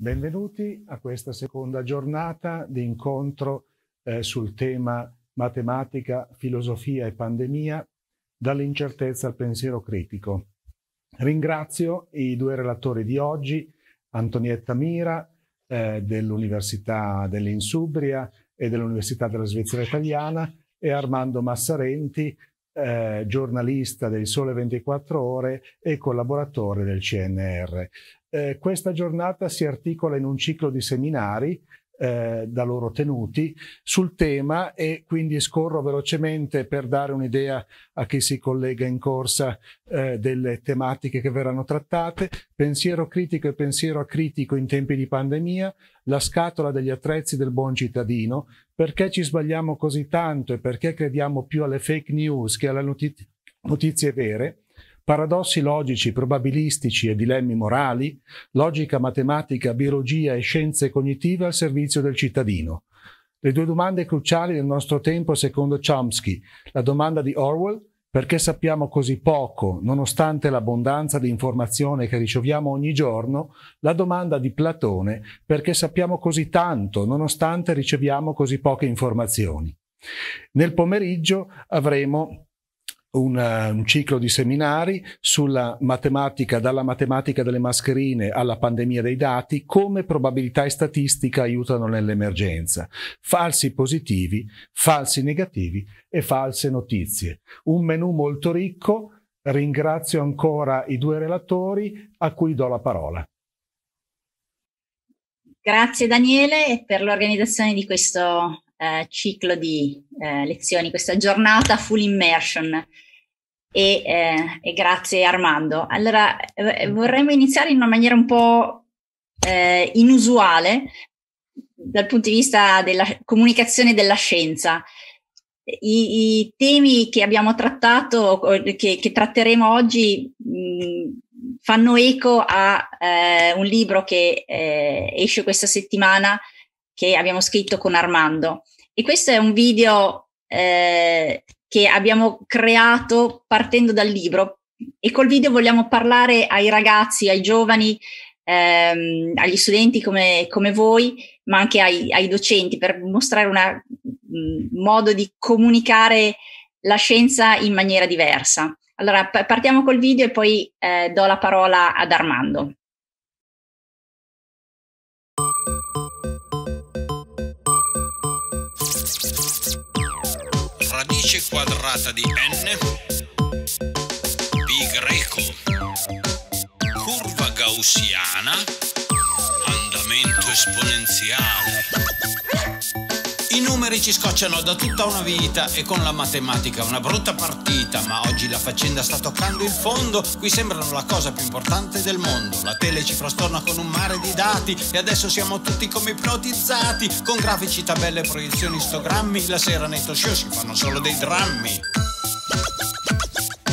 Benvenuti a questa seconda giornata di incontro eh, sul tema matematica, filosofia e pandemia, dall'incertezza al pensiero critico. Ringrazio i due relatori di oggi, Antonietta Mira eh, dell'Università dell'Insubria e dell'Università della Svizzera Italiana e Armando Massarenti, eh, giornalista del Sole 24 Ore e collaboratore del CNR. Eh, questa giornata si articola in un ciclo di seminari eh, da loro tenuti sul tema e quindi scorro velocemente per dare un'idea a chi si collega in corsa eh, delle tematiche che verranno trattate. Pensiero critico e pensiero acritico in tempi di pandemia, la scatola degli attrezzi del buon cittadino, perché ci sbagliamo così tanto e perché crediamo più alle fake news che alle notizie, notizie vere paradossi logici, probabilistici e dilemmi morali, logica matematica, biologia e scienze cognitive al servizio del cittadino. Le due domande cruciali del nostro tempo secondo Chomsky, la domanda di Orwell, perché sappiamo così poco, nonostante l'abbondanza di informazione che riceviamo ogni giorno, la domanda di Platone, perché sappiamo così tanto, nonostante riceviamo così poche informazioni. Nel pomeriggio avremo un, un, ciclo di seminari sulla matematica, dalla matematica delle mascherine alla pandemia dei dati, come probabilità e statistica aiutano nell'emergenza. Falsi positivi, falsi negativi e false notizie. Un menù molto ricco. Ringrazio ancora i due relatori a cui do la parola. Grazie Daniele per l'organizzazione di questo eh, ciclo di eh, lezioni, questa giornata full immersion. E, eh, e grazie Armando. Allora, eh, vorremmo iniziare in una maniera un po' eh, inusuale dal punto di vista della comunicazione della scienza. I, i temi che abbiamo trattato, che, che tratteremo oggi, mh, fanno eco a eh, un libro che eh, esce questa settimana che abbiamo scritto con Armando. E questo è un video eh, che abbiamo creato partendo dal libro e col video vogliamo parlare ai ragazzi, ai giovani, ehm, agli studenti come, come, voi, ma anche ai, ai docenti per mostrare un modo di comunicare la scienza in maniera diversa. Allora, partiamo col video e poi eh, do la parola ad Armando. Quadrata di n, pi greco, curva gaussiana, andamento esponenziale. Numeri ci scocciano da tutta una vita e con la matematica una brutta partita, ma oggi la faccenda sta toccando il fondo, qui sembrano la cosa più importante del mondo. La tele ci frastorna con un mare di dati e adesso siamo tutti come ipnotizzati, con grafici, tabelle, proiezioni, istogrammi, la sera nei talk show si fanno solo dei drammi.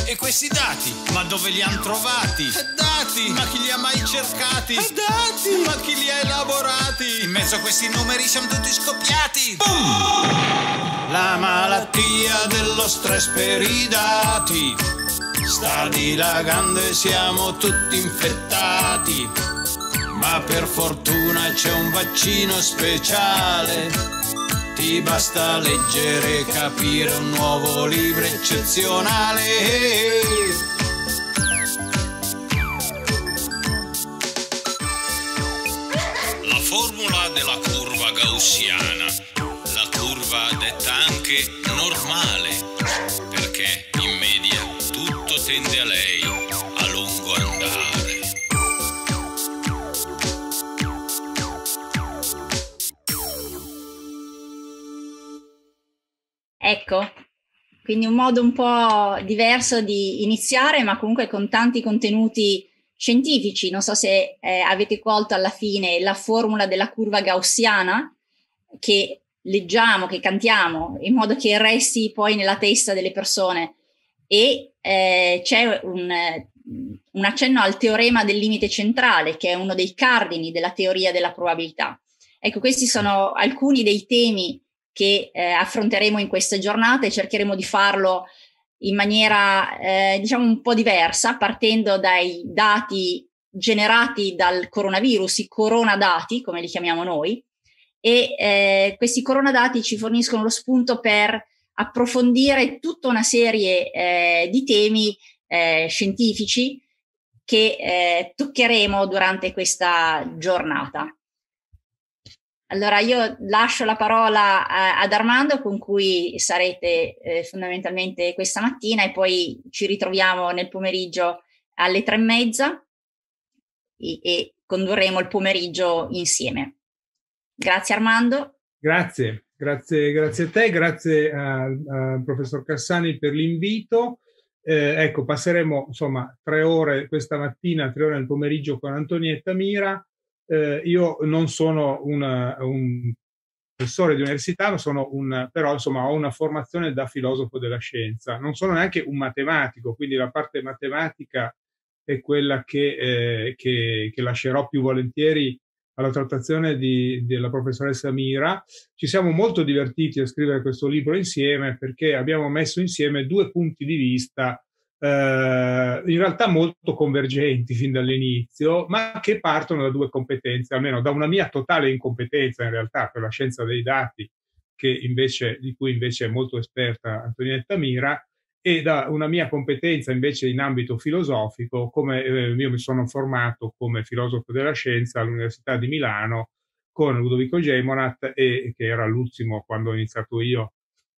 E questi dati, ma dove li hanno trovati? Dati, ma chi li ha mai cercati? Dati, ma chi li ha elaborati? In mezzo a questi numeri siamo tutti scoppiati. Boom! La malattia dello stress per i dati sta dilagando e siamo tutti infettati. Ma per fortuna c'è un vaccino speciale ti basta leggere e capire un nuovo libro eccezionale. La formula della curva gaussiana, la curva detta anche normale, perché in media tutto tende a lei Ecco, quindi un modo un po' diverso di iniziare, ma comunque con tanti contenuti scientifici. Non so se eh, avete colto alla fine la formula della curva gaussiana che leggiamo, che cantiamo, in modo che resti poi nella testa delle persone. E eh, c'è un, un accenno al teorema del limite centrale, che è uno dei cardini della teoria della probabilità. Ecco, questi sono alcuni dei temi che eh, affronteremo in queste giornate e cercheremo di farlo in maniera eh, diciamo un po' diversa, partendo dai dati generati dal coronavirus, i coronadati, come li chiamiamo noi, e eh, questi coronadati ci forniscono lo spunto per approfondire tutta una serie eh, di temi eh, scientifici che eh, toccheremo durante questa giornata. Allora io lascio la parola a, ad Armando con cui sarete eh, fondamentalmente questa mattina e poi ci ritroviamo nel pomeriggio alle tre e mezza e, e condurremo il pomeriggio insieme. Grazie Armando. Grazie, grazie, grazie a te, grazie al professor Cassani per l'invito. Eh, ecco, passeremo insomma tre ore questa mattina, tre ore nel pomeriggio con Antonietta Mira eh, io non sono una, un professore di università, sono un, però insomma ho una formazione da filosofo della scienza. Non sono neanche un matematico, quindi la parte matematica è quella che, eh, che, che lascerò più volentieri alla trattazione di, della professoressa Mira. Ci siamo molto divertiti a scrivere questo libro insieme perché abbiamo messo insieme due punti di vista eh, in realtà molto convergenti fin dall'inizio, ma che partono da due competenze, almeno da una mia totale incompetenza in realtà per la scienza dei dati, invece, di cui invece è molto esperta Antonietta Mira, e da una mia competenza invece in ambito filosofico, come eh, io mi sono formato come filosofo della scienza all'Università di Milano con Ludovico Gemonat, e, che era l'ultimo quando ho iniziato io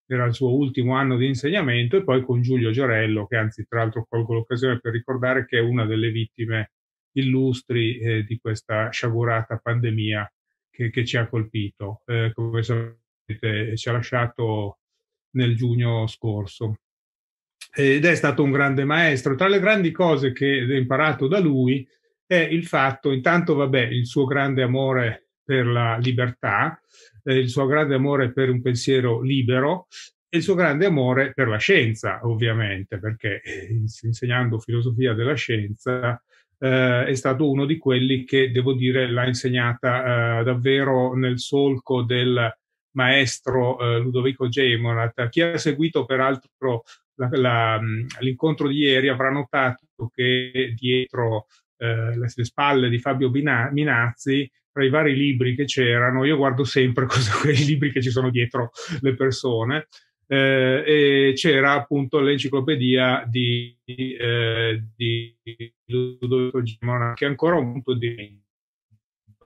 era il suo ultimo anno di insegnamento, e poi con Giulio Giorello, che anzi tra l'altro colgo l'occasione per ricordare che è una delle vittime illustri eh, di questa sciagurata pandemia che, che ci ha colpito, eh, come sapete ci ha lasciato nel giugno scorso. Ed è stato un grande maestro. Tra le grandi cose che ho imparato da lui è il fatto, intanto, vabbè, il suo grande amore per la libertà, eh, il suo grande amore per un pensiero libero e il suo grande amore per la scienza, ovviamente, perché eh, insegnando filosofia della scienza eh, è stato uno di quelli che, devo dire, l'ha insegnata eh, davvero nel solco del maestro eh, Ludovico Gemonat. Chi ha seguito peraltro la, la, l'incontro di ieri avrà notato che dietro eh, le, le, spalle di Fabio Minazzi tra i vari libri che c'erano, io guardo sempre cosa, quei libri che ci sono dietro le persone, eh, e c'era appunto l'enciclopedia di, eh, di Ludovico Gimona, che è ancora un punto di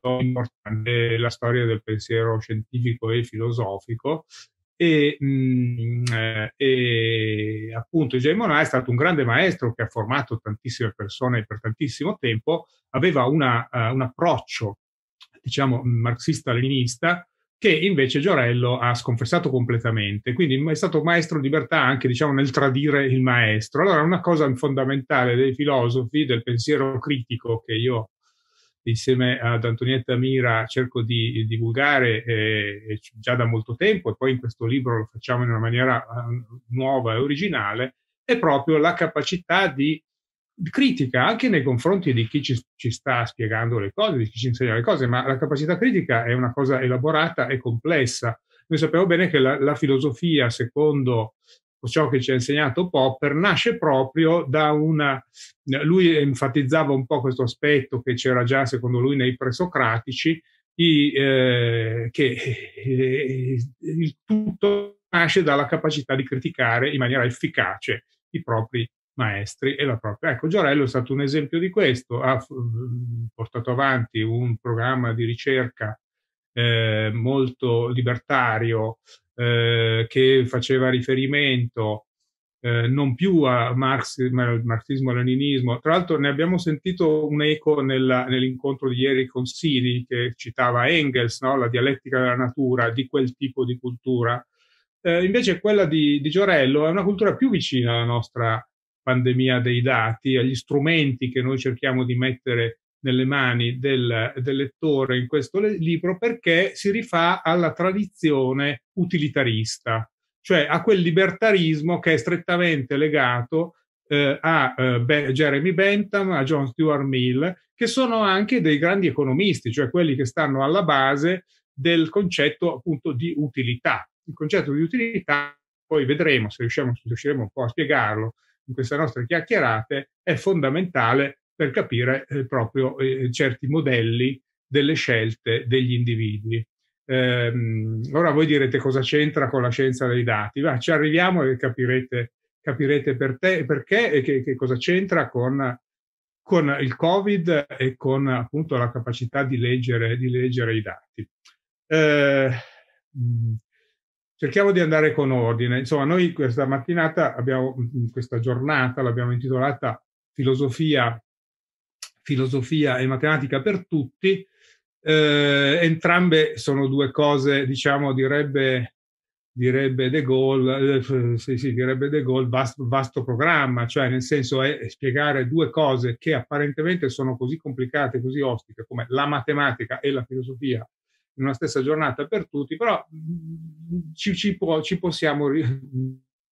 importante la storia del pensiero scientifico e filosofico e, mh, mm, eh, e appunto Monà è stato un grande maestro che ha formato tantissime persone per tantissimo tempo, aveva una, uh, un approccio diciamo, marxista-leninista, che invece Giorello ha sconfessato completamente. Quindi è stato maestro di libertà anche diciamo, nel tradire il maestro. Allora, una cosa fondamentale dei filosofi, del pensiero critico che io insieme ad Antonietta Mira cerco di divulgare eh, già da molto tempo e poi in questo libro lo facciamo in una maniera uh, nuova e originale, è proprio la capacità di critica anche nei confronti di chi ci, ci, sta spiegando le cose, di chi ci insegna le cose, ma la capacità critica è una cosa elaborata e complessa. Noi sappiamo bene che la, la filosofia, secondo ciò che ci ha insegnato Popper, nasce proprio da una... Lui enfatizzava un po' questo aspetto che c'era già, secondo lui, nei presocratici, i, eh, che eh, il tutto nasce dalla capacità di criticare in maniera efficace i propri maestri e la propria. Ecco, Giorello è stato un esempio di questo, ha portato avanti un programma di ricerca eh, molto libertario eh, che faceva riferimento eh, non più a Marx, al marxismo-leninismo. Tra l'altro ne abbiamo sentito un eco nella, nell'incontro di ieri con Sini che citava Engels, no? la dialettica della natura, di quel tipo di cultura. Eh, invece quella di, di Giorello è una cultura più vicina alla nostra pandemia dei dati, agli strumenti che noi cerchiamo di mettere nelle mani del, del, lettore in questo libro perché si rifà alla tradizione utilitarista, cioè a quel libertarismo che è strettamente legato eh, a eh, Jeremy Bentham, a John Stuart Mill, che sono anche dei grandi economisti, cioè quelli che stanno alla base del concetto appunto di utilità. Il concetto di utilità, poi vedremo se riusciamo, se riusciremo un po' a spiegarlo, in queste nostre chiacchierate è fondamentale per capire eh, proprio eh, certi modelli delle scelte degli individui. Ehm, ora voi direte cosa c'entra con la scienza dei dati, ma ci arriviamo e capirete, capirete per te, perché e che, che cosa c'entra con, con, il Covid e con appunto la capacità di leggere, di leggere i dati. Eh, cerchiamo di andare con ordine. Insomma, noi questa mattinata abbiamo, questa giornata l'abbiamo intitolata Filosofia, filosofia e matematica per tutti, eh, entrambe sono due cose, diciamo, direbbe, direbbe De Gaulle, eh, sì, sì, direbbe De Gaulle, vasto, vasto programma, cioè nel senso è spiegare due cose che apparentemente sono così complicate, così ostiche come la matematica e la filosofia in una stessa giornata per tutti, però mm, ci, ci, può, ci possiamo ri,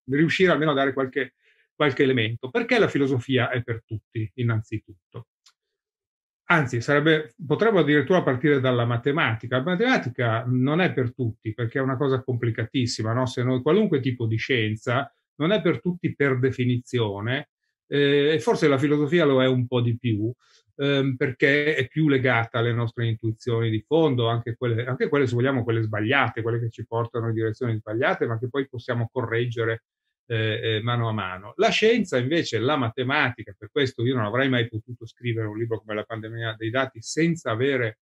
riuscire almeno a dare qualche, qualche elemento. Perché la filosofia è per tutti, innanzitutto? Anzi, sarebbe, potremmo addirittura partire dalla matematica. La matematica non è per tutti perché è una cosa complicatissima, no? Se noi, qualunque tipo di scienza non è per tutti per definizione, eh, e forse la filosofia lo è un po' di più, ehm, perché è più legata alle nostre intuizioni di fondo, anche quelle, anche quelle, se vogliamo, quelle sbagliate, quelle che ci portano in direzioni sbagliate, ma che poi possiamo correggere eh, eh, mano a mano. La scienza invece, la matematica, per questo io non avrei mai potuto scrivere un libro come La pandemia dei dati senza avere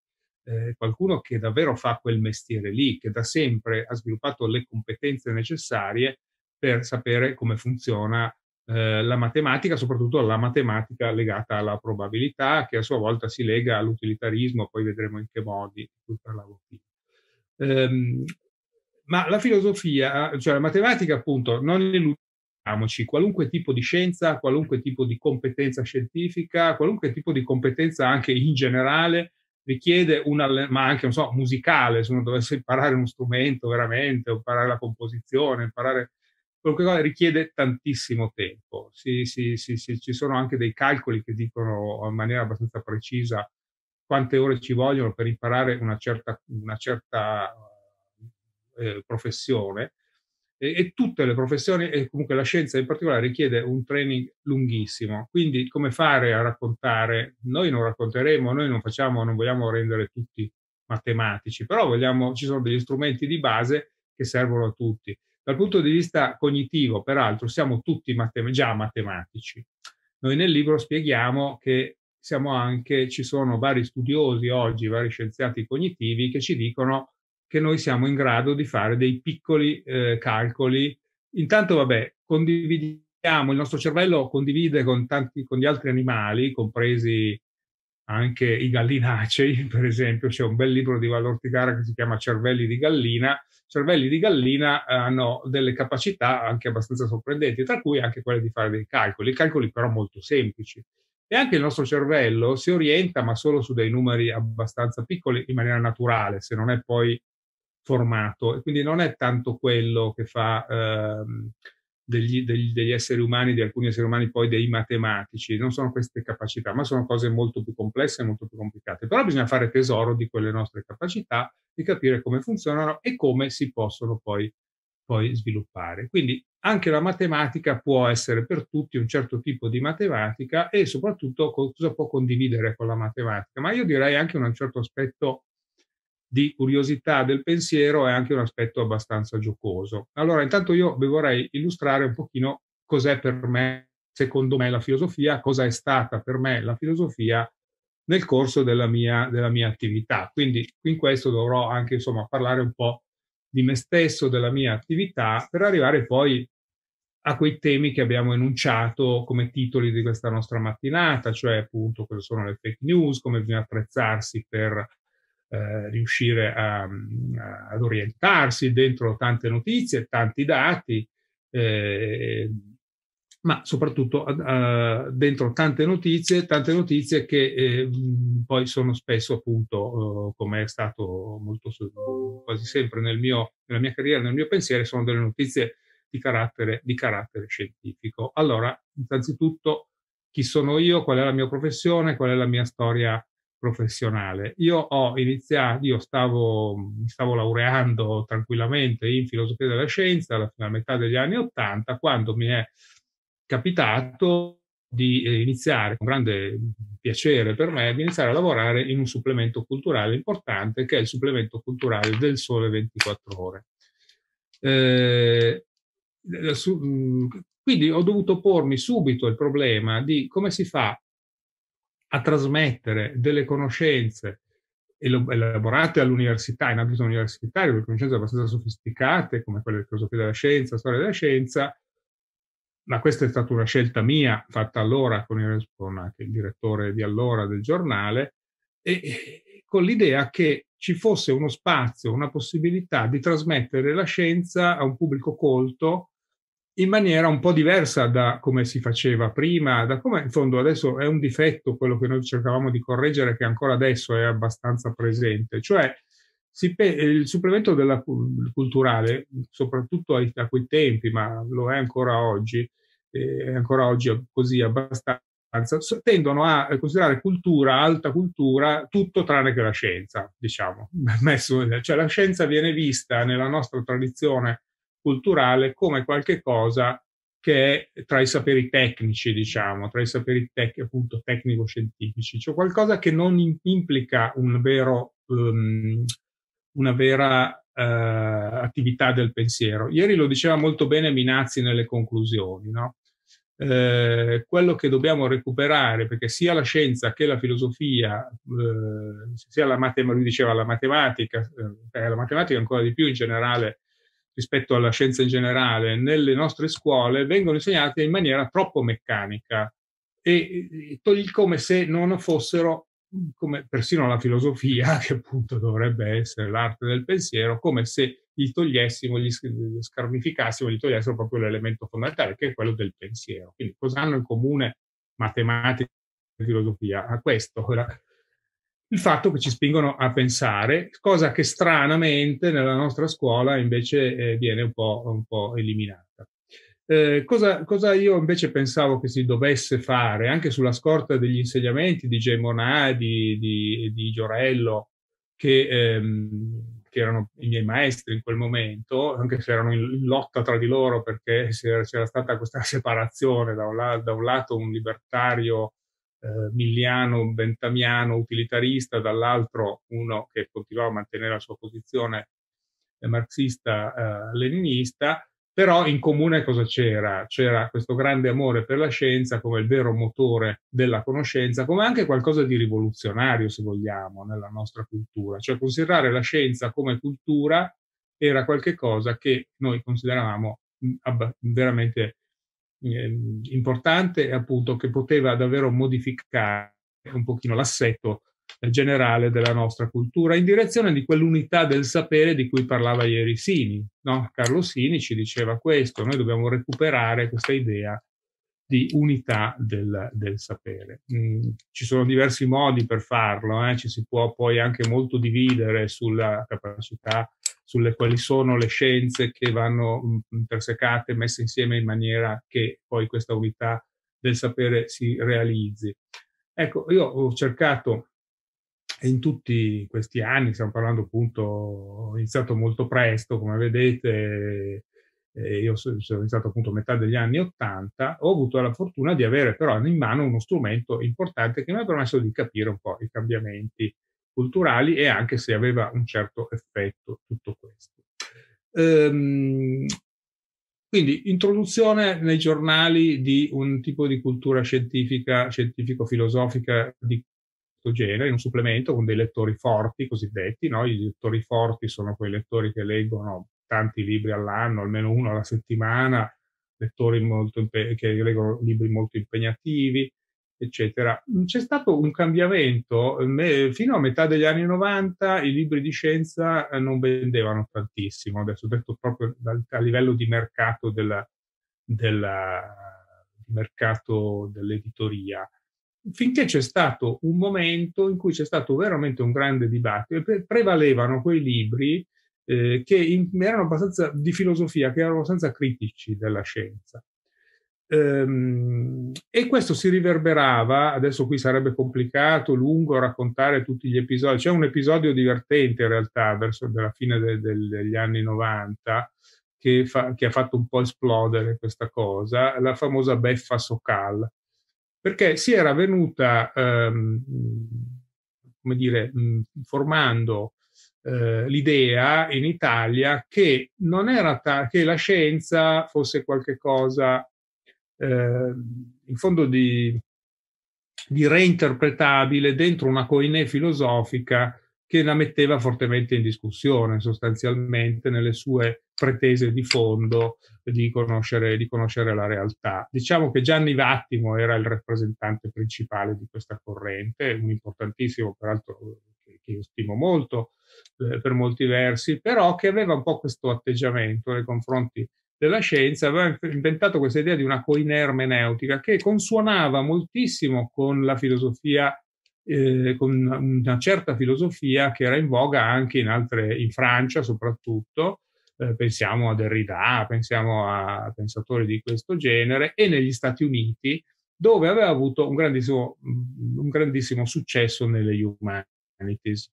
eh, qualcuno che davvero fa quel mestiere lì, che da sempre ha sviluppato le competenze necessarie per sapere come funziona eh, la matematica, soprattutto la matematica legata alla probabilità, che a sua volta si lega all'utilitarismo, poi vedremo in che modi, di cui parlavo prima. Um, ma la filosofia, cioè la matematica appunto, non illudiamoci, qualunque tipo di scienza, qualunque tipo di competenza scientifica, qualunque tipo di competenza anche in generale richiede una, ma anche, non so, musicale, se uno dovesse imparare uno strumento veramente, imparare la composizione, imparare qualunque cosa richiede tantissimo tempo. Sì, sì, sì, ci sono anche dei calcoli che dicono in maniera abbastanza precisa quante ore ci vogliono per imparare una certa, una certa eh, professione e, e, tutte le professioni e comunque la scienza in particolare richiede un training lunghissimo. Quindi come fare a raccontare? Noi non racconteremo, noi non facciamo, non vogliamo rendere tutti matematici, però vogliamo, ci sono degli strumenti di base che servono a tutti. Dal punto di vista cognitivo, peraltro, siamo tutti matem- già matematici. Noi nel libro spieghiamo che siamo anche, ci sono vari studiosi oggi, vari scienziati cognitivi che ci dicono che noi siamo in grado di fare dei piccoli eh, calcoli. Intanto, vabbè, condividiamo, il nostro cervello condivide con, tanti, con gli altri animali, compresi anche i gallinacei, per esempio, c'è un bel libro di Vallortigara che si chiama Cervelli di gallina. Cervelli di gallina eh, hanno delle capacità anche abbastanza sorprendenti, tra cui anche quelle di fare dei calcoli, calcoli però molto semplici. E anche il nostro cervello si orienta, ma solo su dei numeri abbastanza piccoli, in maniera naturale, se non è poi formato e quindi non è tanto quello che fa ehm, degli, degli, degli, esseri umani, di alcuni esseri umani poi dei matematici, non sono queste capacità, ma sono cose molto più complesse molto più complicate. Però bisogna fare tesoro di quelle nostre capacità, di capire come funzionano e come si possono poi, poi sviluppare. Quindi anche la matematica può essere per tutti un certo tipo di matematica e soprattutto cosa può condividere con la matematica, ma io direi anche un certo aspetto di curiosità del pensiero è anche un aspetto abbastanza giocoso. Allora, intanto io vi vorrei illustrare un pochino cos'è per me, secondo me, la filosofia, cosa è stata per me la filosofia nel corso della mia, della mia attività. Quindi in questo dovrò anche insomma parlare un po' di me stesso, della mia attività, per arrivare poi a quei temi che abbiamo enunciato come titoli di questa nostra mattinata, cioè appunto cosa sono le fake news, come bisogna attrezzarsi per eh, riuscire a, ad orientarsi dentro tante notizie, tanti dati, eh, ma soprattutto uh, dentro tante notizie, tante notizie che eh, poi sono spesso appunto, uh, come è stato molto quasi sempre nel mio, nella mia carriera, nel mio pensiero, sono delle notizie di carattere, di carattere scientifico. Allora, innanzitutto, chi sono io, qual è la mia professione, qual è la mia storia professionale. Io ho iniziato, io stavo, mi stavo laureando tranquillamente in filosofia della scienza alla metà degli anni Ottanta, quando mi è capitato di eh, iniziare con grande piacere per me di iniziare a lavorare in un supplemento culturale importante che è il supplemento culturale del Sole 24 Ore. Eh, su, quindi ho dovuto pormi subito il problema di come si fa a trasmettere delle conoscenze elaborate all'università, in ambito universitario, delle conoscenze abbastanza sofisticate, come quelle di filosofia della scienza, storia della scienza, ma questa è stata una scelta mia, fatta allora con il, con il direttore di allora del giornale, e, e con l'idea che ci fosse uno spazio, una possibilità di trasmettere la scienza a un pubblico colto in maniera un po' diversa da come si faceva prima, da come in fondo adesso è un difetto quello che noi cercavamo di correggere che ancora adesso è abbastanza presente, cioè il supplemento della culturale, soprattutto a, a, quei tempi, ma lo è ancora oggi, eh, è ancora oggi così abbastanza, tendono a considerare cultura, alta cultura, tutto tranne che la scienza, diciamo. Cioè la scienza viene vista nella nostra tradizione culturale come qualche cosa che è tra i saperi tecnici, diciamo, tra i saperi tec- appunto tecnico-scientifici, cioè qualcosa che non implica un vero, um, una vera uh, attività del pensiero. Ieri lo diceva molto bene Minazzi nelle conclusioni, no? Eh, quello che dobbiamo recuperare, perché sia la scienza che la filosofia, eh, sia la matematica, lui diceva la matematica, eh, la matematica ancora di più in generale rispetto alla scienza in generale, nelle nostre scuole vengono insegnate in maniera troppo meccanica e, come se non fossero, come persino la filosofia, che appunto dovrebbe essere l'arte del pensiero, come se gli togliessimo, gli scarnificassimo, gli togliessero proprio l'elemento fondamentale, che è quello del pensiero. Quindi cosa hanno in comune matematica e filosofia? A questo, il fatto che ci spingono a pensare, cosa che stranamente nella nostra scuola invece eh, viene un po', un po eliminata. Eh, cosa, cosa, io invece pensavo che si dovesse fare, anche sulla scorta degli insegnamenti di J. Monà, di, di, di Giorello, che, ehm, che, erano i miei maestri in quel momento, anche se erano in, lotta tra di loro perché c'era, c'era stata questa separazione, da un, da un lato un libertario eh, milliano, bentamiano, utilitarista, dall'altro uno che continuava a mantenere la sua posizione eh, marxista-leninista, eh, però in comune cosa c'era? C'era questo grande amore per la scienza come il vero motore della conoscenza, come anche qualcosa di rivoluzionario, se vogliamo, nella nostra cultura. Cioè considerare la scienza come cultura era qualcosa che noi consideravamo veramente importante appunto che poteva davvero modificare un pochino l'assetto generale della nostra cultura in direzione di quell'unità del sapere di cui parlava ieri Sini. No? Carlo Sini ci diceva questo, noi dobbiamo recuperare questa idea di unità del, del sapere. Mm, ci sono diversi modi per farlo, eh? ci si può poi anche molto dividere sulla capacità sulle quali sono le scienze che vanno mm, intersecate, messe insieme in maniera che poi questa unità del sapere si realizzi. Ecco, io ho cercato in tutti questi anni, stiamo parlando appunto, ho iniziato molto presto, come vedete, io sono iniziato appunto a metà degli anni Ottanta, ho avuto la fortuna di avere però in mano uno strumento importante che mi ha permesso di capire un po' i cambiamenti culturali e anche se aveva un certo effetto tutto questo. Ehm, quindi introduzione nei giornali di un tipo di cultura scientifica, scientifico-filosofica di questo genere, in un supplemento con dei lettori forti cosiddetti. No? I lettori forti sono quei lettori che leggono tanti libri all'anno, almeno uno alla settimana, lettori molto che leggono libri molto impegnativi, eccetera. C'è stato un cambiamento, fino a metà degli anni 90 i libri di scienza eh, non vendevano tantissimo, adesso detto proprio a livello di mercato, della, della, mercato dell'editoria, finché c'è stato un momento in cui c'è stato veramente un grande dibattito e prevalevano quei libri eh, che in, erano abbastanza di filosofia, che erano abbastanza critici della scienza. Ehm, e questo si riverberava, adesso qui sarebbe complicato, lungo raccontare tutti gli episodi. C'è un episodio divertente in realtà verso la fine de, de, degli anni 90 che, fa, che, ha fatto un po' esplodere questa cosa, la famosa beffa Sokal. perché si era venuta, ehm, come dire, formando eh, l'idea in Italia che non era ta- che la scienza fosse qualcosa in fondo di, di reinterpretabile dentro una coinè filosofica che la metteva fortemente in discussione sostanzialmente nelle sue pretese di fondo di conoscere, di conoscere la realtà. Diciamo che Gianni Vattimo era il rappresentante principale di questa corrente, un importantissimo, peraltro, che, che io stimo molto eh, per molti versi, però che aveva un po' questo atteggiamento nei confronti della scienza, aveva inventato questa idea di una coinè ermeneutica che consuonava moltissimo con la filosofia eh, con una certa filosofia che era in voga anche in altre, in Francia soprattutto, eh, pensiamo a Derrida, pensiamo a pensatori di questo genere, e negli Stati Uniti, dove aveva avuto un grandissimo, un grandissimo successo nelle humanities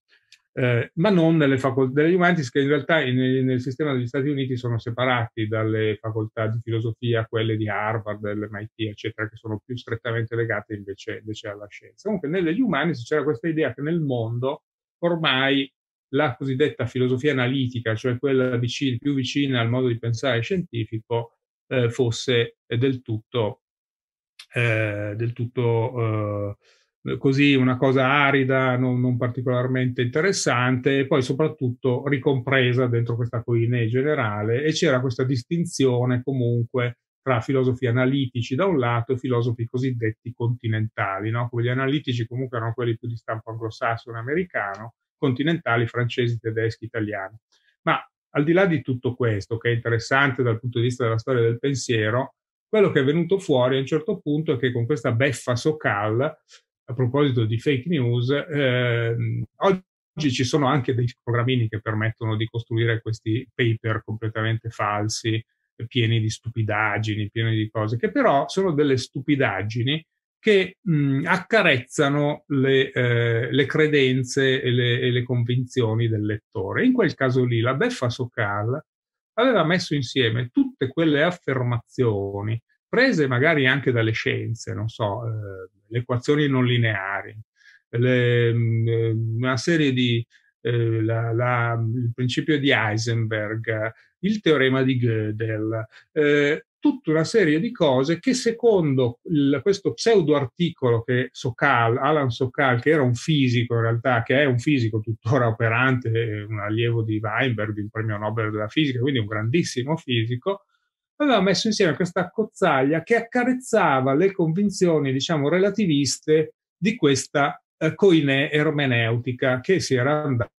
eh, ma non nelle facoltà delle humanities che in realtà in, nel sistema degli Stati Uniti sono separati dalle facoltà di filosofia, quelle di Harvard, dell'MIT, eccetera, che sono più strettamente legate invece, invece alla scienza. Comunque nelle humanities c'era questa idea che nel mondo ormai la cosiddetta filosofia analitica, cioè quella vicina, più vicina al modo di pensare scientifico, eh, fosse del tutto, eh, del tutto eh, così una cosa arida, non, non, particolarmente interessante, e poi soprattutto ricompresa dentro questa coinè generale, e c'era questa distinzione comunque tra filosofi analitici da un lato e filosofi cosiddetti continentali. No? Gli analitici comunque erano quelli più di stampo anglosassone americano, continentali francesi, tedeschi, italiani. Ma al di là di tutto questo, che è interessante dal punto di vista della storia del pensiero, quello che è venuto fuori a un certo punto è che con questa beffa Socal a proposito di fake news, ehm, oggi ci sono anche dei programmini che permettono di costruire questi paper completamente falsi, pieni di stupidaggini, pieni di cose, che però sono delle stupidaggini che mh, accarezzano le, eh, le credenze e le, e le, convinzioni del lettore. In quel caso lì la beffa Sokal aveva messo insieme tutte quelle affermazioni prese magari anche dalle scienze, non so, eh, le equazioni non lineari, le, mm, una serie di, eh, la, la, il principio di Heisenberg, il teorema di Gödel, eh, tutta una serie di cose che secondo il, questo pseudo articolo che Sokal, Alan Sokal, che era un fisico in realtà, che è un fisico tuttora operante, un allievo di Weinberg, il premio Nobel della fisica, quindi un grandissimo fisico, aveva messo insieme questa accozzaglia che accarezzava le convinzioni, diciamo, relativiste di questa eh, coinè ermeneutica che si era andata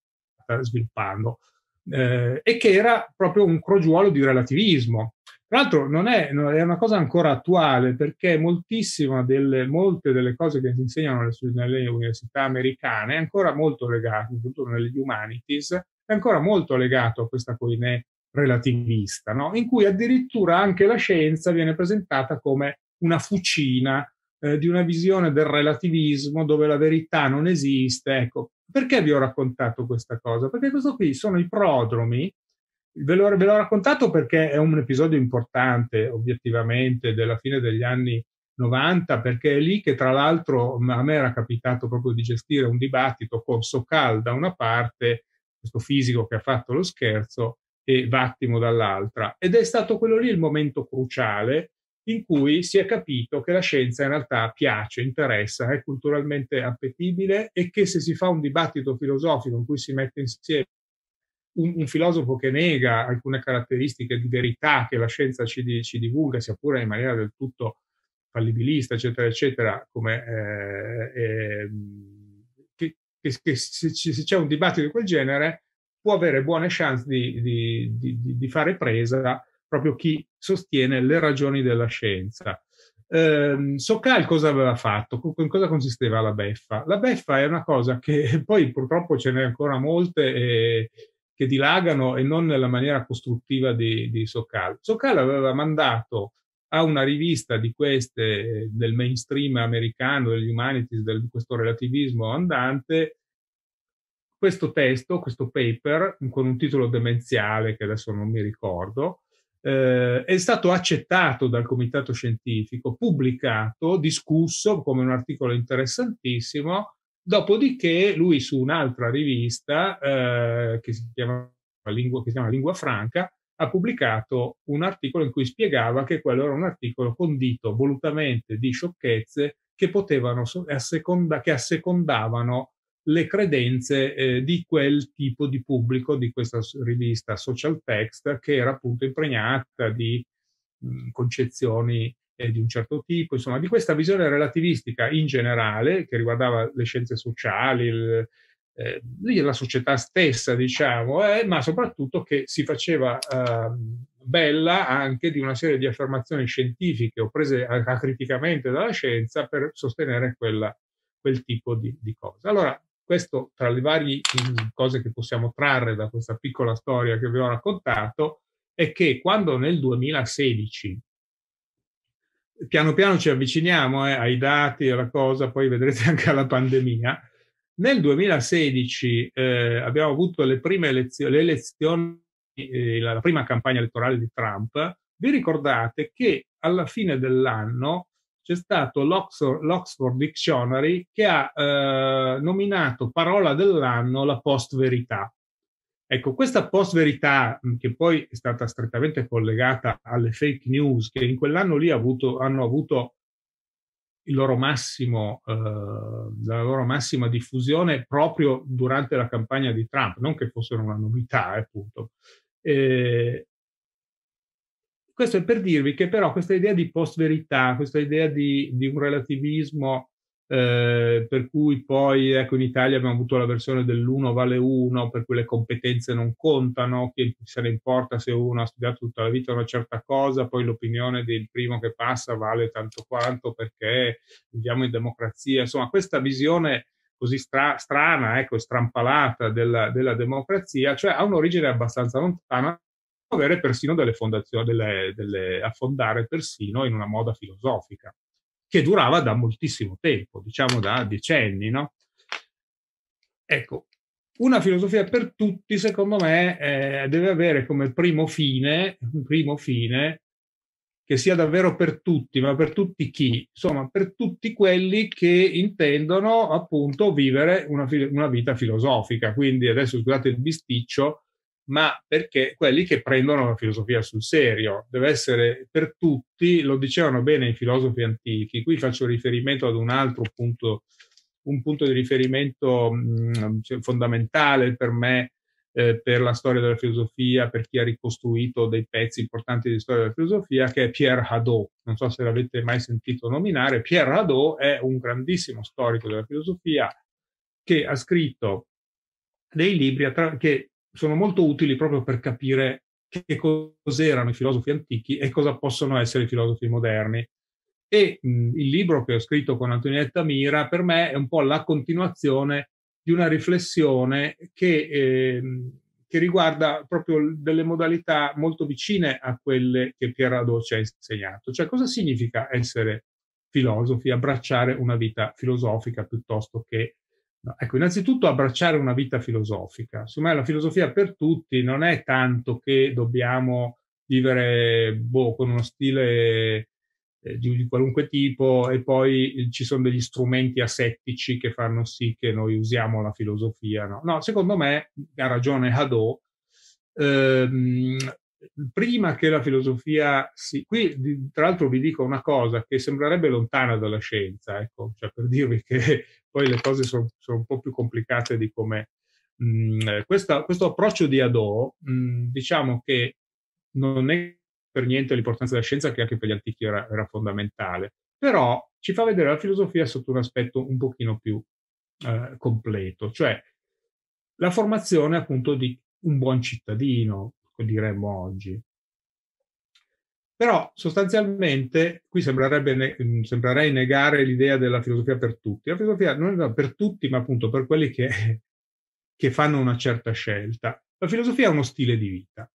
sviluppando eh, e che era proprio un crogiuolo di relativismo. Tra l'altro non è, è, una cosa ancora attuale perché moltissime delle, molte delle cose che si insegnano nelle, nelle università americane è ancora molto legato, soprattutto nelle humanities, è ancora molto legato a questa coinè relativista, no? in cui addirittura anche la scienza viene presentata come una fucina eh, di una visione del relativismo dove la verità non esiste. Ecco, perché vi ho raccontato questa cosa? Perché questo qui sono i prodromi. Ve l'ho, ve l'ho raccontato perché è un episodio importante, obiettivamente, della fine degli anni 90, perché è lì che tra l'altro a me era capitato proprio di gestire un dibattito con Sokal da una parte, questo fisico che ha fatto lo scherzo, e Vattimo dall'altra. Ed è stato quello lì il momento cruciale in cui si è capito che la scienza in realtà piace, interessa, è culturalmente appetibile e che se si fa un dibattito filosofico in cui si mette insieme un, un filosofo che nega alcune caratteristiche di verità che la scienza ci, ci divulga, sia pure in maniera del tutto fallibilista, eccetera, eccetera, come eh, eh, che, che, che se, se, c'è un dibattito di quel genere, può avere buone chance di, di, di, di fare presa proprio chi sostiene le ragioni della scienza. Eh, Sokal cosa aveva fatto? In cosa consisteva la beffa? La beffa è una cosa che poi purtroppo ce n'è ancora molte e, che dilagano e non nella maniera costruttiva di, di Sokal. Sokal aveva mandato a una rivista di queste del mainstream americano, degli humanities, di questo relativismo andante, questo testo, questo paper, con un titolo demenziale che adesso non mi ricordo, eh, è stato accettato dal comitato scientifico, pubblicato, discusso come un articolo interessantissimo, dopodiché lui su un'altra rivista eh, che, si chiama Lingua, che si chiama Lingua Franca ha pubblicato un articolo in cui spiegava che quello era un articolo condito volutamente di sciocchezze che potevano asseconda, che assecondavano le credenze eh, di quel tipo di pubblico di questa rivista Social Text che era appunto impregnata di mh, concezioni eh, di un certo tipo, insomma, di questa visione relativistica in generale che riguardava le scienze sociali, il, eh, la società stessa, diciamo, eh, ma soprattutto che si faceva eh, bella anche di una serie di affermazioni scientifiche o prese acriticamente dalla scienza per sostenere quella, quel tipo di, di cose. Allora, questo tra le varie cose che possiamo trarre da questa piccola storia che vi ho raccontato è che quando nel 2016 piano piano ci avviciniamo eh, ai dati, alla cosa, poi vedrete anche alla pandemia. Nel 2016 eh, abbiamo avuto le prime elezioni, le elezioni eh, la prima campagna elettorale di Trump. Vi ricordate che alla fine dell'anno c'è stato l'Oxford, Dictionary che ha eh, nominato parola dell'anno la post-verità. Ecco, questa post-verità, che poi è stata strettamente collegata alle fake news, che in quell'anno lì avuto, hanno avuto il loro massimo, eh, la loro massima diffusione proprio durante la campagna di Trump, non che fossero una novità, eh, appunto. Eh, questo è per dirvi che però questa idea di post-verità, questa idea di, di un relativismo eh, per cui poi ecco, in Italia abbiamo avuto la versione dell'uno vale uno, per cui le competenze non contano, che se ne importa se uno ha studiato tutta la vita una certa cosa, poi l'opinione del primo che passa vale tanto quanto perché viviamo in democrazia. Insomma, questa visione così stra- strana, ecco, strampalata della, della democrazia, cioè ha un'origine abbastanza lontana avere persino delle fondazioni, delle, delle, affondare persino in una moda filosofica, che durava da moltissimo tempo, diciamo da decenni, no? Ecco, una filosofia per tutti, secondo me, eh, deve avere come primo fine, primo fine che sia davvero per tutti, ma per tutti chi? Insomma, per tutti quelli che intendono appunto vivere una, una vita filosofica. Quindi adesso scusate il bisticcio, ma perché quelli che prendono la filosofia sul serio. Deve essere per tutti, lo dicevano bene i filosofi antichi. Qui faccio riferimento ad un altro punto, un punto di riferimento mh, mm, fondamentale per me, eh, per la storia della filosofia, per chi ha ricostruito dei pezzi importanti di storia della filosofia, che è Pierre Hadot. Non so se l'avete mai sentito nominare. Pierre Hadot è un grandissimo storico della filosofia che ha scritto dei libri che sono molto utili proprio per capire che cos'erano i filosofi antichi e cosa possono essere i filosofi moderni. E mh, il libro che ho scritto con Antonietta Mira per me è un po' la continuazione di una riflessione che, eh, che riguarda proprio delle modalità molto vicine a quelle che Pierre Hadot ci ha insegnato. Cioè cosa significa essere filosofi, abbracciare una vita filosofica piuttosto che ecco, innanzitutto abbracciare una vita filosofica. Secondo me la filosofia per tutti non è tanto che dobbiamo vivere boh, con uno stile eh, di, qualunque tipo e poi ci sono degli strumenti asettici che fanno sì che noi usiamo la filosofia. No, no secondo me, ha ragione Hadot, ehm, prima che la filosofia si... Qui, tra l'altro, vi dico una cosa che sembrerebbe lontana dalla scienza, ecco, cioè per dirvi che poi le cose sono, sono un po' più complicate di come... Mh, mm, questa, questo approccio di Hadot, mh, mm, diciamo che non è per niente l'importanza della scienza, che anche per gli antichi era, era fondamentale, però ci fa vedere la filosofia sotto un aspetto un pochino più eh, completo, cioè la formazione appunto di un buon cittadino, diremmo oggi. Però sostanzialmente qui sembrerebbe, mm, sembrerei negare l'idea della filosofia per tutti. La filosofia non è per tutti, ma appunto per quelli che, che fanno una certa scelta. La filosofia è uno stile di vita.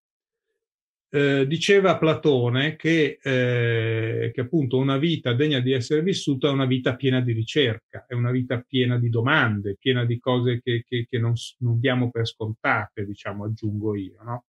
Eh, diceva Platone che, eh, che, appunto una vita degna di essere vissuta è una vita piena di ricerca, è una vita piena di domande, piena di cose che, che, che non, non, diamo per scontate, diciamo, aggiungo io. No?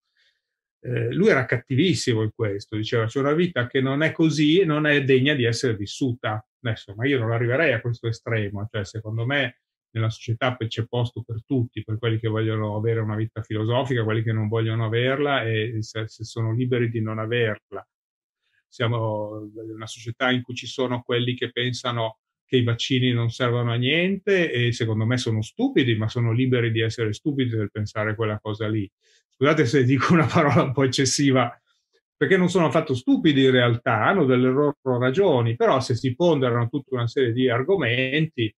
Eh, lui era cattivissimo in questo, diceva c'è una vita che non è così e non è degna di essere vissuta. Adesso, ma io non arriverei a questo estremo, cioè secondo me nella società c'è posto per tutti, per quelli che vogliono avere una vita filosofica, quelli che non vogliono averla e se, se sono liberi di non averla. Siamo una società in cui ci sono quelli che pensano che i vaccini non servono a niente e secondo me sono stupidi, ma sono liberi di essere stupidi nel pensare quella cosa lì. Scusate se dico una parola un po' eccessiva, perché non sono affatto stupidi in realtà, hanno delle loro ragioni, però se si ponderano tutta una serie di argomenti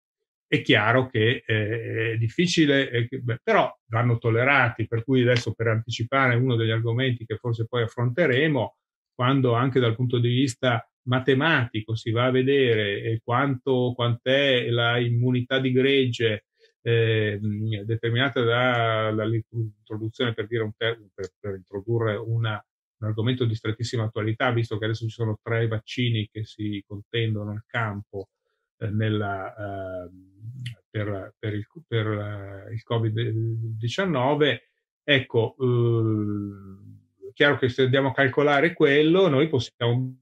è chiaro che eh, è difficile, eh, beh, però vanno tollerati, per cui adesso per anticipare uno degli argomenti che forse poi affronteremo, quando anche dal punto di vista matematico si va a vedere quanto, quant'è la immunità di gregge eh, determinata dall'introduzione, per, dire un per, per introdurre una, un argomento di strettissima attualità, visto che adesso ci sono tre vaccini che si contendono nel campo eh, nella, eh, per, per, il, per eh, il Covid-19, ecco, eh, chiaro che se andiamo a calcolare quello, noi possiamo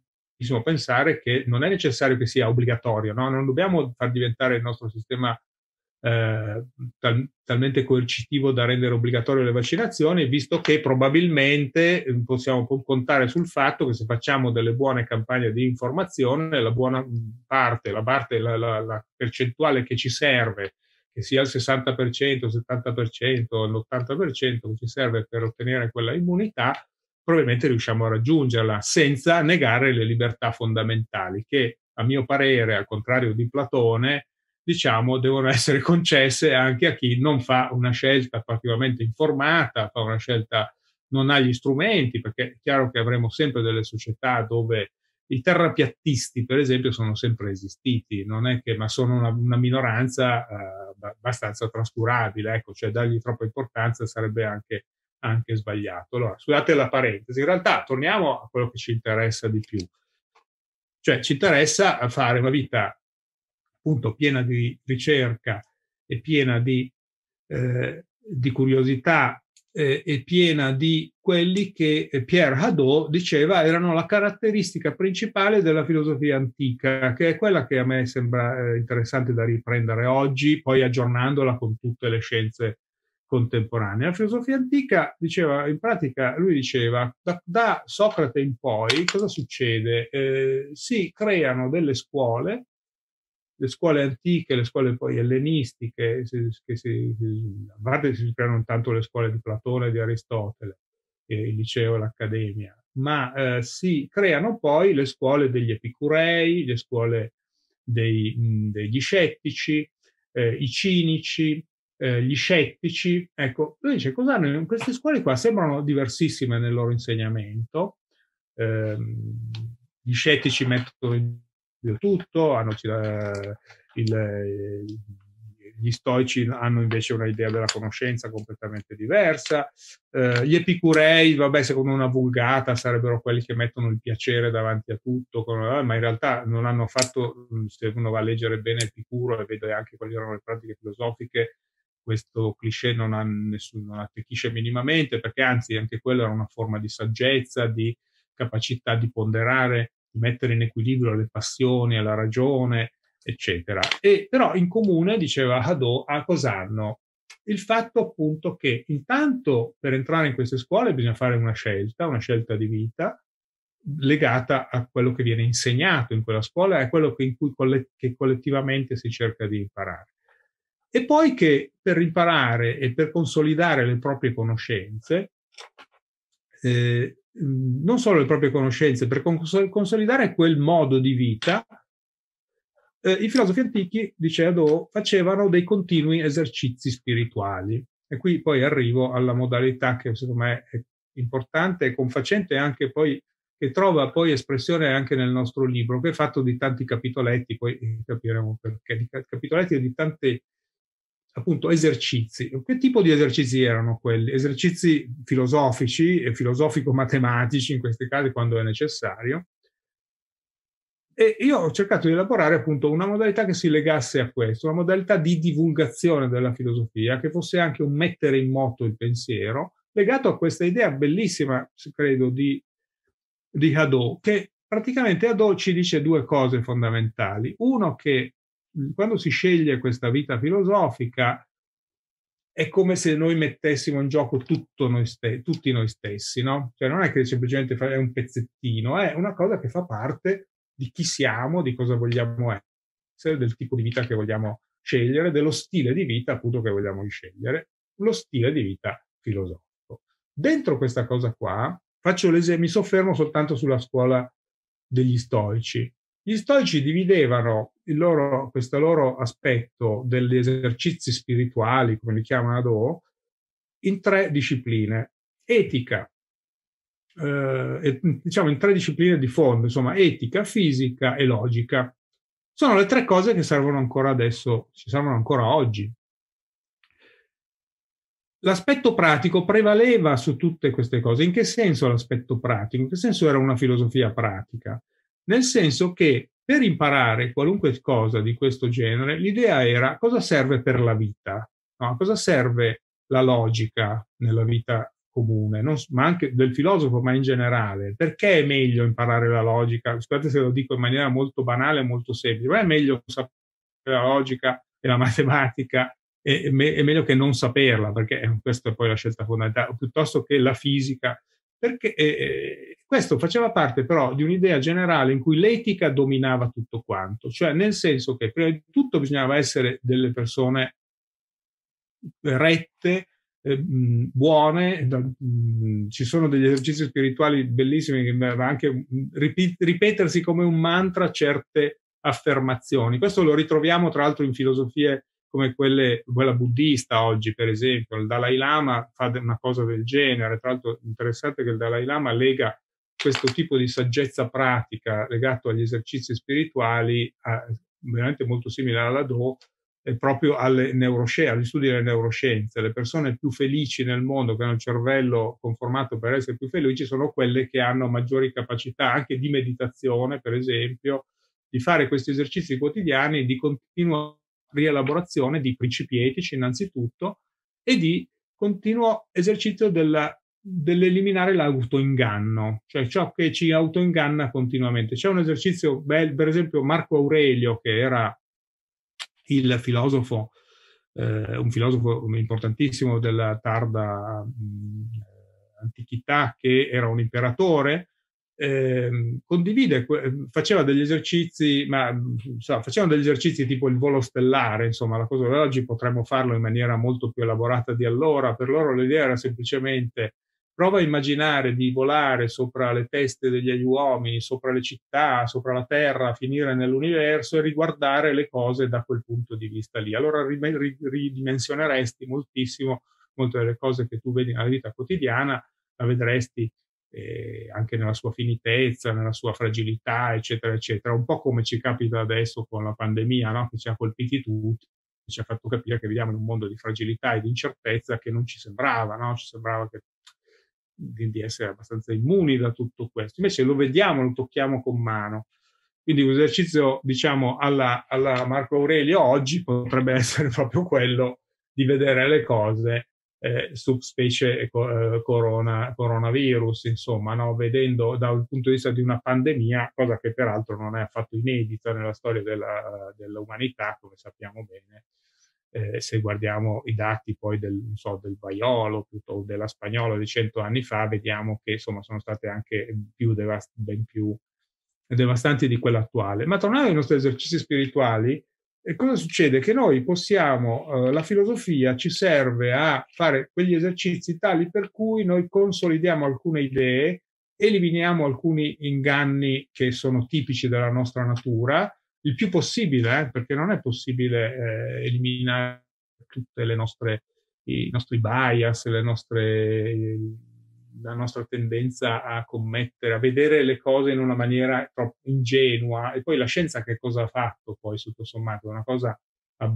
pensare che non è necessario che sia obbligatorio, no? non dobbiamo far diventare il nostro sistema tal, talmente coercitivo da rendere obbligatorio le vaccinazioni, visto che probabilmente eh, possiamo contare sul fatto che se facciamo delle buone campagne di informazione, la buona parte, la, parte, la, la, la percentuale che ci serve, che sia il 60%, il 70%, l'80% che ci serve per ottenere quella immunità, probabilmente riusciamo a raggiungerla senza negare le libertà fondamentali che, a mio parere, al contrario di Platone, diciamo, devono essere concesse anche a chi non fa una scelta particolarmente informata, fa una scelta, non ha gli strumenti, perché è chiaro che avremo sempre delle società dove i terrapiattisti, per esempio, sono sempre esistiti, non è che, ma sono una, una minoranza eh, abbastanza trascurabile, ecco, cioè dargli troppa importanza sarebbe anche, anche sbagliato. Allora, scusate la parentesi, in realtà torniamo a quello che ci interessa di più. Cioè, ci interessa fare una vita appunto piena di ricerca e piena di, eh, di curiosità eh, e piena di quelli che Pierre Hadot diceva erano la caratteristica principale della filosofia antica, che è quella che a me sembra eh, interessante da riprendere oggi, poi aggiornandola con tutte le scienze contemporanee. La filosofia antica diceva, in pratica, lui diceva, da, da Socrate in poi cosa succede? Eh, si creano delle scuole le scuole antiche, le scuole poi ellenistiche, che si, a parte si creano intanto le scuole di Platone e di Aristotele, il liceo e l'accademia, ma eh, si creano poi le scuole degli epicurei, le scuole dei, mh, degli scettici, eh, i cinici, eh, gli scettici. Ecco, lui dice, cosa hanno? Queste scuole qua sembrano diversissime nel loro insegnamento. Ehm, gli scettici mettono in del tutto, hanno, eh, il, gli stoici hanno invece un'idea della conoscenza completamente diversa, eh, gli epicurei, vabbè, secondo una vulgata sarebbero quelli che mettono il piacere davanti a tutto, ma in realtà non hanno fatto, se uno va a leggere bene Epicuro e vede anche quali erano le pratiche filosofiche, questo cliché non, ha nessun, non attecchisce minimamente, perché anzi anche quello era una forma di saggezza, di capacità di ponderare mettere in equilibrio le passioni la ragione, eccetera. E però in comune, diceva Hadot, a cosa hanno? Il fatto appunto che intanto per entrare in queste scuole bisogna fare una scelta, una scelta di vita legata a quello che viene insegnato in quella scuola e a quello che, coll- che collettivamente si cerca di imparare. E poi che per imparare e per consolidare le proprie conoscenze eh, non solo le proprie conoscenze, per consolidare quel modo di vita, eh, i filosofi antichi, dice Adò, facevano dei continui esercizi spirituali. E qui poi arrivo alla modalità che secondo me è importante e confacente anche poi che trova poi espressione anche nel nostro libro, che è fatto di tanti capitoletti, poi capiremo perché, di capitoletti e di tante appunto esercizi. Che tipo di esercizi erano quelli? Esercizi filosofici e filosofico-matematici in questi casi quando è necessario. E io ho cercato di elaborare appunto una modalità che si legasse a questo, una modalità di divulgazione della filosofia, che fosse anche un mettere in moto il pensiero, legato a questa idea bellissima, credo, di, di Hadot, che praticamente Hadot ci dice due cose fondamentali. Uno, che quando si sceglie questa vita filosofica è come se noi mettessimo in gioco noi tutti noi stessi, no? Cioè non è che semplicemente è un pezzettino, è una cosa che fa parte di chi siamo, di cosa vogliamo essere, del tipo di vita che vogliamo scegliere, dello stile di vita appunto che vogliamo scegliere, lo stile di vita filosofico. Dentro questa cosa qua, faccio l'esempio, mi soffermo soltanto sulla scuola degli stoici. Gli stoici dividevano loro, questo loro aspetto degli esercizi spirituali, come li chiamano Do, in tre discipline. Etica, eh, diciamo in tre discipline di fondo, insomma, etica, fisica e logica. Sono le tre cose che servono ancora adesso, ci servono ancora oggi. L'aspetto pratico prevaleva su tutte queste cose. In che senso l'aspetto pratico? In che senso era una filosofia pratica? Nel senso che per imparare qualunque cosa di questo genere, l'idea era cosa serve per la vita, no? cosa serve la logica nella vita comune, non, ma anche del filosofo, ma in generale. Perché è meglio imparare la logica? Scusate se lo dico in maniera molto banale e molto semplice, ma è meglio sapere la logica e la matematica è, meglio che non saperla, perché questa è poi la scelta fondamentale, piuttosto che la fisica, perché eh, questo faceva parte però di un'idea generale in cui l'etica dominava tutto quanto, cioè nel senso che prima di tutto bisognava essere delle persone rette, eh, buone, da, mh, ci sono degli esercizi spirituali bellissimi che anche ripetersi come un mantra certe affermazioni. Questo lo ritroviamo tra l'altro in filosofie come quelle, quella buddista oggi, per esempio. Il Dalai Lama fa una cosa del genere. Tra l'altro, interessante che il Dalai Lama lega questo tipo di saggezza pratica legato agli esercizi spirituali, a, veramente molto simile alla Do, eh, proprio alle neuroscienze, agli studi delle neuroscienze. Le persone più felici nel mondo, che hanno il cervello conformato per essere più felici, sono quelle che hanno maggiori capacità anche di meditazione, per esempio, di fare questi esercizi quotidiani di continuo rielaborazione di principi etici innanzitutto e di continuo esercizio della, dell'eliminare l'autoinganno, cioè ciò che ci autoinganna continuamente. C'è un esercizio, bel, per esempio Marco Aurelio, che era il filosofo, eh, un filosofo importantissimo della tarda mh, antichità, che era un imperatore, eh, condivide, faceva degli esercizi, ma so, facevano degli esercizi tipo il volo stellare, insomma, la cosa di oggi potremmo farlo in maniera molto più elaborata di allora. Per loro l'idea era semplicemente prova a immaginare di volare sopra le teste degli uomini, sopra le città, sopra la terra, finire nell'universo e riguardare le cose da quel punto di vista lì. Allora ridimensioneresti moltissimo molte delle cose che tu vedi nella vita quotidiana, la vedresti eh, anche nella sua finitezza, nella sua fragilità, eccetera, eccetera. Un po' come ci capita adesso con la pandemia, no? che ci ha colpiti tutti, ci ha fatto capire che viviamo in un mondo di fragilità e di incertezza che non ci sembrava, no? ci sembrava che, di, di, essere abbastanza immuni da tutto questo. Invece lo vediamo, lo tocchiamo con mano. Quindi un esercizio, diciamo, alla, alla Marco Aurelio oggi potrebbe essere proprio quello di vedere le cose eh, subspecie eh, corona, coronavirus, insomma, no? vedendo dal punto di vista di una pandemia, cosa che peraltro non è affatto inedita nella storia della, dell'umanità, come sappiamo bene, eh, se guardiamo i dati poi del, so, del vaiolo o della spagnola di cento anni fa, vediamo che insomma sono state anche più devast- ben più devastanti di quella attuale. Ma tornando ai nostri esercizi spirituali, e cosa succede? Che noi possiamo, eh, la filosofia ci serve a fare quegli esercizi tali per cui noi consolidiamo alcune idee, eliminiamo alcuni inganni che sono tipici della nostra natura, il più possibile, eh, perché non è possibile eh, eliminare tutte le nostre, i nostri bias, le nostre la nostra tendenza a commettere, a vedere le cose in una maniera troppo ingenua. E poi la scienza che cosa ha fatto poi, tutto sommato? Una cosa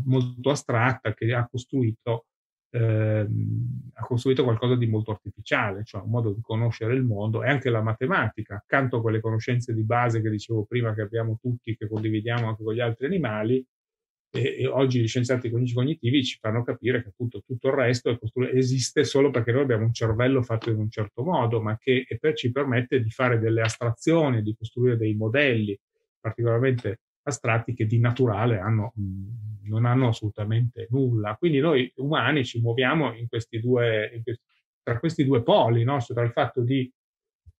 molto astratta che ha costruito, ehm, ha costruito qualcosa di molto artificiale, cioè un modo di conoscere il mondo e anche la matematica, accanto a quelle conoscenze di base che dicevo prima che abbiamo tutti, che condividiamo anche con gli altri animali, E, e oggi gli scienziati cognitivi ci fanno capire che appunto tutto il resto esiste solo perché noi abbiamo un cervello fatto in un certo modo, ma che per, ci permette di fare delle astrazioni, di costruire dei modelli particolarmente astratti che di naturale hanno, non hanno assolutamente nulla. Quindi noi umani ci muoviamo in questi due, in questi, tra questi due poli, no? cioè tra il fatto di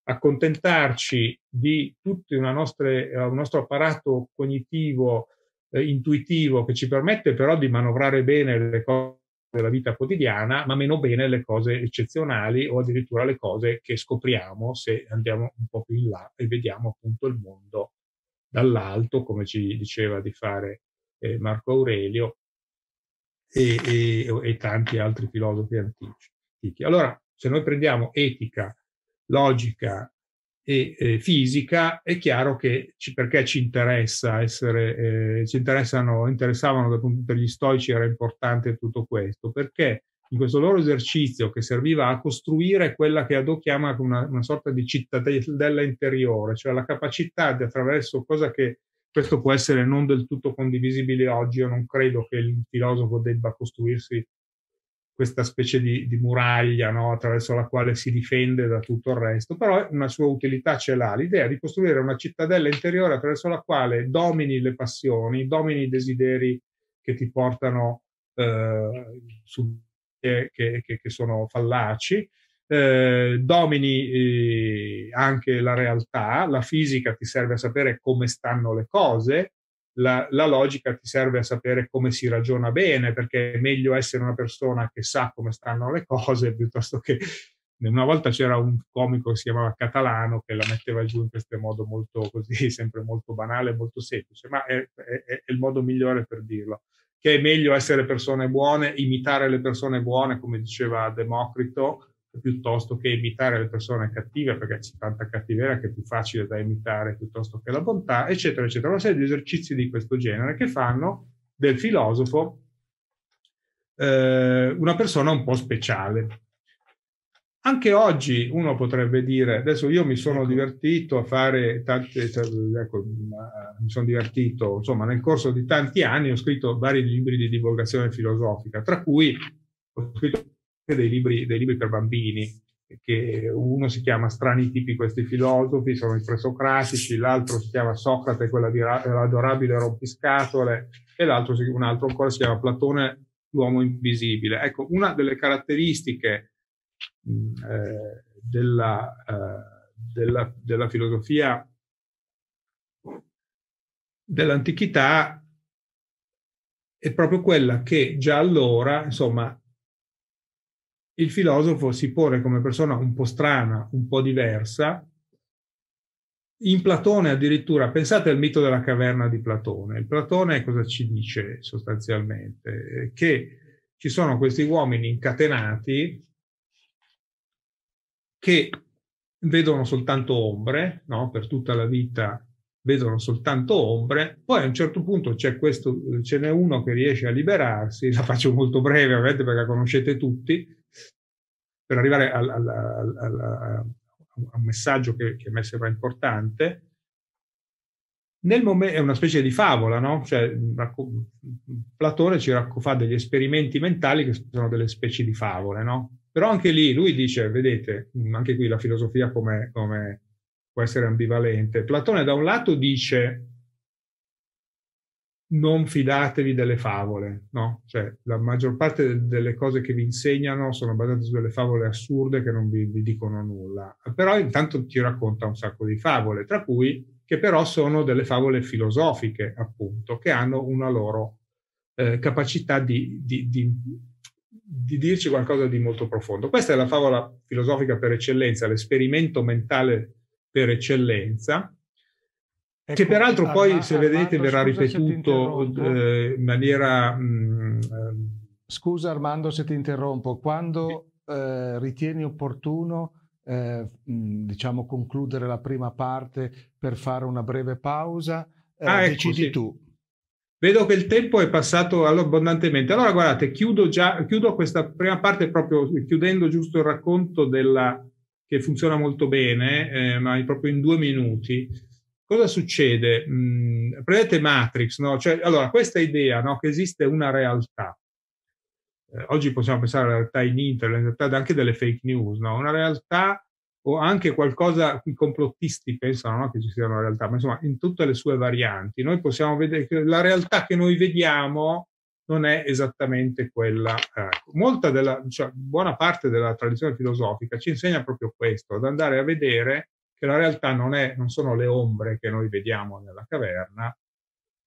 accontentarci di tutto nostre, un nostro apparato cognitivo eh, intuitivo che ci permette però di manovrare bene le cose della vita quotidiana, ma meno bene le cose eccezionali o addirittura le cose che scopriamo se andiamo un po' più in là e vediamo appunto il mondo dall'alto, come ci diceva di fare eh, Marco Aurelio e, e, e, tanti altri filosofi antichi. Allora, se noi prendiamo etica, logica e eh, fisica, è chiaro che ci, perché ci interessa essere, eh, ci interessano, interessavano per gli stoici era importante tutto questo, perché in questo loro esercizio che serviva a costruire quella che Adò chiama una, una sorta di cittadella interiore, cioè la capacità di attraverso cosa che questo può essere non del tutto condivisibile oggi, io non credo che il filosofo debba costruirsi questa specie di, di muraglia no? attraverso la quale si difende da tutto il resto, però una sua utilità ce l'ha, l'idea di costruire una cittadella interiore attraverso la quale domini le passioni, domini i desideri che ti portano eh, su, che, che, che, sono fallaci, eh, domini eh, anche la realtà, la fisica ti serve a sapere come stanno le cose, la, la, logica ti serve a sapere come si ragiona bene, perché è meglio essere una persona che sa come stanno le cose piuttosto che una volta c'era un comico che si chiamava Catalano che la metteva giù in questo modo molto così, sempre molto banale, molto semplice, ma è, è, è, il modo migliore per dirlo. Che è meglio essere persone buone, imitare le persone buone, come diceva Democrito, piuttosto che imitare le persone cattive, perché c'è tanta cattiveria che è più facile da imitare piuttosto che la bontà, eccetera, eccetera. Una serie di esercizi di questo genere che fanno del filosofo eh, una persona un po' speciale. Anche oggi uno potrebbe dire, adesso io mi sono ecco. divertito a fare tante, ecco, mi sono divertito, insomma, nel corso di tanti anni ho scritto vari libri di divulgazione filosofica, tra cui ho scritto dei libri, dei libri per bambini, che uno si chiama Strani tipi questi filosofi, sono i presocratici, l'altro si chiama Socrate, quella di l'adorabile rompiscatole, e l'altro, un altro ancora si chiama Platone, l'uomo invisibile. Ecco, una delle caratteristiche eh, della, eh, della, della filosofia dell'antichità è proprio quella che già allora, insomma, il filosofo si pone come persona un po' strana, un po' diversa. In Platone addirittura, pensate al mito della caverna di Platone. Il Platone cosa ci dice sostanzialmente? Che ci sono questi uomini incatenati che vedono soltanto ombre, no? per tutta la vita vedono soltanto ombre, poi a un certo punto c'è questo, ce n'è uno che riesce a liberarsi, la faccio molto breve ovviamente perché la conoscete tutti, per arrivare al, al, al, a un messaggio che, che, a me sembra importante, nel momento, è una specie di favola, no? Cioè, Platone ci fa degli esperimenti mentali che sono delle specie di favole, no? Però anche lì lui dice, vedete, anche qui la filosofia come, come può essere ambivalente. Platone da un lato dice non fidatevi delle favole, no? Cioè, la maggior parte delle cose che vi insegnano sono basate su delle favole assurde che non vi, vi, dicono nulla. Però intanto ti racconta un sacco di favole, tra cui che però sono delle favole filosofiche, appunto, che hanno una loro eh, capacità di, di, di, di dirci qualcosa di molto profondo. Questa è la favola filosofica per eccellenza, l'esperimento mentale per eccellenza, Ecco, che peraltro poi, Armando, se vedete, verrà ripetuto eh, in maniera... Mh, mm, ehm, scusa Armando se ti interrompo, quando eh, ritieni opportuno eh, mm, diciamo concludere la prima parte per fare una breve pausa, eh, ah, ecco, decidi sì. tu. Vedo che il tempo è passato abbondantemente. Allora, guardate, chiudo, già, chiudo questa prima parte proprio chiudendo giusto il racconto della, che funziona molto bene, eh, ma proprio in due minuti cosa succede? Mm, prendete Matrix, no? Cioè, allora, questa idea no, che esiste una realtà. Eh, oggi possiamo pensare alla realtà in internet, anche delle fake news, no? Una realtà o anche qualcosa, i complottisti pensano no, che ci sia una realtà, ma insomma in tutte le sue varianti. Noi possiamo vedere che la realtà che noi vediamo non è esattamente quella. Molta della, cioè, buona parte della tradizione filosofica ci insegna proprio questo, ad andare a vedere che la realtà non, è, non sono le ombre che noi vediamo nella caverna,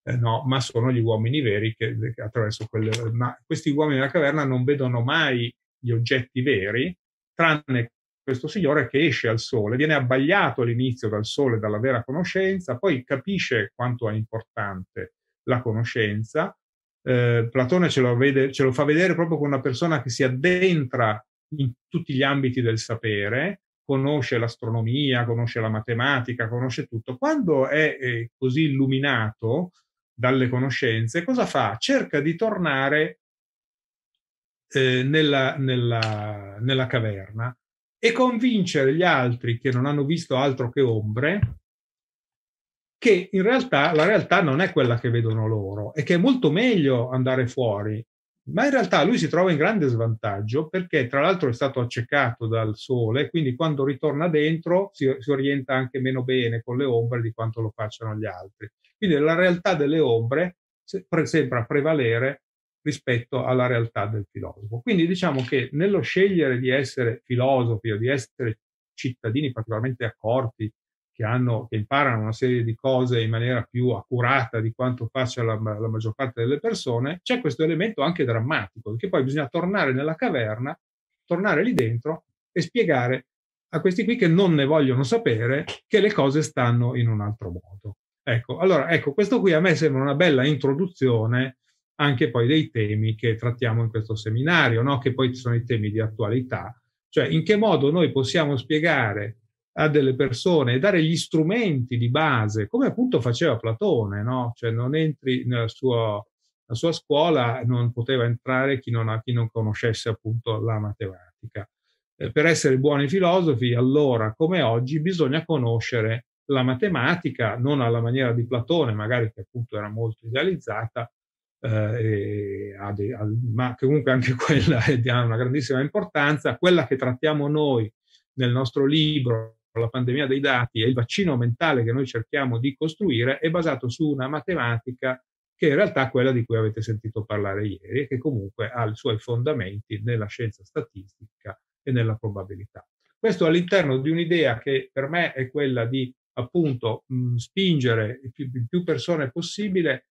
eh, no, ma sono gli uomini veri che, che attraverso quelle... Ma questi uomini nella caverna non vedono mai gli oggetti veri, tranne questo signore che esce al sole, viene abbagliato all'inizio dal sole, dalla vera conoscenza, poi capisce quanto è importante la conoscenza. Eh, Platone ce lo, vede, ce lo fa vedere proprio con una persona che si addentra in tutti gli ambiti del sapere, conosce l'astronomia, conosce la matematica, conosce tutto. Quando è eh, così illuminato dalle conoscenze, cosa fa? Cerca di tornare eh, nella, nella, nella caverna e convincere gli altri che non hanno visto altro che ombre che in realtà la realtà non è quella che vedono loro e che è molto meglio andare fuori ma in realtà lui si trova in grande svantaggio perché tra l'altro è stato accecato dal sole, quindi quando ritorna dentro si, si, orienta anche meno bene con le ombre di quanto lo facciano gli altri. Quindi la realtà delle ombre sembra prevalere rispetto alla realtà del filosofo. Quindi diciamo che nello scegliere di essere filosofi o di essere cittadini particolarmente accorti che, hanno, che imparano una serie di cose in maniera più accurata di quanto faccia la, la maggior parte delle persone, c'è questo elemento anche drammatico, perché poi bisogna tornare nella caverna, tornare lì dentro e spiegare a questi qui che non ne vogliono sapere che le cose stanno in un altro modo. Ecco, allora, ecco, questo qui a me sembra una bella introduzione anche poi dei temi che trattiamo in questo seminario, no? che poi sono i temi di attualità, cioè in che modo noi possiamo spiegare a delle persone dare gli strumenti di base, come appunto faceva Platone, no? Cioè non entri nella sua, nella sua scuola, non poteva entrare chi non, chi non conoscesse appunto la matematica. Eh, per essere buoni filosofi, allora come oggi, bisogna conoscere la matematica, non alla maniera di Platone, magari che appunto era molto idealizzata, eh, ha de, ha, ma comunque anche quella ha una grandissima importanza, quella che trattiamo noi nel nostro libro la pandemia dei dati e il vaccino mentale che noi cerchiamo di costruire è basato su una matematica che in realtà è quella di cui avete sentito parlare ieri e che comunque ha i suoi fondamenti nella scienza statistica e nella probabilità. Questo all'interno di un'idea che per me è quella di appunto mh, spingere più, più persone possibile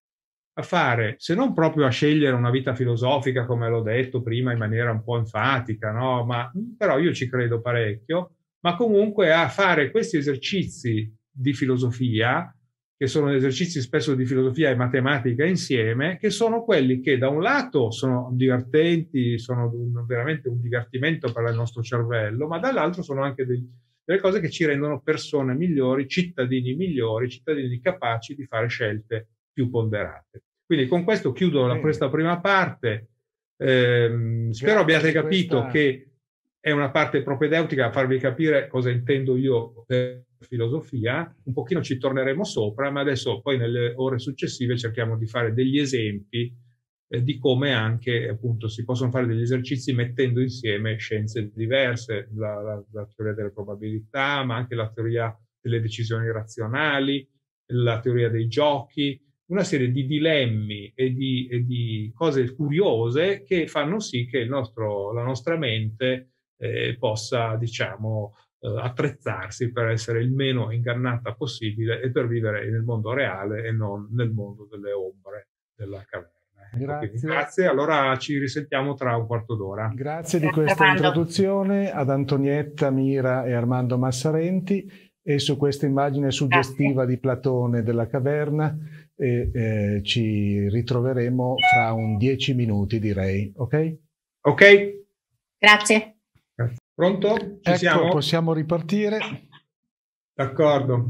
a fare, se non proprio a scegliere una vita filosofica, come l'ho detto prima in maniera un po' enfatica, no? Ma però io ci credo parecchio, ma comunque a fare questi esercizi di filosofia, che sono esercizi spesso di filosofia e matematica insieme, che sono quelli che da un lato sono divertenti, sono veramente un divertimento per il nostro cervello, ma dall'altro sono anche dei, delle cose che ci rendono persone migliori, cittadini migliori, cittadini capaci di fare scelte più ponderate. Quindi con questo chiudo la, questa prima parte. Eh, spero abbiate capito questa... che è una parte propedeutica a farvi capire cosa intendo io per filosofia, un pochino ci torneremo sopra, ma adesso poi nelle ore successive cerchiamo di fare degli esempi eh, di come anche appunto si possono fare degli esercizi mettendo insieme scienze diverse, la, la, la teoria delle probabilità, ma anche la teoria delle decisioni razionali, la teoria dei giochi, una serie di dilemmi e di, e di cose curiose che fanno sì che nostro, la nostra mente eh, possa, diciamo, eh, attrezzarsi per essere il meno ingannata possibile e per vivere nel mondo reale e non nel mondo delle ombre della caverna. Ecco, grazie. grazie. allora ci risentiamo tra un quarto d'ora. Grazie di questa introduzione ad Antonietta Mira e Armando Massarenti e su questa immagine suggestiva di Platone della caverna e eh, ci ritroveremo fra un dieci minuti direi, ok? Ok. Grazie. Pronto? Ci ecco, siamo? possiamo ripartire. D'accordo.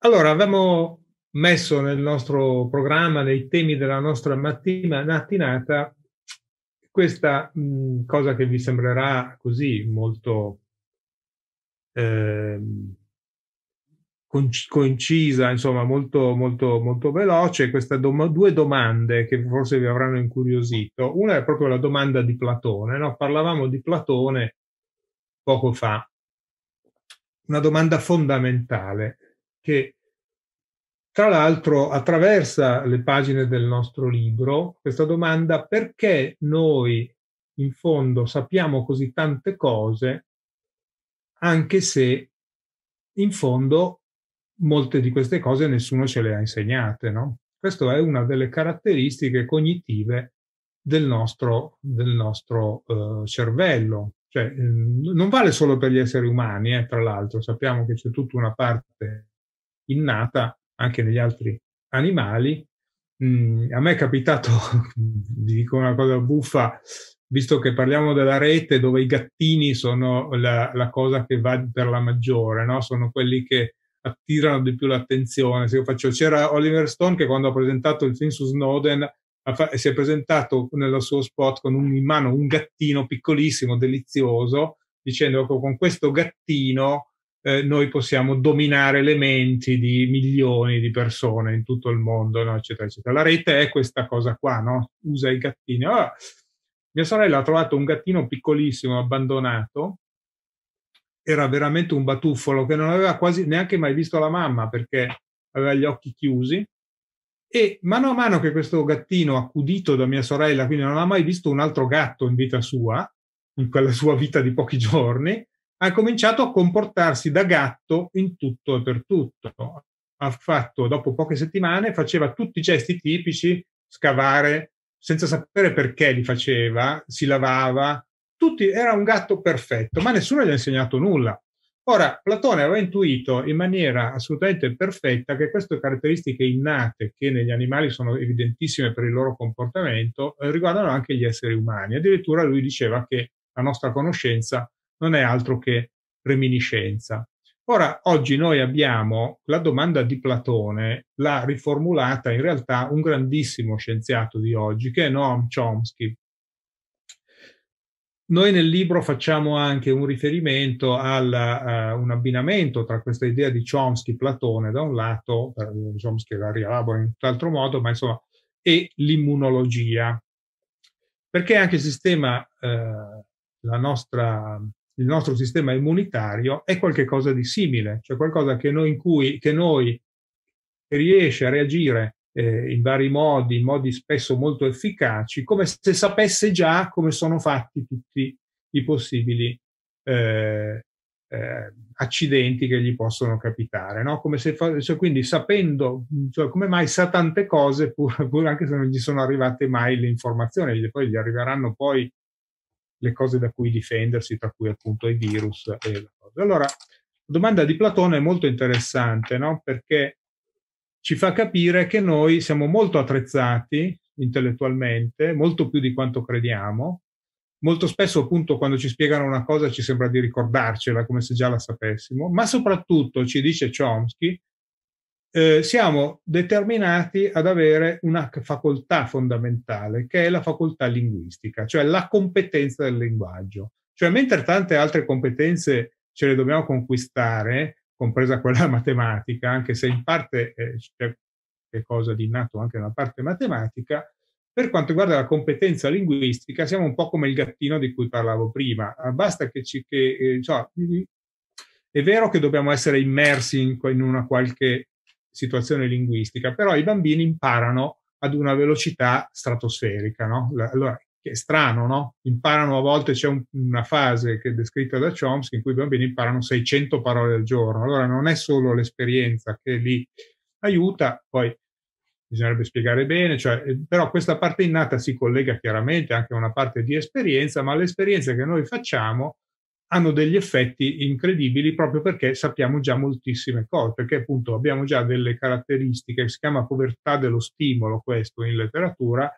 Allora, abbiamo messo nel nostro programma, nei temi della nostra mattina, mattinata, questa mh, cosa che vi sembrerà così molto eh, coincisa, insomma, molto, molto, molto veloce. Queste dom- due domande che forse vi avranno incuriosito. Una è proprio la domanda di Platone, no? Parlavamo di Platone poco fa. Una domanda fondamentale che tra l'altro attraversa le pagine del nostro libro questa domanda perché noi in fondo sappiamo così tante cose anche se in fondo molte di queste cose nessuno ce le ha insegnate. No? Questa è una delle caratteristiche cognitive del nostro, del nostro uh, cervello. Cioè, non vale solo per gli esseri umani, eh, tra l'altro, sappiamo che c'è tutta una parte innata anche negli altri animali. Mm, a me è capitato, vi dico una cosa buffa, visto che parliamo della rete dove i gattini sono la, la cosa che va per la maggiore, no? sono quelli che attirano di più l'attenzione. Se io faccio, c'era Oliver Stone che quando ha presentato il film su Snowden si è presentato nel suo spot con un, in mano un gattino piccolissimo, delizioso, dicendo che con questo gattino eh, noi possiamo dominare le menti di milioni di persone in tutto il mondo, no? eccetera, eccetera. La rete è questa cosa qua, no? usa i gattini. Allora, mia sorella ha trovato un gattino piccolissimo, abbandonato, era veramente un batuffolo che non aveva quasi neanche mai visto la mamma perché aveva gli occhi chiusi. E mano a mano che questo gattino, accudito da mia sorella, quindi non ha mai visto un altro gatto in vita sua, in quella sua vita di pochi giorni, ha cominciato a comportarsi da gatto in tutto e per tutto. Ha fatto, dopo poche settimane, faceva tutti i gesti tipici, scavare, senza sapere perché li faceva, si lavava, tutti, era un gatto perfetto, ma nessuno gli ha insegnato nulla. Ora, Platone aveva intuito in maniera assolutamente perfetta che queste caratteristiche innate, che negli animali sono evidentissime per il loro comportamento, eh, riguardano anche gli esseri umani. Addirittura lui diceva che la nostra conoscenza non è altro che reminiscenza. Ora, oggi noi abbiamo la domanda di Platone, l'ha riformulata in realtà un grandissimo scienziato di oggi, che è Noam Chomsky, noi nel libro facciamo anche un riferimento a uh, un abbinamento tra questa idea di Chomsky-Platone da un lato, uh, Chomsky la rielabora in tutt'altro modo, ma insomma, e l'immunologia. Perché anche il sistema, uh, la nostra, il nostro sistema immunitario è qualcosa di simile, cioè qualcosa che noi, in cui, che noi riesce a reagire eh, in vari modi, in modi spesso molto efficaci, come se sapesse già come sono fatti tutti i possibili eh, eh, accidenti che gli possono capitare. No? Come se fa, cioè, quindi sapendo cioè, come mai sa tante cose, pur, pur, anche se non gli sono arrivate mai le informazioni, poi gli arriveranno poi le cose da cui difendersi, tra cui appunto i virus e le cose. Allora, la domanda di Platone è molto interessante, no? perché ci fa capire che noi siamo molto attrezzati intellettualmente, molto più di quanto crediamo. Molto spesso, appunto, quando ci spiegano una cosa ci sembra di ricordarcela come se già la sapessimo, ma soprattutto, ci dice Chomsky, eh, siamo determinati ad avere una facoltà fondamentale, che è la facoltà linguistica, cioè la competenza del linguaggio. Cioè, mentre tante altre competenze ce le dobbiamo conquistare, compresa quella matematica, anche se in parte eh, c'è qualcosa di innato anche nella parte matematica, per quanto riguarda la competenza linguistica, siamo un po' come il gattino di cui parlavo prima. Ah, basta che ci. Che, eh, cioè, è vero che dobbiamo essere immersi in, in, una qualche situazione linguistica, però i bambini imparano ad una velocità stratosferica. No? Allora, che è strano, no? Imparano a volte, c'è un, una fase che è descritta da Chomsky in cui i bambini imparano 600 parole al giorno. Allora non è solo l'esperienza che li aiuta, poi bisognerebbe spiegare bene, cioè, eh, però questa parte innata si collega chiaramente anche a una parte di esperienza, ma le esperienze che noi facciamo hanno degli effetti incredibili proprio perché sappiamo già moltissime cose, perché appunto abbiamo già delle caratteristiche, si chiama povertà dello stimolo questo in letteratura,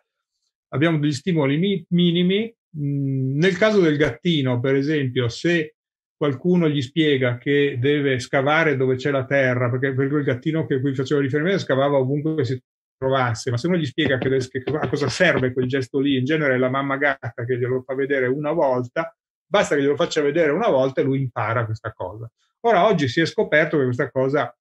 abbiamo degli stimoli mi- minimi. Mm, nel caso del gattino, per esempio, se qualcuno gli spiega che deve scavare dove c'è la terra, perché per quel gattino che cui facevo riferimento scavava ovunque si trovasse, ma se uno gli spiega che, che, a cosa serve quel gesto lì, in genere è la mamma gatta che glielo fa vedere una volta, basta che glielo faccia vedere una volta e lui impara questa cosa. Ora, oggi si è scoperto che questa cosa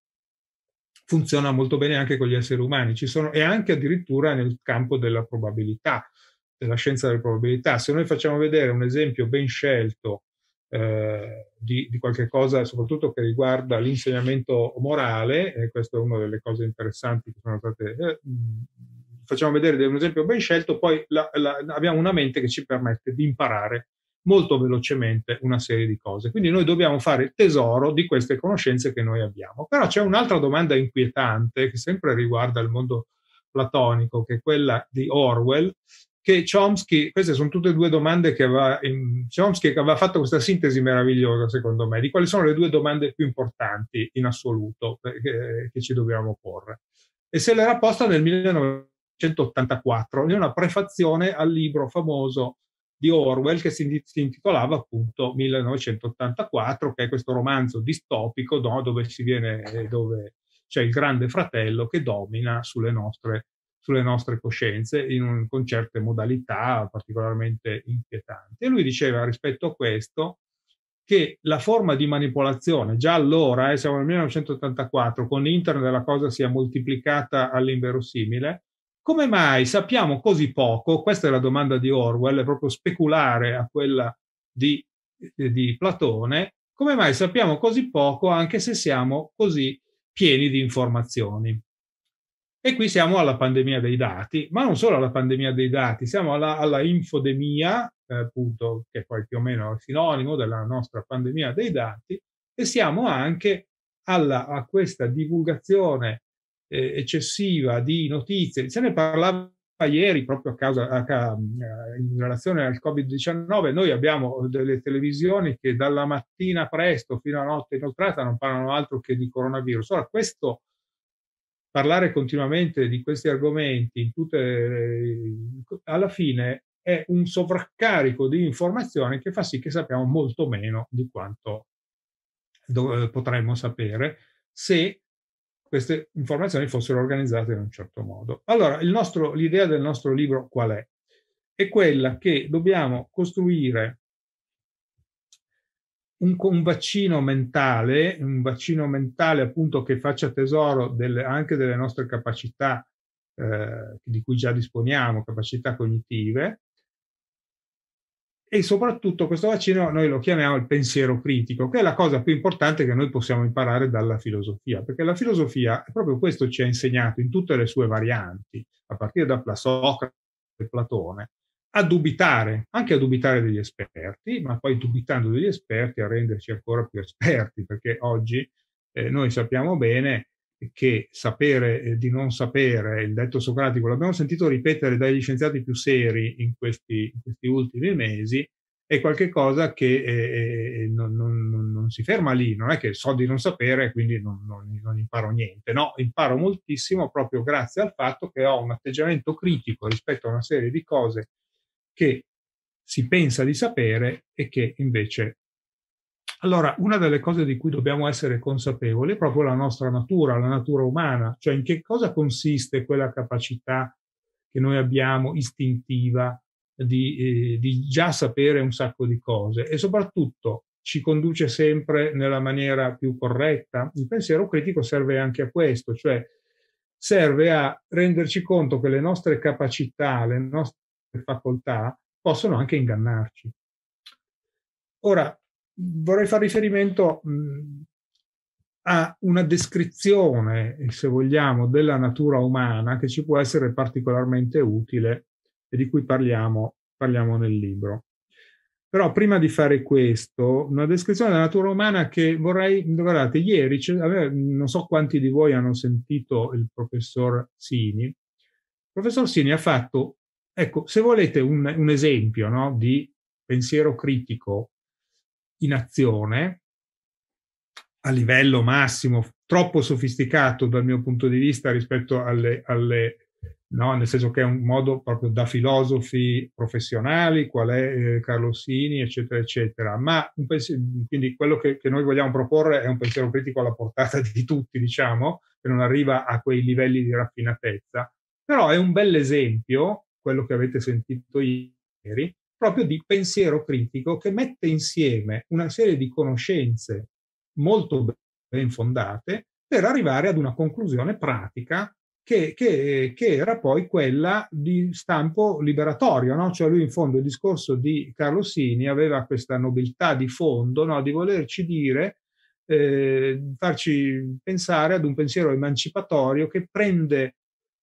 funziona molto bene anche con gli esseri umani, ci sono, e anche addirittura nel campo della probabilità, della scienza delle probabilità. Se noi facciamo vedere un esempio ben scelto eh, di, di, qualche cosa, soprattutto che riguarda l'insegnamento morale, e questa è una delle cose interessanti che sono state. Eh, facciamo vedere un esempio ben scelto, poi la, la, abbiamo una mente che ci permette di imparare molto velocemente una serie di cose. Quindi noi dobbiamo fare tesoro di queste conoscenze che noi abbiamo. Però c'è un'altra domanda inquietante che sempre riguarda il mondo platonico, che è quella di Orwell, che Chomsky, queste sono tutte due domande che aveva, Chomsky aveva fatto questa sintesi meravigliosa secondo me, di quali sono le due domande più importanti in assoluto che, che ci dobbiamo porre. E se l'era posta nel 1984 in una prefazione al libro famoso di Orwell che si, intitolava appunto 1984, che è questo romanzo distopico no? dove, viene, dove c'è il grande fratello che domina sulle nostre, sulle nostre coscienze un, con certe modalità particolarmente inquietanti. E lui diceva rispetto a questo che la forma di manipolazione, già allora, eh, siamo nel 1984, con internet la cosa si è moltiplicata all'inverosimile, come mai sappiamo così poco? Questa è la domanda di Orwell, è proprio speculare a quella di, di Platone. Come mai sappiamo così poco anche se siamo così pieni di informazioni? E qui siamo alla pandemia dei dati, ma non solo alla pandemia dei dati, siamo alla, alla infodemia, eh, appunto, che poi più o meno è sinonimo della nostra pandemia dei dati, e siamo anche alla, a questa divulgazione eh, eccessiva di notizie. Se ne parlava ieri proprio a causa, a, a, in relazione al Covid-19. Noi abbiamo delle televisioni che dalla mattina presto fino a notte inoltrata non parlano altro che di coronavirus. Ora, questo parlare continuamente di questi argomenti tutte, alla fine è un sovraccarico di informazioni che fa sì che sappiamo molto meno di quanto potremmo sapere se queste informazioni fossero organizzate in un certo modo. Allora, nostro, l'idea del nostro libro qual è? È quella che dobbiamo costruire un, un vaccino mentale, un vaccino mentale appunto che faccia tesoro delle, anche delle nostre capacità eh, di cui già disponiamo, capacità cognitive, e soprattutto questo vaccino noi lo chiamiamo il pensiero critico, che è la cosa più importante che noi possiamo imparare dalla filosofia, perché la filosofia, proprio questo ci ha insegnato in tutte le sue varianti, a partire da Socrate e Platone, a dubitare, anche a dubitare degli esperti, ma poi dubitando degli esperti a renderci ancora più esperti, perché oggi eh, noi sappiamo bene che sapere eh, di non sapere, il detto socratico, l'abbiamo sentito ripetere dagli scienziati più seri in questi, in questi ultimi mesi, è qualcosa che eh, eh non, non, non, si ferma lì, non è che so di non sapere e quindi non, non, imparo niente, no, imparo moltissimo proprio grazie al fatto che ho un atteggiamento critico rispetto a una serie di cose che si pensa di sapere e che invece allora, una delle cose di cui dobbiamo essere consapevoli è proprio la nostra natura, la natura umana, cioè in che cosa consiste quella capacità che noi abbiamo istintiva di, eh, di già sapere un sacco di cose e soprattutto ci conduce sempre nella maniera più corretta. Il pensiero critico serve anche a questo, cioè serve a renderci conto che le nostre capacità, le nostre facoltà possono anche ingannarci. Ora, vorrei fare riferimento mh, a una descrizione, se vogliamo, della natura umana che ci può essere particolarmente utile e di cui parliamo, parliamo nel libro. Però prima di fare questo, una descrizione della natura umana che vorrei, guardate, ieri, non so quanti di voi hanno sentito il professor Sini. Il professor Sini ha fatto, ecco, se volete un, un esempio no, di pensiero critico in azione a livello massimo, troppo sofisticato dal mio punto di vista rispetto alle, alle no? nel senso che è un modo proprio da filosofi professionali, qual è eh, Carlo Sini, eccetera, eccetera. Ma pensiero, quindi quello che, che, noi vogliamo proporre è un pensiero critico alla portata di tutti, diciamo, che non arriva a quei livelli di raffinatezza. Però è un bel esempio, quello che avete sentito ieri, proprio di pensiero critico che mette insieme una serie di conoscenze molto ben fondate per arrivare ad una conclusione pratica che, che, che, era poi quella di stampo liberatorio, no? cioè lui in fondo il discorso di Carlo Sini aveva questa nobiltà di fondo no? di volerci dire, eh, farci pensare ad un pensiero emancipatorio che prende,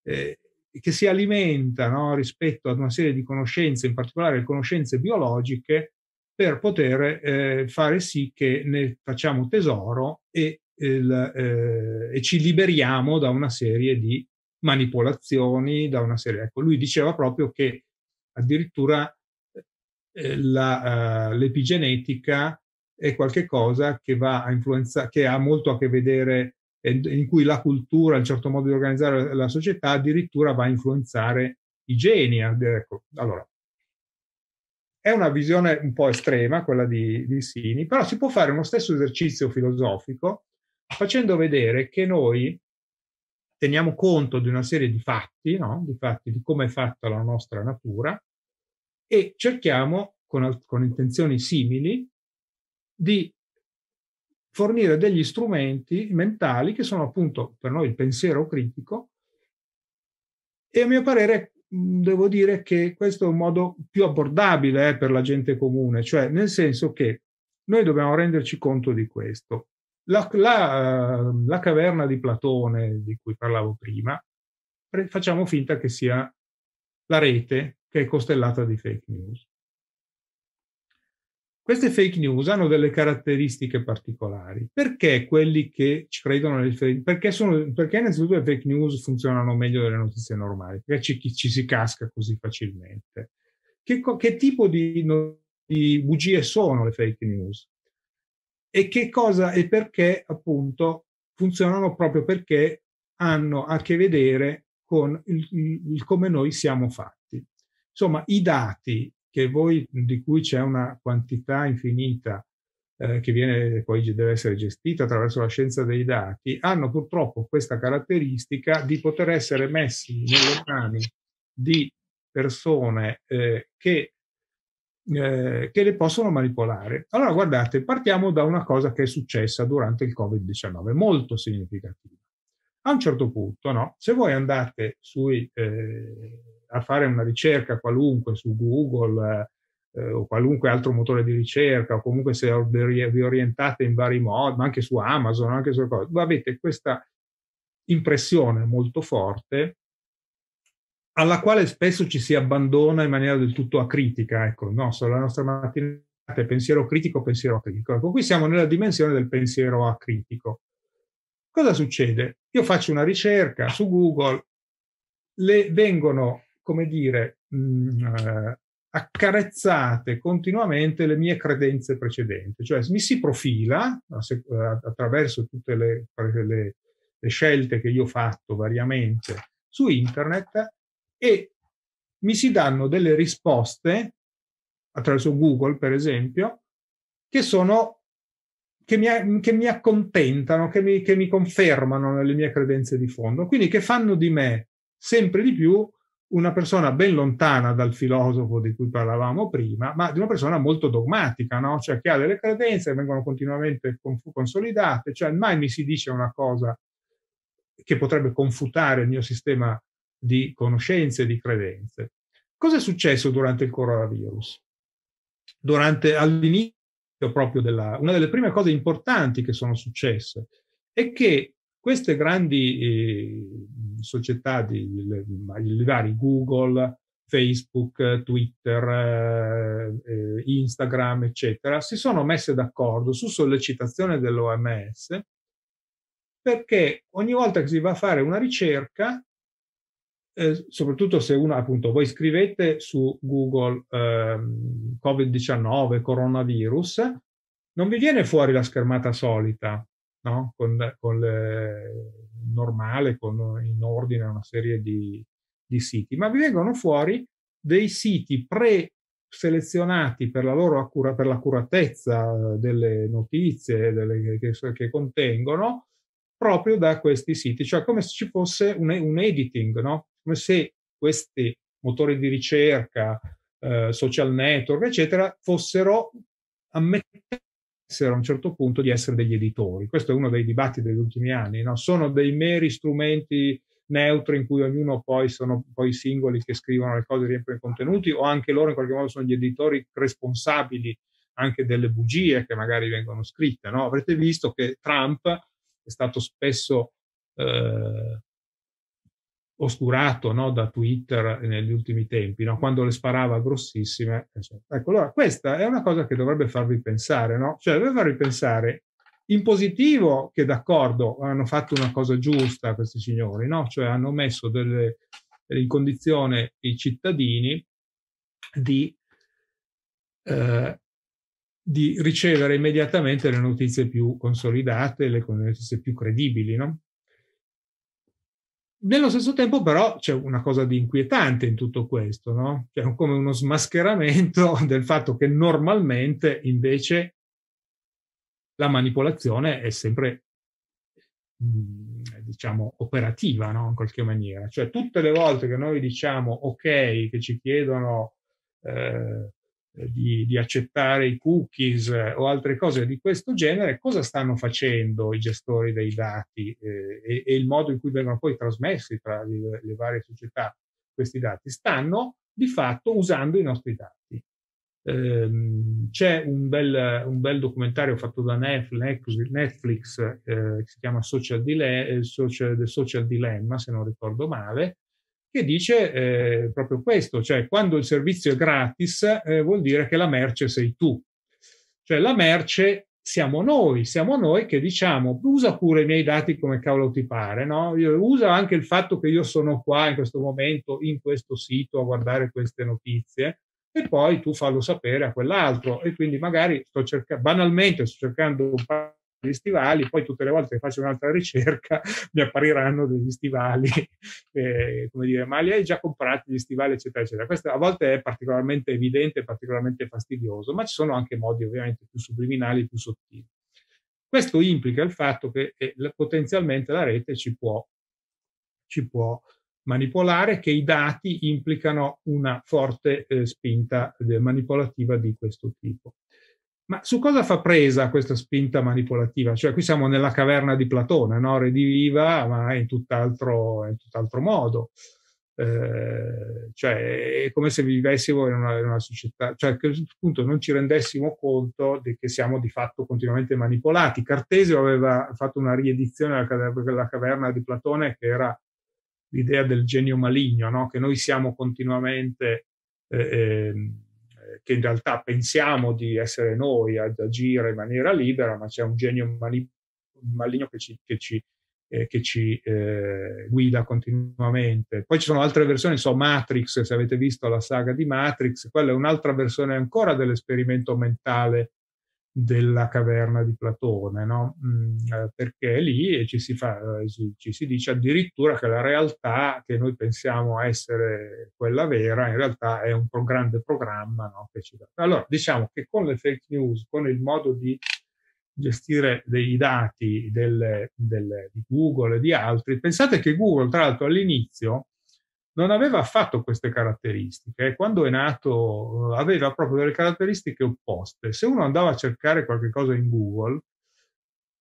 eh, che si alimenta no? rispetto ad una serie di conoscenze, in particolare le conoscenze biologiche, per poter eh, fare sì che ne facciamo tesoro e, il, eh, e ci liberiamo da una serie di manipolazioni, da una serie. Ecco, lui diceva proprio che addirittura eh, la, uh, l'epigenetica è qualcosa che va a influenzare, che ha molto a che vedere, in cui la cultura, il certo modo di organizzare la società, addirittura va a influenzare i geni. Ecco, allora, è una visione un po' estrema quella di, di Sini, però si può fare uno stesso esercizio filosofico facendo vedere che noi teniamo conto di una serie di fatti, no? di fatti di come è fatta la nostra natura e cerchiamo con, con intenzioni simili di fornire degli strumenti mentali che sono appunto per noi il pensiero critico e a mio parere devo dire che questo è un modo più abbordabile eh, per la gente comune, cioè nel senso che noi dobbiamo renderci conto di questo. La, la, la caverna di Platone di cui parlavo prima, facciamo finta che sia la rete che è costellata di fake news. Queste fake news hanno delle caratteristiche particolari. Perché quelli che ci credono nelle fake? Perché, sono, perché innanzitutto le fake news funzionano meglio delle notizie normali? Perché ci, ci si casca così facilmente? Che, che tipo di, di bugie sono le fake news? e che cosa e perché appunto funzionano proprio perché hanno a che vedere con il, il, il come noi siamo fatti. Insomma, i dati che voi, di cui c'è una quantità infinita eh, che viene, poi deve essere gestita attraverso la scienza dei dati, hanno purtroppo questa caratteristica di poter essere messi nelle mani di persone eh, che eh, che le possono manipolare. Allora, guardate, partiamo da una cosa che è successa durante il Covid-19, molto significativa. A un certo punto, no, se voi andate sui, eh, a fare una ricerca qualunque su Google eh, o qualunque altro motore di ricerca, o comunque se vi orientate in vari modi, ma anche su Amazon, anche su cose, avete questa impressione molto forte alla quale spesso ci si abbandona in maniera del tutto acritica. Ecco, no, la nostra mattinata è pensiero critico, pensiero acritico. Ecco, qui siamo nella dimensione del pensiero acritico. Cosa succede? Io faccio una ricerca su Google, le vengono, come dire, mh, mm, eh, accarezzate continuamente le mie credenze precedenti, cioè mi si profila attraverso tutte le, le, le scelte che io ho fatto variamente su internet e mi si danno delle risposte attraverso Google, per esempio, che sono che mi, che mi accontentano, che mi, che mi confermano nelle mie credenze di fondo, quindi che fanno di me sempre di più una persona ben lontana dal filosofo di cui parlavamo prima, ma di una persona molto dogmatica, no? cioè che ha delle credenze che vengono continuamente consolidate, cioè mai mi si dice una cosa che potrebbe confutare il mio sistema di conoscenze e di credenze. Cosa è successo durante il coronavirus? Durante, all'inizio proprio della, una delle prime cose importanti che sono successe è che queste grandi eh, società, di, i vari Google, Facebook, Twitter, eh, eh, Instagram, eccetera, si sono messe d'accordo su sollecitazione dell'OMS perché ogni volta che si va a fare una ricerca eh, soprattutto se uno, appunto, voi scrivete su Google eh, Covid-19, coronavirus, non vi viene fuori la schermata solita, no? con, con le, normale, con in ordine una serie di, di siti, ma vi vengono fuori dei siti pre-selezionati per la loro accura, per l'accuratezza delle notizie delle, che, che, contengono proprio da questi siti, cioè come se ci fosse un, un editing, no? come se questi motori di ricerca, eh, social network, eccetera, fossero ammettenti a un certo punto di essere degli editori. Questo è uno dei dibattiti degli ultimi anni. No? Sono dei meri strumenti neutri in cui ognuno poi sono poi singoli che scrivono le cose, riempiono i contenuti, o anche loro in qualche modo sono gli editori responsabili anche delle bugie che magari vengono scritte. No? Avrete visto che Trump è stato spesso eh, oscurato no, da Twitter negli ultimi tempi, no? quando le sparava grossissime. Ecco, allora questa è una cosa che dovrebbe farvi pensare, no? Cioè dovrebbe farvi pensare in positivo che d'accordo hanno fatto una cosa giusta questi signori, no? Cioè hanno messo delle, in condizione i cittadini di, eh, di ricevere immediatamente le notizie più consolidate, le notizie più credibili, no? Nello stesso tempo, però, c'è una cosa di inquietante in tutto questo, no? Cioè, come uno smascheramento del fatto che normalmente invece la manipolazione è sempre, mm, diciamo, operativa, no? In qualche maniera. Cioè, tutte le volte che noi diciamo ok, che ci chiedono eh, di, di, accettare i cookies eh, o altre cose di questo genere, cosa stanno facendo i gestori dei dati eh, e, e, il modo in cui vengono poi trasmessi tra le, le, varie società questi dati? Stanno di fatto usando i nostri dati. Ehm, c'è un bel, un bel, documentario fatto da Netflix, Netflix eh, che si chiama Social, Dile- Social, The Social Dilemma, se non ricordo male, che dice eh, proprio questo, cioè quando il servizio è gratis eh, vuol dire che la merce sei tu, cioè la merce siamo noi, siamo noi che diciamo usa pure i miei dati come cavolo ti pare, no? Usa anche il fatto che io sono qua in questo momento in questo sito a guardare queste notizie e poi tu fallo sapere a quell'altro e quindi magari sto cercando, banalmente sto cercando un stivali, poi tutte le volte che faccio un'altra ricerca mi appariranno degli stivali, eh, come dire, ma li hai già comprati gli stivali, eccetera, eccetera. Questo a volte è particolarmente evidente, particolarmente fastidioso, ma ci sono anche modi ovviamente più subliminali, più sottili. Questo implica il fatto che eh, potenzialmente la rete ci può, ci può manipolare, che i dati implicano una forte eh, spinta eh, manipolativa di questo tipo. Ma su cosa fa presa questa spinta manipolativa? Cioè, qui siamo nella caverna di Platone, no? Rediviva, ma in tutt'altro, in tutt'altro modo. Eh, cioè, è come se vivessimo in una, in una, società, cioè che appunto non ci rendessimo conto che siamo di fatto continuamente manipolati. Cartesio aveva fatto una riedizione della caverna di Platone che era l'idea del genio maligno, no? che noi siamo continuamente eh, ehm, che in realtà pensiamo di essere noi ad agire in maniera libera, ma c'è un genio maligno che ci, che ci, eh, che ci eh, guida continuamente. Poi ci sono altre versioni, so Matrix, se avete visto la saga di Matrix, quella è un'altra versione ancora dell'esperimento mentale della caverna di Platone, no? mm, eh, perché lì ci si, fa, eh, ci, si dice addirittura che la realtà che noi pensiamo essere quella vera, in realtà è un grande programma no? che ci dà. Allora, diciamo che con le fake news, con il modo di gestire dei dati delle, delle, di Google e di altri, pensate che Google, tra l'altro, all'inizio non aveva affatto queste caratteristiche. Quando è nato eh, aveva proprio delle caratteristiche opposte. Se uno andava a cercare qualche cosa in Google,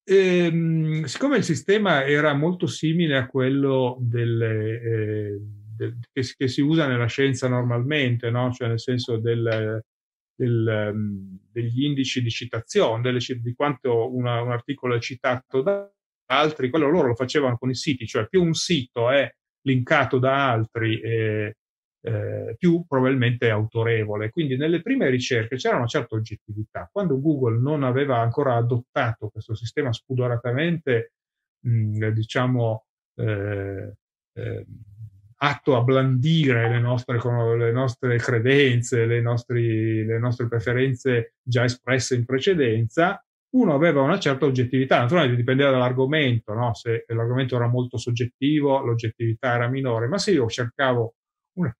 ehm, siccome il sistema era molto simile a quello delle, eh, del, che, che, si usa nella scienza normalmente, no? cioè nel senso del, del, um, degli indici di citazione, delle, di quanto una, un articolo è citato da altri, quello loro lo facevano con i siti, cioè più un sito è linkato da altri, eh, eh, più probabilmente autorevole. Quindi nelle prime ricerche c'era una certa oggettività. Quando Google non aveva ancora adottato questo sistema spudoratamente, mh, diciamo, eh, eh, atto a blandire le nostre, le nostre credenze, le, nostri, le nostre preferenze già espresse in precedenza, uno aveva una certa oggettività, naturalmente dipendeva dall'argomento, no? se l'argomento era molto soggettivo, l'oggettività era minore, ma se io cercavo una,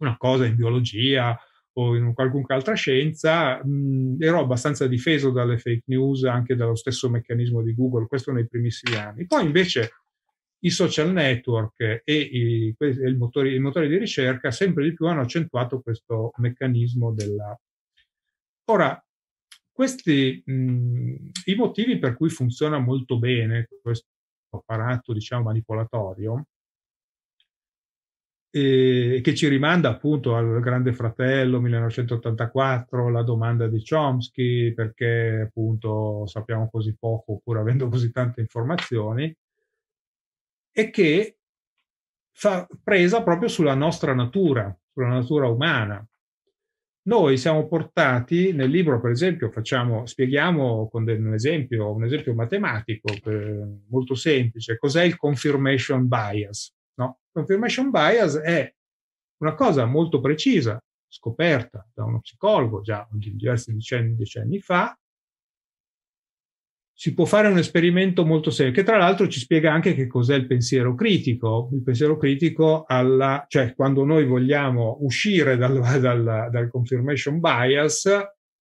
una cosa in biologia o in qualunque altra scienza, mh, ero abbastanza difeso dalle fake news, anche dallo stesso meccanismo di Google, questo nei primissimi anni. Poi invece i social network e i, i, motori, i motori di ricerca sempre di più hanno accentuato questo meccanismo della... Ora, questi mh, i motivi per cui funziona molto bene questo apparato, diciamo, manipolatorio, eh, che ci rimanda appunto al Grande Fratello 1984, la domanda di Chomsky, perché appunto sappiamo così poco pur avendo così tante informazioni, e che fa presa proprio sulla nostra natura, sulla natura umana. Noi siamo portati nel libro, per esempio, facciamo, spieghiamo con un esempio, un esempio matematico eh, molto semplice, cos'è il confirmation bias. No? Confirmation bias è una cosa molto precisa, scoperta da uno psicologo già diversi decenni, decenni fa, si può fare un esperimento molto serio, che tra l'altro ci spiega anche che cos'è il pensiero critico. Il pensiero critico, alla, cioè quando noi vogliamo uscire dal, dal, dal confirmation bias,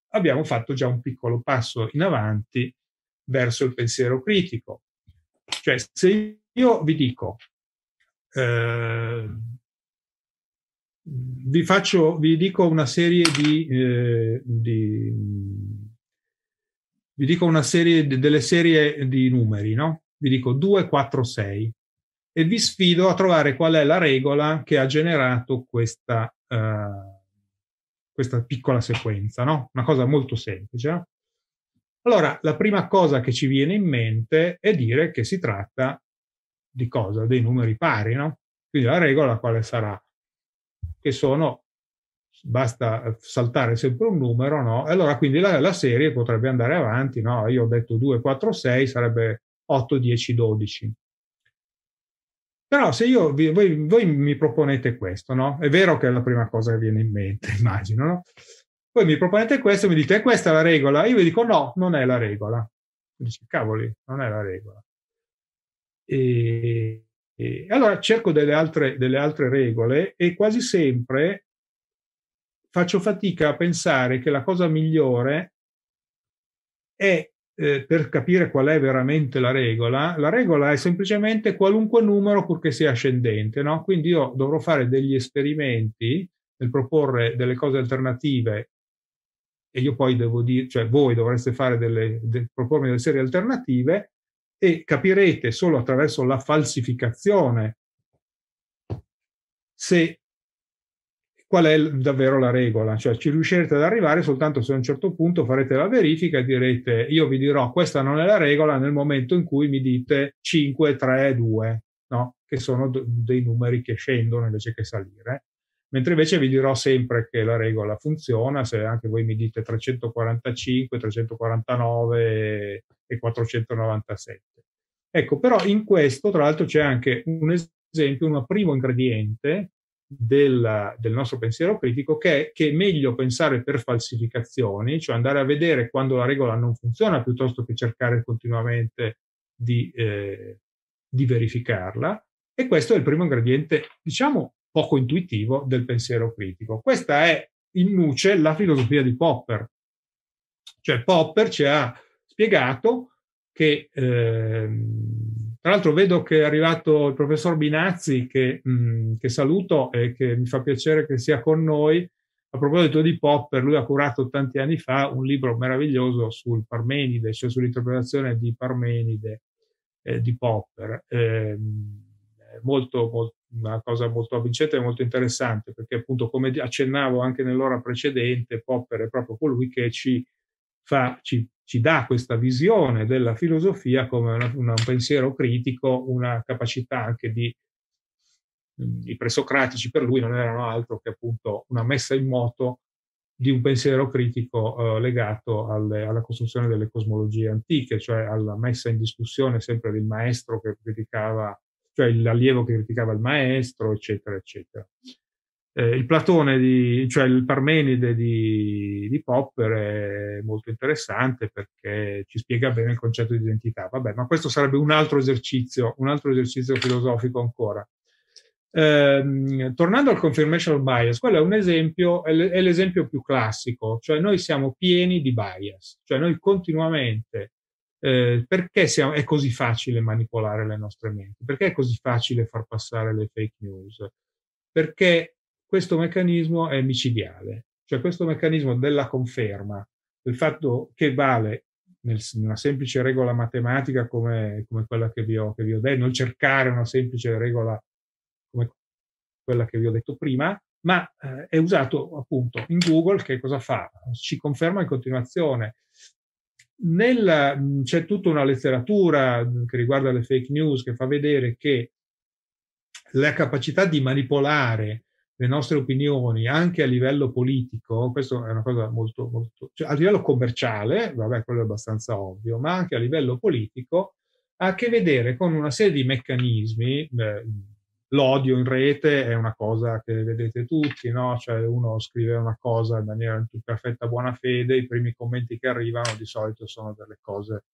abbiamo fatto già un piccolo passo in avanti verso il pensiero critico. Cioè, se io vi dico, eh, vi, faccio, vi dico una serie di, eh, di vi dico una serie, delle serie di numeri, no? Vi dico 2, 4, 6 e vi sfido a trovare qual è la regola che ha generato questa, uh, questa piccola sequenza, no? Una cosa molto semplice. No? Allora, la prima cosa che ci viene in mente è dire che si tratta di cosa? Dei numeri pari, no? Quindi la regola quale sarà? Che sono basta eh, saltare sempre un numero, no? E allora quindi la, la, serie potrebbe andare avanti, no? Io ho detto 2, 4, 6, sarebbe 8, 10, 12. Però se io, vi, voi, voi, mi proponete questo, no? È vero che è la prima cosa che viene in mente, immagino, no? Voi mi proponete questo e mi dite, questa è la regola? Io vi dico, no, non è la regola. Dice, cavoli, non è la regola. E, e allora cerco delle altre, delle altre regole e quasi sempre faccio fatica a pensare che la cosa migliore è eh, per capire qual è veramente la regola, la regola è semplicemente qualunque numero purché sia ascendente, no? Quindi io dovrò fare degli esperimenti nel proporre delle cose alternative e io poi devo dire, cioè voi dovreste fare delle, de, propormi delle serie alternative e capirete solo attraverso la falsificazione se qual è davvero la regola, cioè ci riuscirete ad arrivare soltanto se a un certo punto farete la verifica e direte io vi dirò questa non è la regola nel momento in cui mi dite 5, 3, 2, no? che sono dei numeri che scendono invece che salire. Mentre invece vi dirò sempre che la regola funziona se anche voi mi dite 345, 349 e 497. Ecco, però in questo tra l'altro c'è anche un esempio, un primo ingrediente del, del, nostro pensiero critico che è che è meglio pensare per falsificazioni, cioè andare a vedere quando la regola non funziona piuttosto che cercare continuamente di, eh, di verificarla. E questo è il primo ingrediente, diciamo, poco intuitivo del pensiero critico. Questa è in nuce la filosofia di Popper. Cioè Popper ci ha spiegato che eh, tra l'altro vedo che è arrivato il professor Binazzi, che, mh, mm, che, saluto e che mi fa piacere che sia con noi. A proposito di Popper, lui ha curato tanti anni fa un libro meraviglioso sul Parmenide, cioè sull'interpretazione di Parmenide eh, di Popper. Eh, molto, molto, una cosa molto avvincente e molto interessante, perché appunto, come accennavo anche nell'ora precedente, Popper è proprio colui che ci fa, ci ci dà questa visione della filosofia come una, una, un pensiero critico, una capacità anche di i presocratici per lui non erano altro che appunto una messa in moto di un pensiero critico eh, legato alle, alla costruzione delle cosmologie antiche, cioè alla messa in discussione sempre del maestro che criticava, cioè l'allievo che criticava il maestro, eccetera, eccetera. Eh, il Platone, di, cioè il Parmenide di, di, Popper è molto interessante perché ci spiega bene il concetto di identità. Vabbè, ma questo sarebbe un altro esercizio, un altro esercizio filosofico ancora. Eh, tornando al confirmation bias, quello è un esempio, è l'esempio più classico, cioè noi siamo pieni di bias, cioè noi continuamente, eh, perché siamo, è così facile manipolare le nostre menti? Perché è così facile far passare le fake news? Perché questo meccanismo è micidiale, cioè questo meccanismo della conferma, del fatto che vale nel, una semplice regola matematica come, come quella che vi, ho, che vi ho detto, non cercare una semplice regola come quella che vi ho detto prima, ma eh, è usato appunto in Google che cosa fa? Ci conferma in continuazione. Nel, c'è tutta una letteratura che riguarda le fake news che fa vedere che la capacità di manipolare le nostre opinioni anche a livello politico, questo è una cosa molto, molto cioè a livello commerciale, vabbè, quello è abbastanza ovvio, ma anche a livello politico ha a che vedere con una serie di meccanismi. Beh, l'odio in rete è una cosa che vedete tutti, no? Cioè uno scrive una cosa in maniera in perfetta buona fede, i primi commenti che arrivano di solito sono delle cose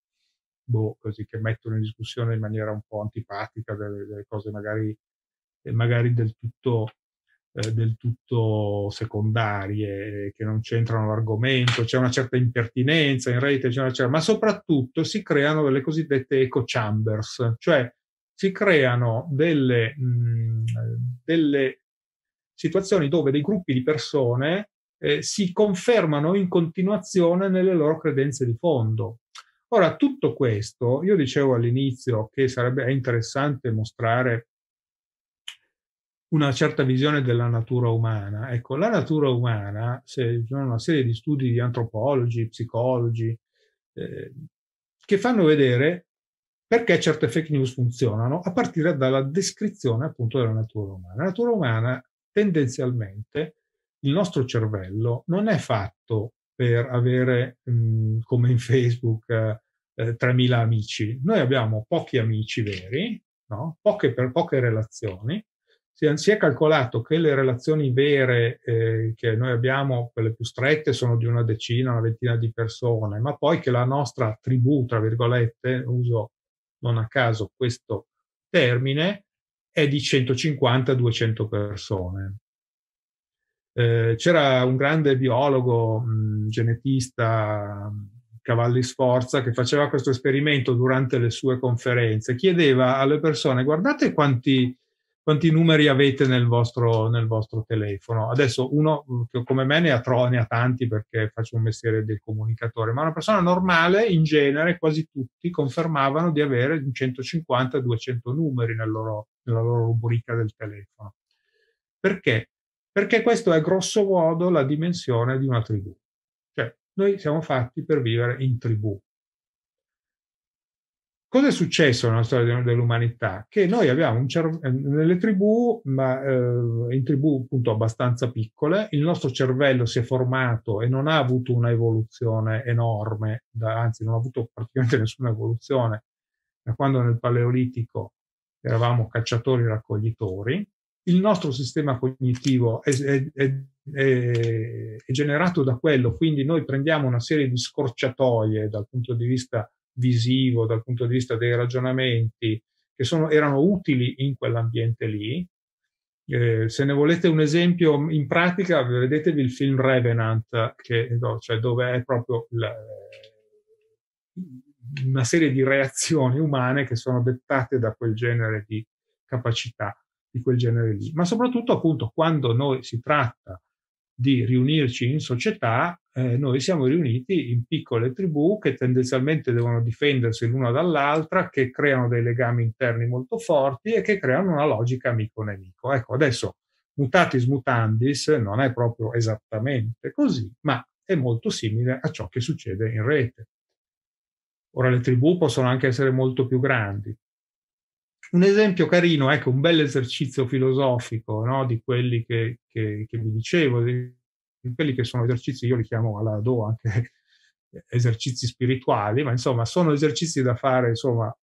boh, così che mettono in discussione in maniera un po' antipatica delle, delle cose magari, magari del tutto eh, del tutto secondarie, che non c'entrano l'argomento, c'è una certa impertinenza in rete, certa, ma soprattutto si creano delle cosiddette echo chambers, cioè si creano delle, mh, delle situazioni dove dei gruppi di persone eh, si confermano in continuazione nelle loro credenze di fondo. Ora, tutto questo, io dicevo all'inizio che sarebbe interessante mostrare una certa visione della natura umana. Ecco, la natura umana, se ci sono una serie di studi di antropologi, psicologi, eh, che fanno vedere perché certe fake news funzionano a partire dalla descrizione appunto della natura umana. La natura umana tendenzialmente il nostro cervello non è fatto per avere mh, come in Facebook eh, 3.000 amici. Noi abbiamo pochi amici veri, no? poche, per, poche relazioni si è calcolato che le relazioni vere eh, che noi abbiamo, quelle più strette, sono di una decina, una ventina di persone, ma poi che la nostra tribù, tra virgolette, uso non a caso questo termine, è di 150-200 persone. Eh, c'era un grande biologo, mh, genetista, Cavalli Sforza, che faceva questo esperimento durante le sue conferenze. Chiedeva alle persone, guardate quanti quanti numeri avete nel vostro, nel vostro telefono. Adesso uno come me ne ha, tro- ne ha tanti perché faccio un mestiere del comunicatore, ma una persona normale in genere quasi tutti confermavano di avere 150-200 numeri nel loro, nella loro rubrica del telefono. Perché? Perché questo è grosso modo la dimensione di una tribù. Cioè, noi siamo fatti per vivere in tribù. Cosa è successo nella storia dell'umanità? Che noi abbiamo un cervello, nelle tribù, ma eh, in tribù appunto abbastanza piccole, il nostro cervello si è formato e non ha avuto una evoluzione enorme, da, anzi non ha avuto praticamente nessuna evoluzione da quando nel Paleolitico eravamo cacciatori raccoglitori. Il nostro sistema cognitivo è, è, è, è generato da quello, quindi noi prendiamo una serie di scorciatoie dal punto di vista visivo, dal punto di vista dei ragionamenti, che sono, erano utili in quell'ambiente lì. Eh, se ne volete un esempio in pratica, vedetevi il film Revenant, che, no, cioè dove è proprio la, una serie di reazioni umane che sono dettate da quel genere di capacità, di quel genere lì. Ma soprattutto appunto quando noi si tratta di riunirci in società, eh, noi siamo riuniti in piccole tribù che tendenzialmente devono difendersi l'una dall'altra, che creano dei legami interni molto forti e che creano una logica amico-nemico. Ecco, adesso mutatis mutandis non è proprio esattamente così, ma è molto simile a ciò che succede in rete. Ora le tribù possono anche essere molto più grandi. Un esempio carino, ecco, un bel esercizio filosofico no, di quelli che, che, che vi dicevo, quelli che sono esercizi, io li chiamo alla do anche esercizi spirituali, ma insomma sono esercizi da fare, insomma,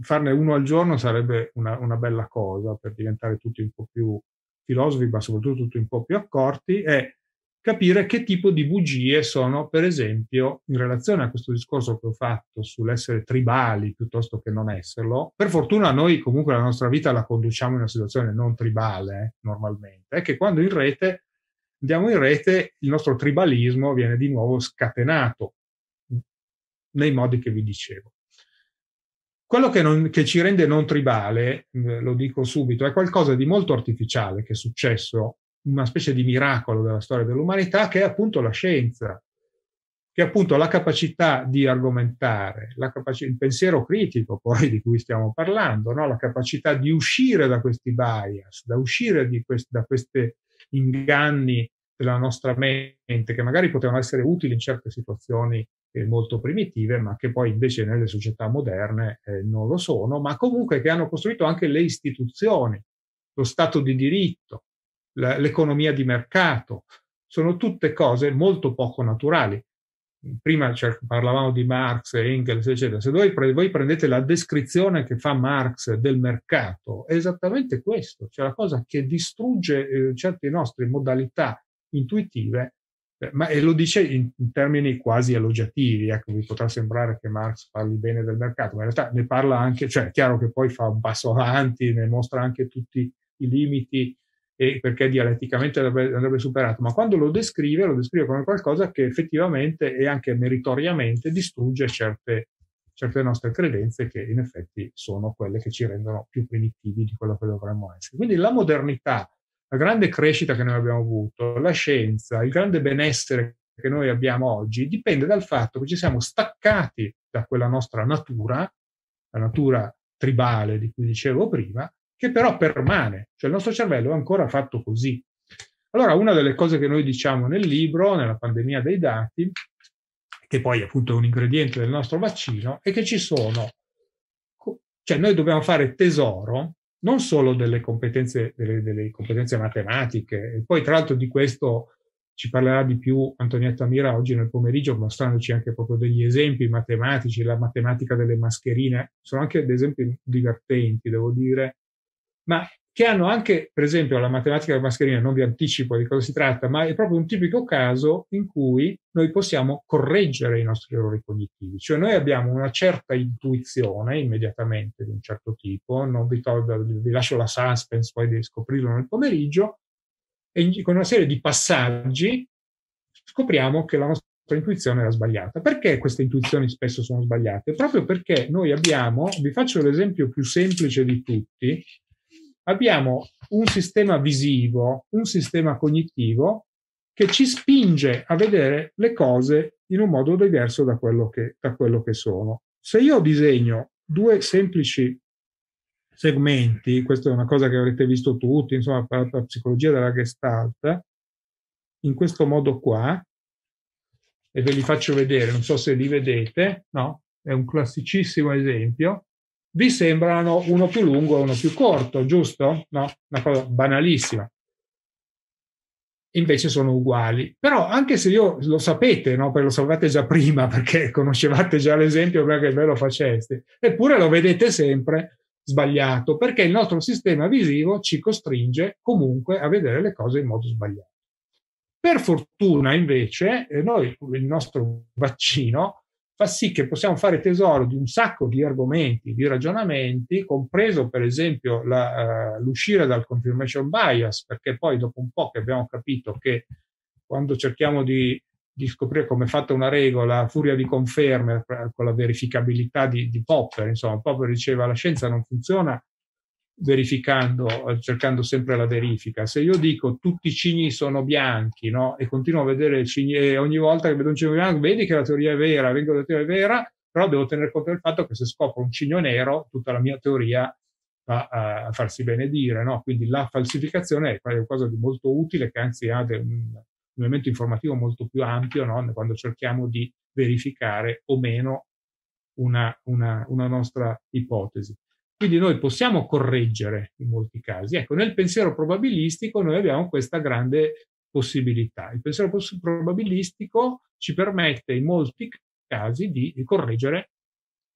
farne uno al giorno sarebbe una, una bella cosa per diventare tutti un po' più filosofi, ma soprattutto tutti un po' più accorti, è capire che tipo di bugie sono, per esempio, in relazione a questo discorso che ho fatto sull'essere tribali piuttosto che non esserlo. Per fortuna noi comunque la nostra vita la conduciamo in una situazione non tribale, eh, normalmente, è che quando in rete andiamo in rete, il nostro tribalismo viene di nuovo scatenato nei modi che vi dicevo. Quello che, non, che ci rende non tribale, eh, lo dico subito, è qualcosa di molto artificiale che è successo, una specie di miracolo della storia dell'umanità, che è appunto la scienza. che è appunto la capacità di argomentare, capac- il pensiero critico poi di cui stiamo parlando, no? la capacità di uscire da questi bias, da uscire quest- da questi inganni della nostra mente che magari potevano essere utili in certe situazioni eh, molto primitive, ma che poi invece nelle società moderne eh, non lo sono, ma comunque che hanno costruito anche le istituzioni, lo Stato di diritto, l'economia di mercato, sono tutte cose molto poco naturali. Prima cioè, parlavamo di Marx, Engels, eccetera. Se voi, voi, prendete la descrizione che fa Marx del mercato, è esattamente questo, cioè la cosa che distrugge eh, certe nostre modalità intuitive eh, ma e lo dice in, in, termini quasi elogiativi, ecco, vi potrà sembrare che Marx parli bene del mercato, ma in realtà ne parla anche, cioè è chiaro che poi fa un passo avanti, ne mostra anche tutti i limiti e perché dialetticamente andrebbe, andrebbe superato, ma quando lo descrive, lo descrive come qualcosa che effettivamente e anche meritoriamente distrugge certe, certe nostre credenze che in effetti sono quelle che ci rendono più primitivi di quello che dovremmo essere. Quindi la modernità la grande crescita che noi abbiamo avuto, la scienza, il grande benessere che noi abbiamo oggi dipende dal fatto che ci siamo staccati da quella nostra natura, la natura tribale di cui dicevo prima, che però permane, cioè il nostro cervello è ancora fatto così. Allora, una delle cose che noi diciamo nel libro, nella pandemia dei dati, che poi appunto è un ingrediente del nostro vaccino, è che ci sono, cioè noi dobbiamo fare tesoro non solo delle competenze, delle, delle competenze matematiche, e poi tra l'altro di questo ci parlerà di più Antonietta Mira oggi nel pomeriggio, mostrandoci anche proprio degli esempi matematici, la matematica delle mascherine, sono anche dei esempi divertenti, devo dire, ma che hanno anche, per esempio, la matematica della mascherina, non vi anticipo di cosa si tratta, ma è proprio un tipico caso in cui noi possiamo correggere i nostri errori cognitivi. Cioè noi abbiamo una certa intuizione immediatamente di un certo tipo, non vi, tolgo, vi lascio la suspense poi di scoprirlo nel pomeriggio, e con una serie di passaggi scopriamo che la nostra intuizione era sbagliata. Perché queste intuizioni spesso sono sbagliate? Proprio perché noi abbiamo, vi faccio l'esempio più semplice di tutti, abbiamo un sistema visivo, un sistema cognitivo che ci spinge a vedere le cose in un modo diverso da quello che, da quello che sono. Se io disegno due semplici segmenti, questa è una cosa che avrete visto tutti, insomma, per la psicologia della Gestalt, in questo modo qua, e ve li faccio vedere, non so se li vedete, no? È un classicissimo esempio vi sembrano uno più lungo e uno più corto, giusto? No, una cosa banalissima. Invece sono uguali. Però anche se io lo sapete, no? Perché lo sapevate già prima, perché conoscevate già l'esempio che ve lo faceste, eppure lo vedete sempre sbagliato, perché il nostro sistema visivo ci costringe comunque a vedere le cose in modo sbagliato. Per fortuna, invece, eh, noi, il nostro vaccino, fa sì che possiamo fare tesoro di un sacco di argomenti, di ragionamenti, compreso per esempio la, uh, l'uscire dal confirmation bias, perché poi dopo un po' che abbiamo capito che quando cerchiamo di, di scoprire come è fatta una regola, furia di conferme con la verificabilità di, di Popper, insomma, Popper diceva la scienza non funziona verificando, cercando sempre la verifica. Se io dico tutti i cigni sono bianchi, no? E continuo a vedere cigni, e ogni volta che vedo un cigno bianco, vedi che la teoria è vera, vengo la teoria vera, però devo tenere conto del fatto che se scopro un cigno nero, tutta la mia teoria va a farsi benedire, no? Quindi la falsificazione è qualcosa di molto utile, che anzi ha un, un elemento informativo molto più ampio, no? Quando cerchiamo di verificare o meno una, una, una nostra ipotesi. Quindi noi possiamo correggere in molti casi. Ecco, nel pensiero probabilistico noi abbiamo questa grande possibilità. Il pensiero probabilistico ci permette in molti casi di, di correggere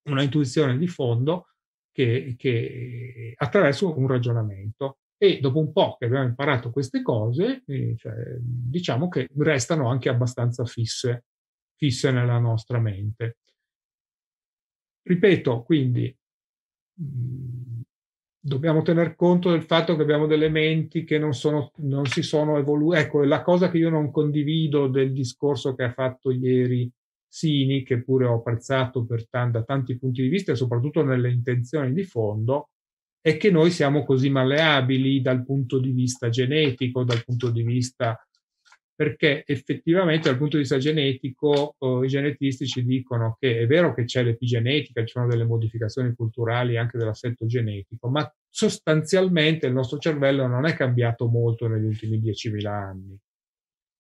una intuizione di fondo che, che, attraverso un ragionamento. E dopo un po' che abbiamo imparato queste cose, eh, cioè, diciamo che restano anche abbastanza fisse, fisse nella nostra mente. Ripeto, quindi dobbiamo tener conto del fatto che abbiamo delle menti che non, sono, non si sono evolute. Ecco, la cosa che io non condivido del discorso che ha fatto ieri Sini, che pure ho apprezzato t- da tanti punti di vista e soprattutto nelle intenzioni di fondo, è che noi siamo così malleabili dal punto di vista genetico, dal punto di vista perché effettivamente dal punto di vista genetico oh, i genetisti ci dicono che è vero che c'è l'epigenetica, ci sono delle modificazioni culturali anche dell'assetto genetico, ma sostanzialmente il nostro cervello non è cambiato molto negli ultimi 10.000 anni.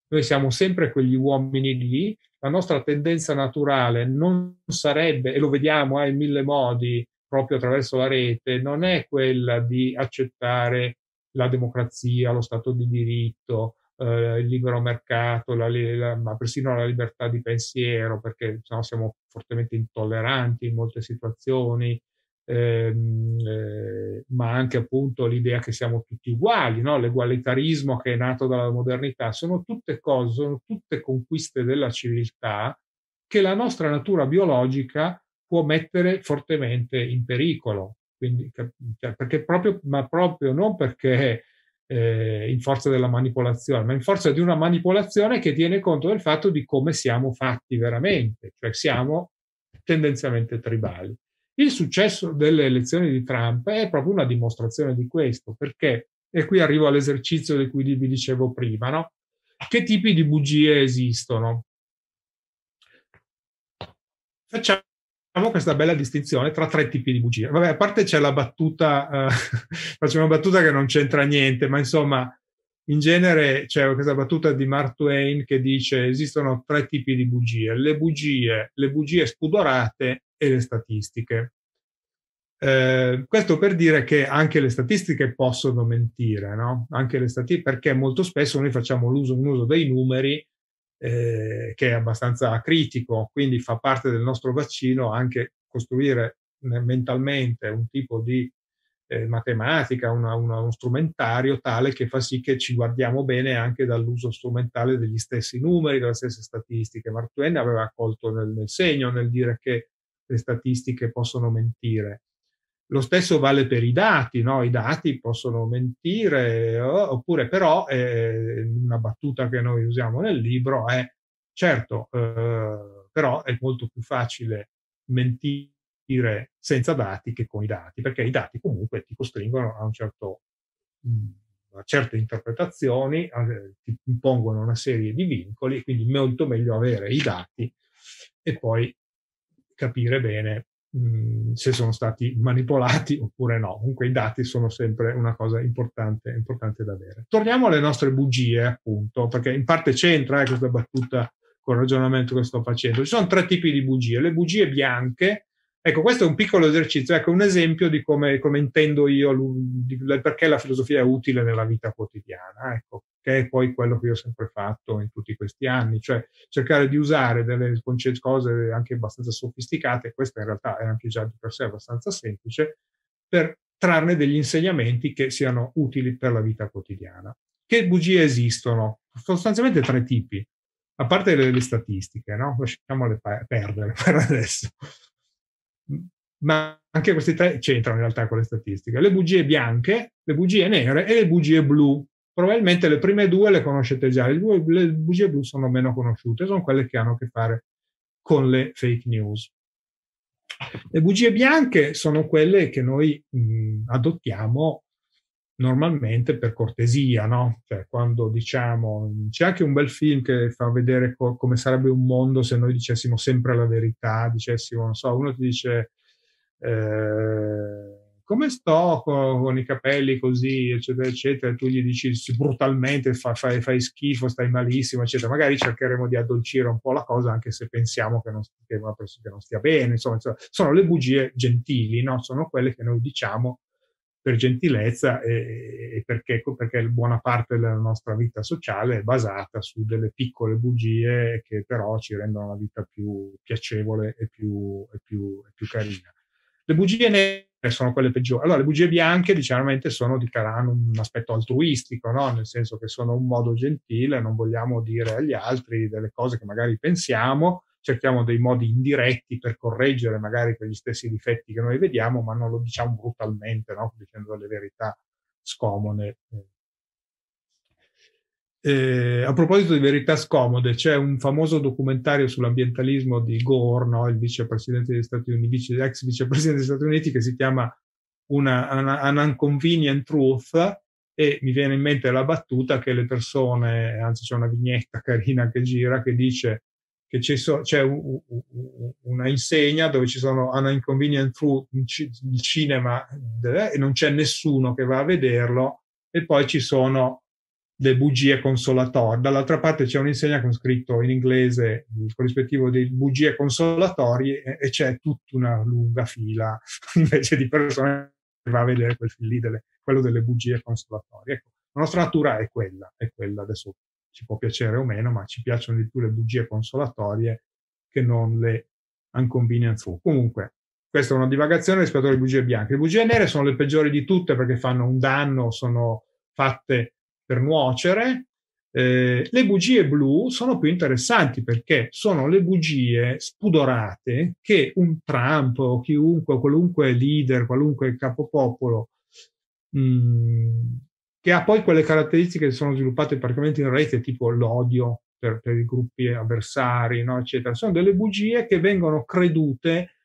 Noi siamo sempre quegli uomini lì, la nostra tendenza naturale non sarebbe, e lo vediamo eh, in mille modi proprio attraverso la rete, non è quella di accettare la democrazia, lo Stato di diritto, eh, il libero mercato, la, la, ma persino la libertà di pensiero, perché no, siamo fortemente intolleranti in molte situazioni, ehm, eh, ma anche appunto l'idea che siamo tutti uguali, no? l'egualitarismo che è nato dalla modernità, sono tutte cose, sono tutte conquiste della civiltà che la nostra natura biologica può mettere fortemente in pericolo. Quindi, cioè, perché proprio, ma proprio non perché eh, in forza della manipolazione, ma in forza di una manipolazione che tiene conto del fatto di come siamo fatti veramente, cioè siamo tendenzialmente tribali. Il successo delle elezioni di Trump è proprio una dimostrazione di questo, perché, e qui arrivo all'esercizio di cui vi dicevo prima, no? che tipi di bugie esistono? Facciamo questa bella distinzione tra tre tipi di bugie. Vabbè, a parte c'è la battuta, eh, faccio una battuta che non c'entra niente, ma insomma, in genere c'è questa battuta di Mark Twain che dice esistono tre tipi di bugie, le bugie, le bugie spudorate e le statistiche. Eh, questo per dire che anche le statistiche possono mentire, no? Anche le statistiche, perché molto spesso noi facciamo l'uso, un dei numeri eh, che è abbastanza critico, quindi fa parte del nostro vaccino anche costruire mentalmente un tipo di eh, matematica, una, una, uno strumentario tale che fa sì che ci guardiamo bene anche dall'uso strumentale degli stessi numeri, delle stesse statistiche. Mark Twain aveva colto nel, nel segno nel dire che le statistiche possono mentire. Lo stesso vale per i dati, no? i dati possono mentire, oppure però eh, una battuta che noi usiamo nel libro è, certo, eh, però è molto più facile mentire senza dati che con i dati, perché i dati comunque ti costringono a, un certo, a certe interpretazioni, eh, ti impongono una serie di vincoli, quindi molto meglio avere i dati e poi capire bene mh, se sono stati manipolati oppure no. Comunque i dati sono sempre una cosa importante, importante da avere. Torniamo alle nostre bugie, appunto, perché in parte c'entra eh, questa battuta col ragionamento che sto facendo. Ci sono tre tipi di bugie. Le bugie bianche, ecco, questo è un piccolo esercizio, ecco, un esempio di come, come intendo io, di, perché la filosofia è utile nella vita quotidiana. Ecco che è poi quello che io ho sempre fatto in tutti questi anni, cioè cercare di usare delle cose anche abbastanza sofisticate, questa in realtà è anche già di per sé abbastanza semplice, per trarne degli insegnamenti che siano utili per la vita quotidiana. Che bugie esistono? Sostanzialmente tre tipi, a parte le, le statistiche, no? lasciamole perdere per adesso. Ma anche questi tre c'entrano in realtà con le statistiche. Le bugie bianche, le bugie nere e le bugie blu. Probabilmente le prime due le conoscete già, le, due, le bugie blu sono meno conosciute, sono quelle che hanno a che fare con le fake news. Le bugie bianche sono quelle che noi mh, adottiamo normalmente per cortesia, no? Cioè, quando diciamo, c'è anche un bel film che fa vedere co- come sarebbe un mondo se noi dicessimo sempre la verità, dicessimo, non so, uno ti dice, eh, come sto con, con, i capelli così, eccetera, eccetera, e tu gli dici brutalmente fai, fai, fai, schifo, stai malissimo, eccetera. Magari cercheremo di addolcire un po' la cosa, anche se pensiamo che, non, che una persona che non stia bene. Insomma, sono le bugie gentili, no? Sono quelle che noi diciamo per gentilezza e, e perché, perché buona parte della nostra vita sociale è basata su delle piccole bugie che però ci rendono la vita più piacevole e più, e più, e più carina. Le bugie nere sono quelle peggiori. Allora, le bugie bianche, diciamo, sono di hanno un aspetto altruistico, no? nel senso che sono un modo gentile, non vogliamo dire agli altri delle cose che magari pensiamo, cerchiamo dei modi indiretti per correggere magari quegli stessi difetti che noi vediamo, ma non lo diciamo brutalmente, no? dicendo delle verità scomode. Eh, a proposito di verità scomode, c'è un famoso documentario sull'ambientalismo di Gore, no? il vicepresidente degli Stati Uniti, ex vicepresidente degli Stati Uniti, che si chiama una, An Unconvenient Truth, e mi viene in mente la battuta che le persone, anzi c'è una vignetta carina che gira che dice che c'è un, una insegna dove ci sono un inconvenient food, il cinema e non c'è nessuno che va a vederlo e poi ci sono le bugie consolatorie. Dall'altra parte c'è un'insegna con scritto in inglese il corrispettivo di bugie consolatorie e, e c'è tutta una lunga fila invece di persone che va a vedere quel film lì, delle, quello delle bugie consolatorie. Ecco, la nostra natura è quella, è quella adesso ci può piacere o meno, ma ci piacciono di più le bugie consolatorie che non le inconvenience food. Comunque, questa è una divagazione rispetto alle bugie bianche. Le bugie nere sono le peggiori di tutte perché fanno un danno, sono fatte per nuocere. Eh, le bugie blu sono più interessanti perché sono le bugie spudorate che un Trump o chiunque, qualunque leader, qualunque capopopolo mh, mm, che ha poi quelle caratteristiche che sono sviluppate praticamente in rete, tipo l'odio per, per i gruppi avversari, no, eccetera. Sono delle bugie che vengono credute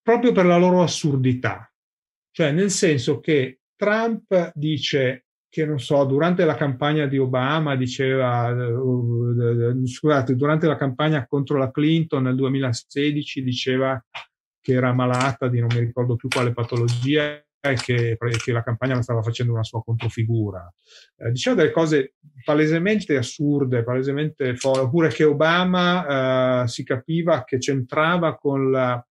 proprio per la loro assurdità. Cioè, nel senso che Trump dice che, non so, durante la campagna di Obama diceva, uh, scusate, durante la campagna contro la Clinton nel 2016 diceva che era malata di non mi ricordo più quale patologia che, che, la campagna stava facendo una sua controfigura. Eh, diceva delle cose palesemente assurde, palesemente folle, oppure che Obama eh, si capiva che c'entrava con, la,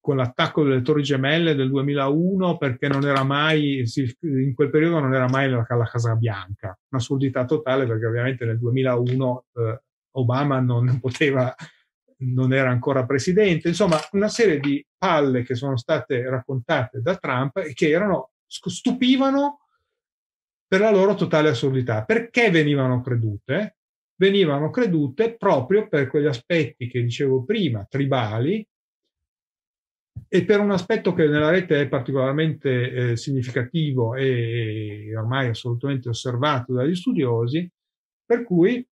con, l'attacco delle Torri Gemelle del 2001 perché non era mai, in quel periodo non era mai la Casa Bianca. Un'assurdità totale perché ovviamente nel 2001 eh, Obama non poteva non era ancora presidente, insomma una serie di palle che sono state raccontate da Trump e che erano, stupivano per la loro totale assurdità. Perché venivano credute? Venivano credute proprio per quegli aspetti che dicevo prima, tribali, e per un aspetto che nella rete è particolarmente eh, significativo e ormai assolutamente osservato dagli studiosi, per cui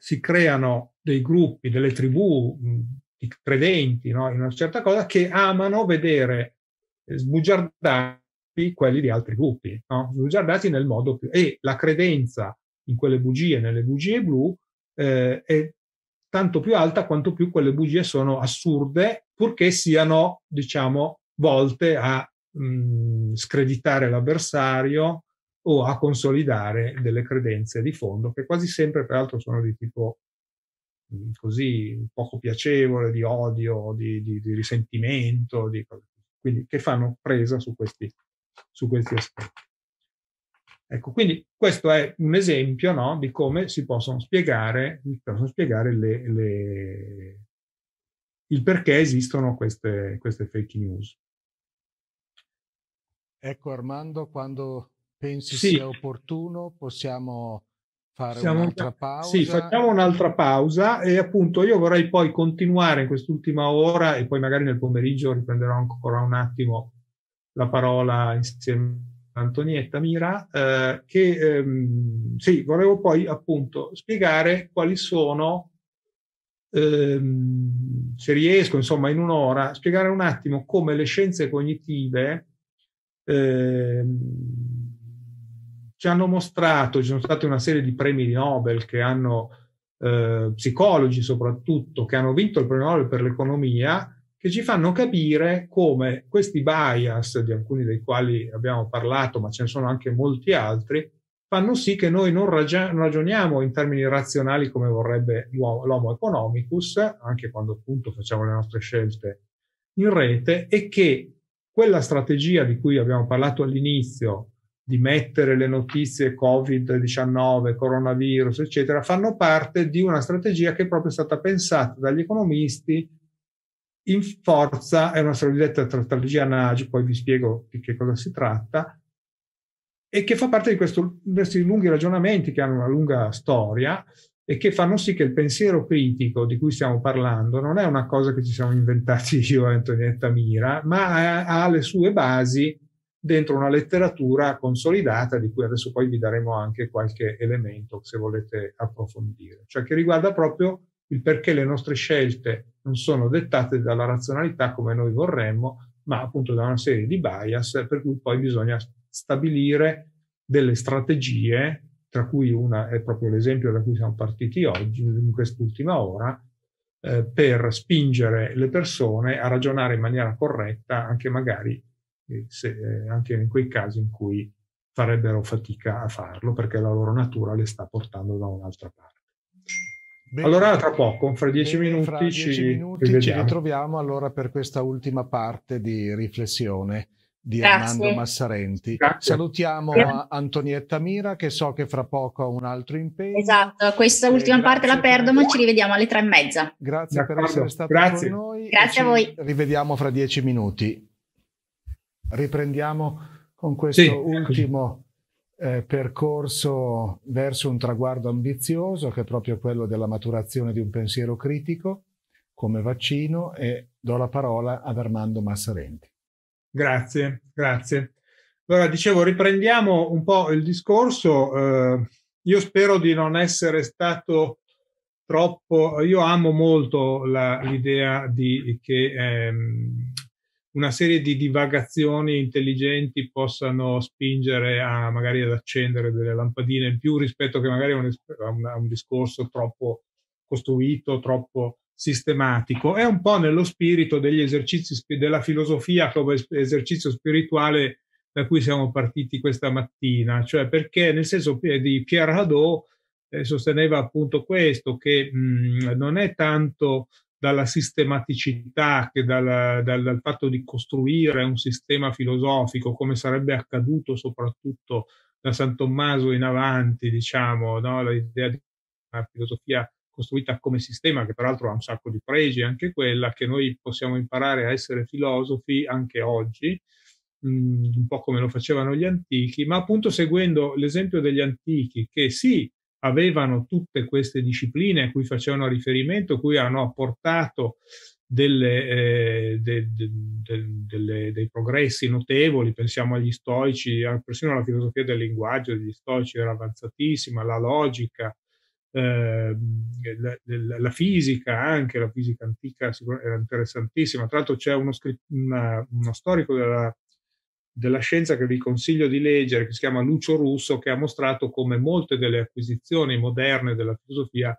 si creano dei gruppi, delle tribù di credenti no? in una certa cosa che amano vedere sbugiardati quelli di altri gruppi, no? sbugiardati nel modo più... E la credenza in quelle bugie, nelle bugie blu, eh, è tanto più alta quanto più quelle bugie sono assurde, purché siano, diciamo, volte a mh, screditare l'avversario o a consolidare delle credenze di fondo, che quasi sempre, peraltro, sono di tipo così poco piacevole, di odio, di, di, di risentimento, di, quindi che fanno presa su questi, su questi aspetti. Ecco, quindi questo è un esempio no, di come si possono spiegare, possono spiegare le, le, il perché esistono queste, queste fake news. Ecco Armando, quando pensi sì. sia opportuno possiamo fare Siamo un'altra pausa. Sì, facciamo un'altra pausa e appunto io vorrei poi continuare in quest'ultima ora e poi magari nel pomeriggio riprenderò ancora un attimo la parola insieme a Antonietta Mira, eh, che ehm, sì, volevo poi appunto spiegare quali sono, ehm, se riesco insomma in un'ora, spiegare un attimo come le scienze cognitive ehm, ci hanno mostrato, ci sono state una serie di premi Nobel che hanno, eh, psicologi soprattutto, che hanno vinto il premio Nobel per l'economia, che ci fanno capire come questi bias, di alcuni dei quali abbiamo parlato, ma ce ne sono anche molti altri, fanno sì che noi non ragioniamo in termini razionali come vorrebbe l'homo economicus, anche quando appunto facciamo le nostre scelte in rete, e che quella strategia di cui abbiamo parlato all'inizio, di mettere le notizie Covid-19, coronavirus, eccetera, fanno parte di una strategia che è proprio stata pensata dagli economisti in forza, è una cosiddetta strategia NAGI, poi vi spiego di che cosa si tratta, e che fa parte di questo, questi lunghi ragionamenti che hanno una lunga storia e che fanno sì che il pensiero critico di cui stiamo parlando non è una cosa che ci siamo inventati io e Antonietta Mira, ma ha, ha le sue basi dentro una letteratura consolidata di cui adesso poi vi daremo anche qualche elemento se volete approfondire, cioè che riguarda proprio il perché le nostre scelte non sono dettate dalla razionalità come noi vorremmo, ma appunto da una serie di bias per cui poi bisogna stabilire delle strategie, tra cui una è proprio l'esempio da cui siamo partiti oggi, in quest'ultima ora, eh, per spingere le persone a ragionare in maniera corretta, anche magari se, eh, anche in quei casi in cui farebbero fatica a farlo, perché la loro natura le sta portando da un'altra parte. Bene. Allora tra poco, fra dieci Bene, minuti, fra dieci ci, minuti ci ritroviamo allora per questa ultima parte di riflessione di Grazie. Armando Massarenti. Grazie. Salutiamo Grazie. Antonietta Mira che so che fra poco ha un altro impegno. Esatto, questa eh, ultima parte la perdo ma ci rivediamo alle tre e mezza. Grazie per essere stato con noi. Grazie a voi. Rivediamo fra dieci minuti. Riprendiamo con questo sì. ultimo eh, percorso verso un traguardo ambizioso che è proprio quello della maturazione di un pensiero critico come vaccino e do la parola ad Armando Massarenti. Grazie, grazie. Allora, dicevo, riprendiamo un po' il discorso. Eh, io spero di non essere stato troppo... Io amo molto la, l'idea di che ehm, una serie di divagazioni intelligenti possano spingere a magari ad accendere delle lampadine in più rispetto che magari a un, a un discorso troppo costruito, troppo sistematico. È un po' nello spirito degli esercizi della filosofia come esercizio spirituale da cui siamo partiti questa mattina, cioè perché nel senso di Pierre Hadot eh, sosteneva appunto questo, che mh, non è tanto dalla sistematicità che dal, dal, dal, fatto di costruire un sistema filosofico come sarebbe accaduto soprattutto da San Tommaso in avanti, diciamo, no? l'idea di una filosofia costruita come sistema, che peraltro ha un sacco di pregi, anche quella che noi possiamo imparare a essere filosofi anche oggi, mm, un po' come lo facevano gli antichi, ma appunto seguendo l'esempio degli antichi, che sì, avevano tutte queste discipline a cui facevano riferimento, cui hanno apportato delle, eh, de, de, de, dei progressi notevoli, pensiamo agli stoici, persino la filosofia del linguaggio degli stoici era avanzatissima, la logica, eh, la, la, fisica, anche la fisica antica era interessantissima. Tra l'altro c'è uno, uno storico della, della, scienza che vi consiglio di leggere, che si chiama Lucio Russo, che ha mostrato come molte delle acquisizioni moderne della filosofia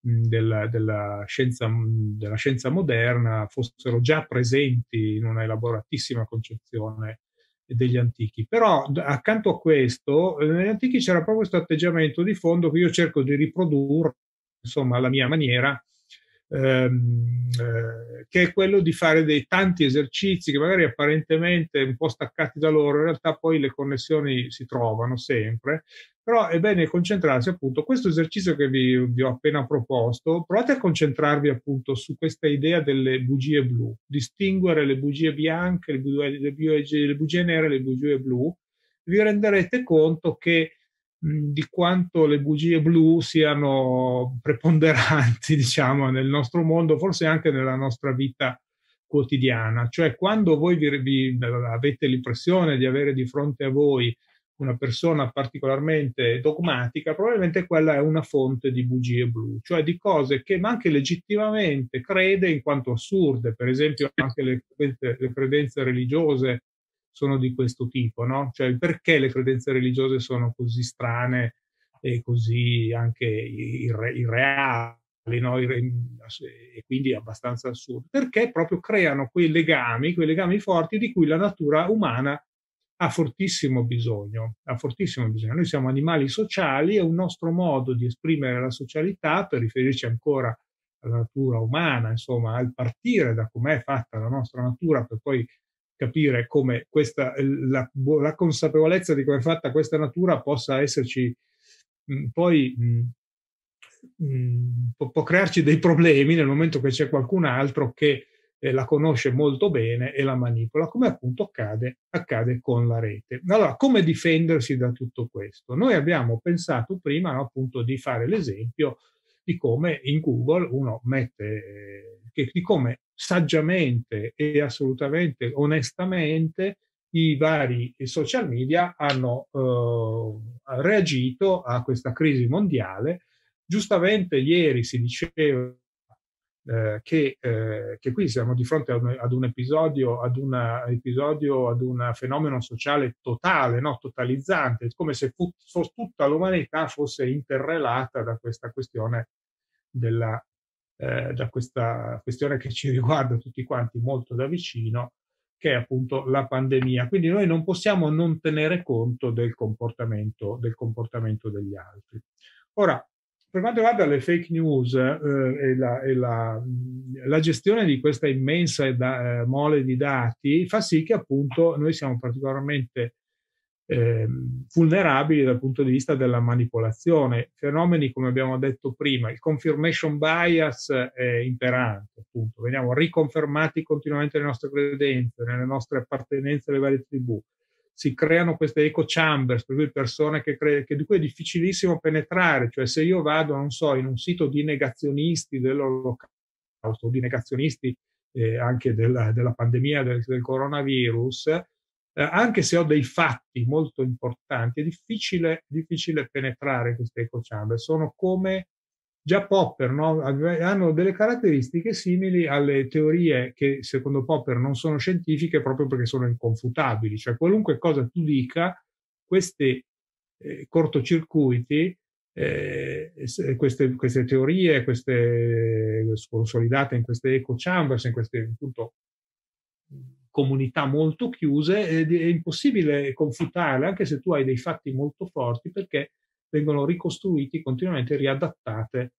della, della, scienza, della scienza moderna fossero già presenti in una elaboratissima concezione degli antichi. Però accanto a questo, eh, negli antichi c'era proprio questo atteggiamento di fondo che io cerco di riprodurre, insomma, alla mia maniera, ehm, eh, che è quello di fare dei tanti esercizi che magari apparentemente un po' staccati da loro, in realtà poi le connessioni si trovano sempre, però è bene concentrarsi appunto, questo esercizio che vi, vi, ho appena proposto, provate a concentrarvi appunto su questa idea delle bugie blu, distinguere le bugie bianche, le bugie, le bugie, le bugie nere, le bugie blu, vi renderete conto che di quanto le bugie blu siano preponderanti, diciamo, nel nostro mondo, forse anche nella nostra vita quotidiana. Cioè, quando voi vi, vi avete l'impressione di avere di fronte a voi una persona particolarmente dogmatica, probabilmente quella è una fonte di bugie blu, cioè di cose che ma anche legittimamente crede in quanto assurde, per esempio anche le, le credenze religiose sono di questo tipo, no? Cioè perché le credenze religiose sono così strane e così anche irre, irreali, no? e quindi abbastanza assurde? Perché proprio creano quei legami, quei legami forti di cui la natura umana ha fortissimo bisogno, ha fortissimo bisogno. Noi siamo animali sociali e un nostro modo di esprimere la socialità, per riferirci ancora alla natura umana, insomma, al partire da com'è fatta la nostra natura, per poi capire come questa, la, la consapevolezza di come è fatta questa natura possa esserci mh, poi mh, mh, può, può, crearci dei problemi nel momento che c'è qualcun altro che eh, la conosce molto bene e la manipola, come appunto accade, accade con la rete. Allora, come difendersi da tutto questo? Noi abbiamo pensato prima no, appunto di fare l'esempio di come in Google uno mette, eh, di come saggiamente e assolutamente onestamente i vari social media hanno eh, reagito a questa crisi mondiale. Giustamente ieri si diceva eh, che, eh, che, qui siamo di fronte ad un, ad un episodio, ad, un fenomeno sociale totale, no? totalizzante, come se fu, tutta l'umanità fosse interrelata da questa questione della, eh, da questa questione che ci riguarda tutti quanti molto da vicino, che è appunto la pandemia. Quindi noi non possiamo non tenere conto del comportamento, del comportamento degli altri. Ora, per quanto riguarda le fake news eh, e, la, e la, la, gestione di questa immensa da, eh, mole di dati fa sì che appunto noi siamo particolarmente eh, vulnerabili dal punto di vista della manipolazione. Fenomeni, come abbiamo detto prima, il confirmation bias è imperante, appunto. Veniamo riconfermati continuamente nelle nostre credenze, nelle nostre appartenenze alle varie tribù si creano queste eco chambers, per cui persone che, cre- che di cui è difficilissimo penetrare, cioè se io vado, non so, in un sito di negazionisti dell'olocausto, di negazionisti eh, anche della, della pandemia del, del coronavirus, eh, anche se ho dei fatti molto importanti, è difficile, difficile penetrare queste eco chamber, sono come Già Popper no? hanno delle caratteristiche simili alle teorie che secondo Popper non sono scientifiche proprio perché sono inconfutabili, cioè qualunque cosa tu dica, questi eh, cortocircuiti, eh, queste, queste, teorie, queste consolidate in queste eco chambers, in queste appunto, comunità molto chiuse, è, impossibile confutarle, anche se tu hai dei fatti molto forti, perché vengono ricostruiti continuamente, riadattate,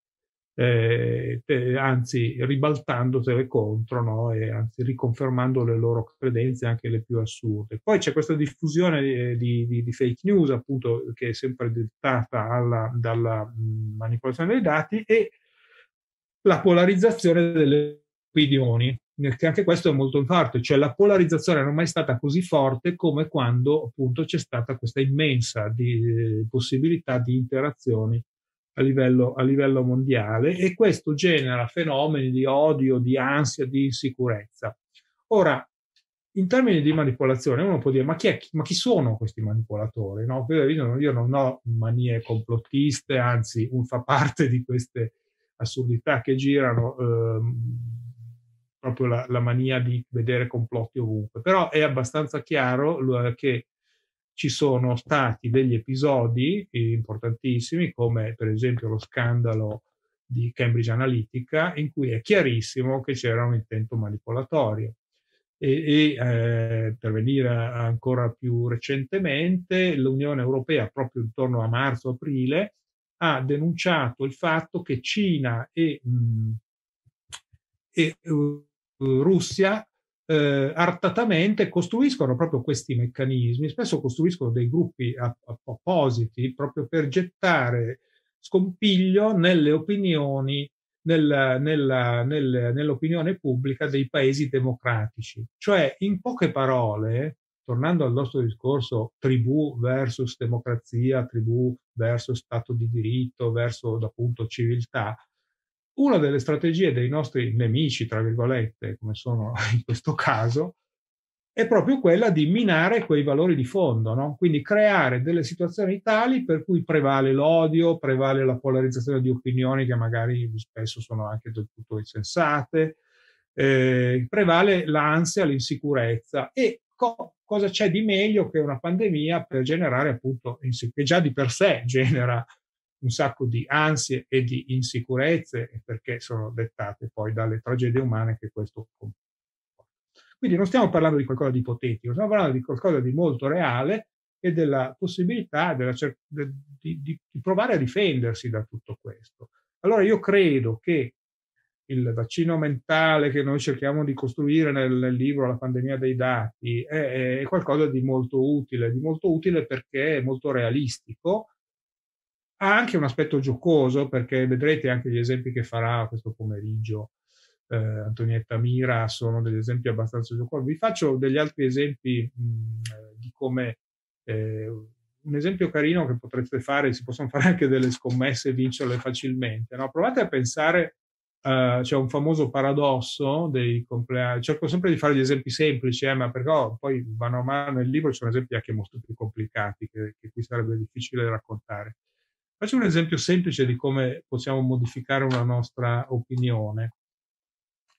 eh, anzi ribaltandosele contro no? e anzi riconfermando le loro credenze, anche le più assurde. Poi c'è questa diffusione di, di, di, di fake news, appunto, che è sempre dettata alla, dalla manipolazione dei dati e la polarizzazione delle opinioni anche questo è molto forte, cioè la polarizzazione non è mai stata così forte come quando appunto c'è stata questa immensa di, eh, possibilità di interazioni a livello, a livello mondiale e questo genera fenomeni di odio, di ansia, di insicurezza. Ora, in termini di manipolazione, uno può dire: ma chi, è, ma chi sono questi manipolatori? No? Io non ho manie complottiste, anzi, fa parte di queste assurdità che girano. Ehm, proprio la, la, mania di vedere complotti ovunque, però è abbastanza chiaro che ci sono stati degli episodi importantissimi, come per esempio lo scandalo di Cambridge Analytica, in cui è chiarissimo che c'era un intento manipolatorio. E, e eh, per venire ancora più recentemente, l'Unione Europea, proprio intorno a marzo-aprile, ha denunciato il fatto che Cina e, mh, e uh, Russia eh, artatamente costruiscono proprio questi meccanismi, spesso costruiscono dei gruppi appositi proprio per gettare scompiglio nelle opinioni, nella, nella, nel, nell'opinione pubblica dei paesi democratici. Cioè, in poche parole, tornando al nostro discorso tribù versus democrazia, tribù versus stato di diritto, verso appunto civiltà, una delle strategie dei nostri nemici, tra virgolette, come sono in questo caso, è proprio quella di minare quei valori di fondo, no? quindi creare delle situazioni tali per cui prevale l'odio, prevale la polarizzazione di opinioni che magari spesso sono anche del tutto insensate, eh, prevale l'ansia, l'insicurezza e co- cosa c'è di meglio che una pandemia per generare appunto, che già di per sé genera un sacco di ansie e di insicurezze perché sono dettate poi dalle tragedie umane che questo comporta. Quindi non stiamo parlando di qualcosa di ipotetico, stiamo parlando di qualcosa di molto reale e della possibilità della cer- di, di, di provare a difendersi da tutto questo. Allora io credo che il vaccino mentale che noi cerchiamo di costruire nel, nel libro La pandemia dei dati è, è, qualcosa di molto utile, di molto utile perché è molto realistico, ha anche un aspetto giocoso perché vedrete anche gli esempi che farà questo pomeriggio eh, Antonietta Mira sono degli esempi abbastanza giocosi. Vi faccio degli altri esempi mh, di come eh, un esempio carino che potreste fare, si possono fare anche delle scommesse e vincerle facilmente. No? Provate a pensare, uh, c'è un famoso paradosso dei compleanni, cerco sempre di fare gli esempi semplici, eh, ma perché oh, poi vanno a mano nel libro, ci sono esempi anche molto più complicati che, che qui sarebbe difficile raccontare. Faccio un esempio semplice di come possiamo modificare una nostra opinione.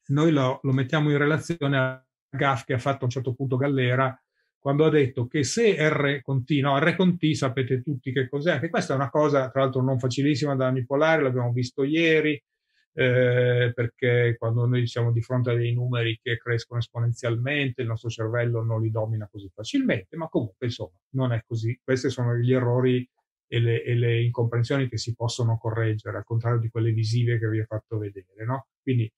noi lo, lo mettiamo in relazione a GAF che ha fatto a un certo punto Gallera quando ha detto che se R con T, no, R con T sapete tutti che cos'è, anche questa è una cosa tra l'altro non facilissima da manipolare, l'abbiamo visto ieri, eh, perché quando noi siamo di fronte a dei numeri che crescono esponenzialmente, il nostro cervello non li domina così facilmente, ma comunque insomma non è così. Questi sono gli errori e le, e le incomprensioni che si possono correggere, al contrario di quelle visive che vi ho fatto vedere. No? Quindi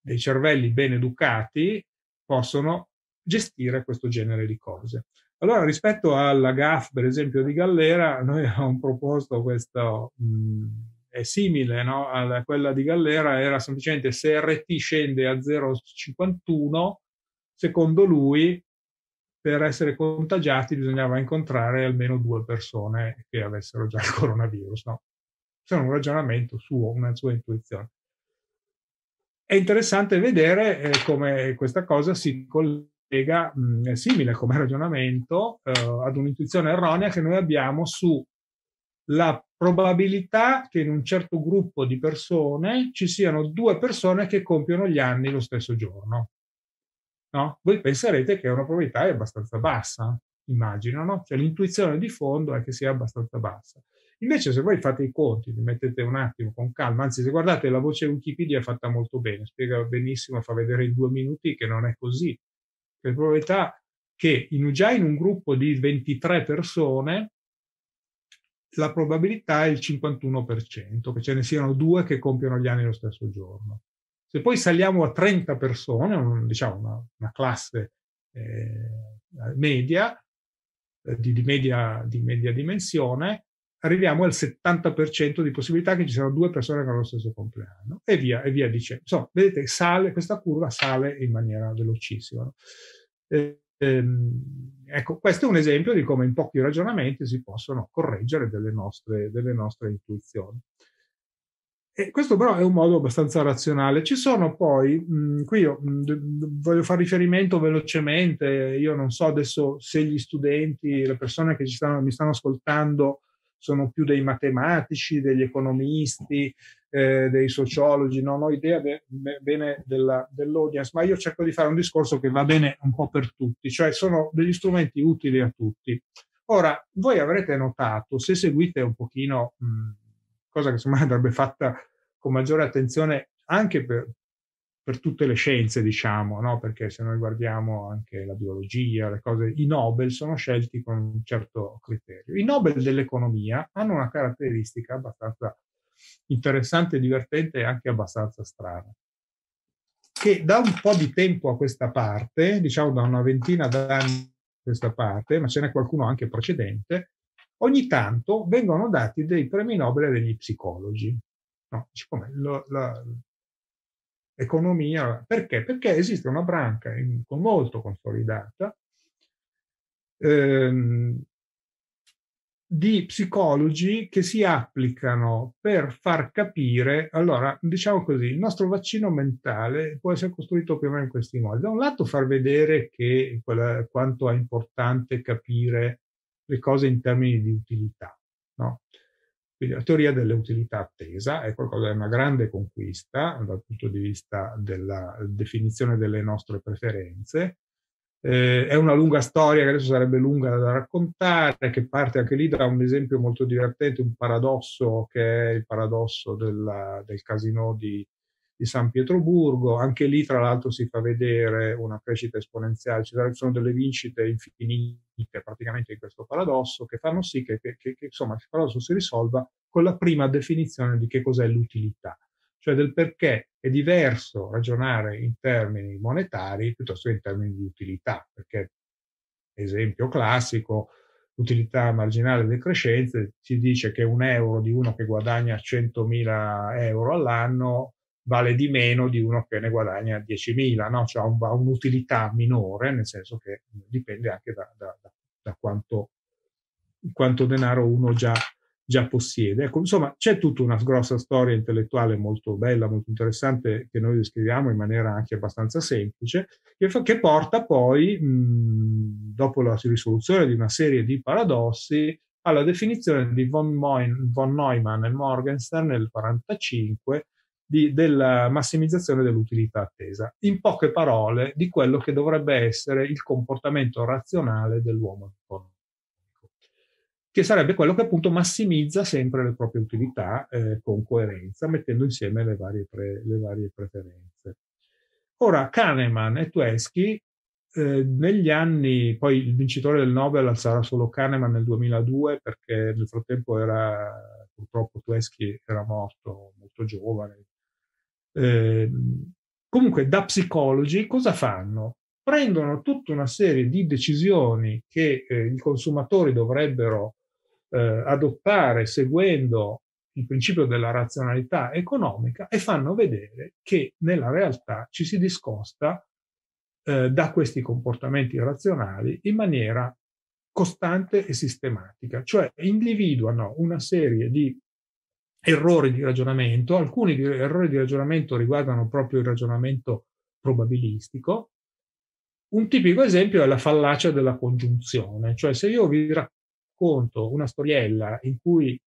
dei cervelli ben educati possono gestire questo genere di cose. Allora, rispetto alla GAF, per esempio, di Gallera, noi abbiamo proposto questo, mh, è simile no? a quella di Gallera, era semplicemente se RT scende a 0,51, secondo lui, per essere contagiati bisognava incontrare almeno due persone che avessero già il coronavirus. No? È un ragionamento suo, una sua intuizione. È interessante vedere eh, come questa cosa si collega mh, simile come ragionamento eh, ad un'intuizione erronea che noi abbiamo sulla probabilità che in un certo gruppo di persone ci siano due persone che compiono gli anni lo stesso giorno. No? Voi penserete che è una probabilità abbastanza bassa, immagino, no? Cioè l'intuizione di fondo è che sia abbastanza bassa. Invece se voi fate i conti, li mettete un attimo con calma, anzi se guardate la voce Wikipedia è fatta molto bene, spiega benissimo, fa vedere in due minuti che non è così per probabilità che in, già in un gruppo di 23 persone la probabilità è il 51%, che ce ne siano due che compiono gli anni lo stesso giorno. Se poi saliamo a 30 persone, un, diciamo una, una classe eh, media, eh, di, di, media, di media dimensione, arriviamo al 70% di possibilità che ci siano due persone che hanno lo stesso compleanno e via, e via dicendo. Insomma, vedete, sale, questa curva sale in maniera velocissima. Eh, ehm, ecco, questo è un esempio di come in pochi ragionamenti si possono correggere delle nostre, delle nostre intuizioni. E questo però è un modo abbastanza razionale. Ci sono poi, mh, qui io mh, voglio fare riferimento velocemente, io non so adesso se gli studenti, le persone che stanno, mi stanno ascoltando sono più dei matematici, degli economisti, eh, dei sociologi, non ho idea de, de, bene della, dell'audience, ma io cerco di fare un discorso che va bene un po' per tutti, cioè sono degli strumenti utili a tutti. Ora, voi avrete notato, se seguite un pochino, mh, cosa che secondo andrebbe fatta con maggiore attenzione anche per, per tutte le scienze, diciamo, no? perché se noi guardiamo anche la biologia, le cose, i Nobel sono scelti con un certo criterio. I Nobel dell'economia hanno una caratteristica abbastanza interessante, divertente e anche abbastanza strana, che da un po' di tempo a questa parte, diciamo da una ventina d'anni a questa parte, ma ce n'è qualcuno anche precedente, ogni tanto vengono dati dei premi Nobel degli psicologi. No, siccome lo, la, economia. Perché? Perché esiste una branca in, molto consolidata ehm, di psicologi che si applicano per far capire, allora diciamo così, il nostro vaccino mentale può essere costruito più o meno in questi modi. Da un lato far vedere che quella, quanto è importante capire le cose in termini di utilità, no? Quindi la teoria dell'utilità attesa è qualcosa di una grande conquista dal punto di vista della definizione delle nostre preferenze. Eh, è una lunga storia che adesso sarebbe lunga da raccontare, che parte anche lì da un esempio molto divertente, un paradosso che è il paradosso della, del casino di, di San Pietroburgo. Anche lì, tra l'altro, si fa vedere una crescita esponenziale, ci sono delle vincite infinite praticamente in questo paradosso che fanno sì che, che, che, che insomma, il paradosso si risolva con la prima definizione di che cos'è l'utilità, cioè del perché è diverso ragionare in termini monetari piuttosto che in termini di utilità, perché esempio classico, l'utilità marginale decrescente, si dice che un euro di uno che guadagna 100.000 euro all'anno vale di meno di uno che ne guadagna 10.000, no? cioè ha un'utilità minore, nel senso che dipende anche da, da, da quanto, quanto, denaro uno già, già possiede. Ecco, insomma, c'è tutta una grossa storia intellettuale molto bella, molto interessante, che noi descriviamo in maniera anche abbastanza semplice, che, fa, che porta poi, mh, dopo la risoluzione di una serie di paradossi, alla definizione di von, Moin, von Neumann e Morgenstern nel 1945 di, della massimizzazione dell'utilità attesa. In poche parole, di quello che dovrebbe essere il comportamento razionale dell'uomo economico, che sarebbe quello che appunto massimizza sempre le proprie utilità eh, con coerenza, mettendo insieme le varie, pre, le varie preferenze. Ora, Kahneman e Tversky eh, negli anni, poi il vincitore del Nobel sarà solo Kahneman nel 2002 perché nel frattempo era, purtroppo Tversky era morto molto giovane, eh, comunque da psicologi cosa fanno? Prendono tutta una serie di decisioni che eh, i consumatori dovrebbero eh, adottare seguendo il principio della razionalità economica e fanno vedere che nella realtà ci si discosta eh, da questi comportamenti razionali in maniera costante e sistematica, cioè individuano una serie di errori di ragionamento, alcuni errori di ragionamento riguardano proprio il ragionamento probabilistico. Un tipico esempio è la fallacia della congiunzione, cioè se io vi racconto una storiella in cui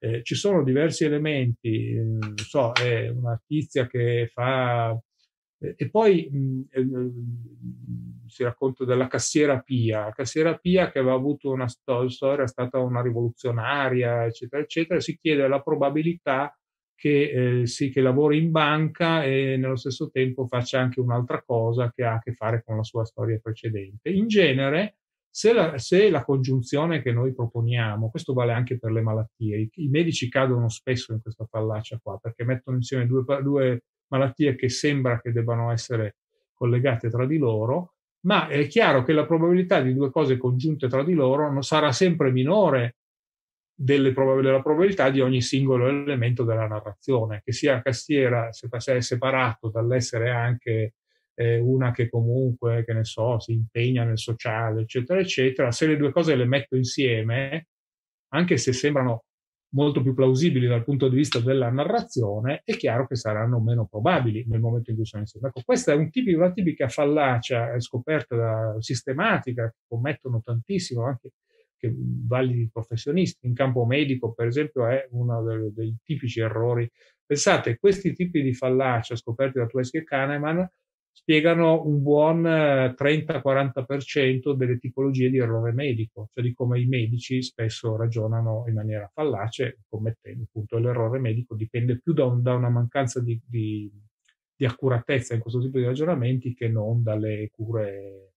eh, ci sono diversi elementi, eh, so, è una tizia che fa e poi mh, eh, si racconta della cassiera Pia, cassiera Pia che aveva avuto una storia, è stata una rivoluzionaria, eccetera, eccetera, si chiede la probabilità che, eh, sì, che lavori in banca e nello stesso tempo faccia anche un'altra cosa che ha a che fare con la sua storia precedente. In genere, se la, se la congiunzione che noi proponiamo, questo vale anche per le malattie, i, i medici cadono spesso in questa fallacia qua perché mettono insieme due, due malattie che sembra che debbano essere collegate tra di loro, ma è chiaro che la probabilità di due cose congiunte tra di loro non sarà sempre minore delle prob- della probabilità di ogni singolo elemento della narrazione, che sia cassiera se è separato dall'essere anche eh, una che comunque, che ne so, si impegna nel sociale, eccetera, eccetera, se le due cose le metto insieme, anche se sembrano molto più plausibili dal punto di vista della narrazione, è chiaro che saranno meno probabili nel momento in cui sono insieme. Ecco, questa è un tipico, una tipica fallacia scoperta da, sistematica che commettono tantissimo anche che validi professionisti. In campo medico, per esempio, è uno dei, dei tipici errori. Pensate, questi tipi di fallacia scoperti da Tversky e Kahneman spiegano un buon 30-40% eh, delle tipologie di errore medico, cioè di come i medici spesso ragionano in maniera fallace, commettendo appunto l'errore medico dipende più da, un, da una mancanza di, di, di, accuratezza in questo tipo di ragionamenti che non dalle cure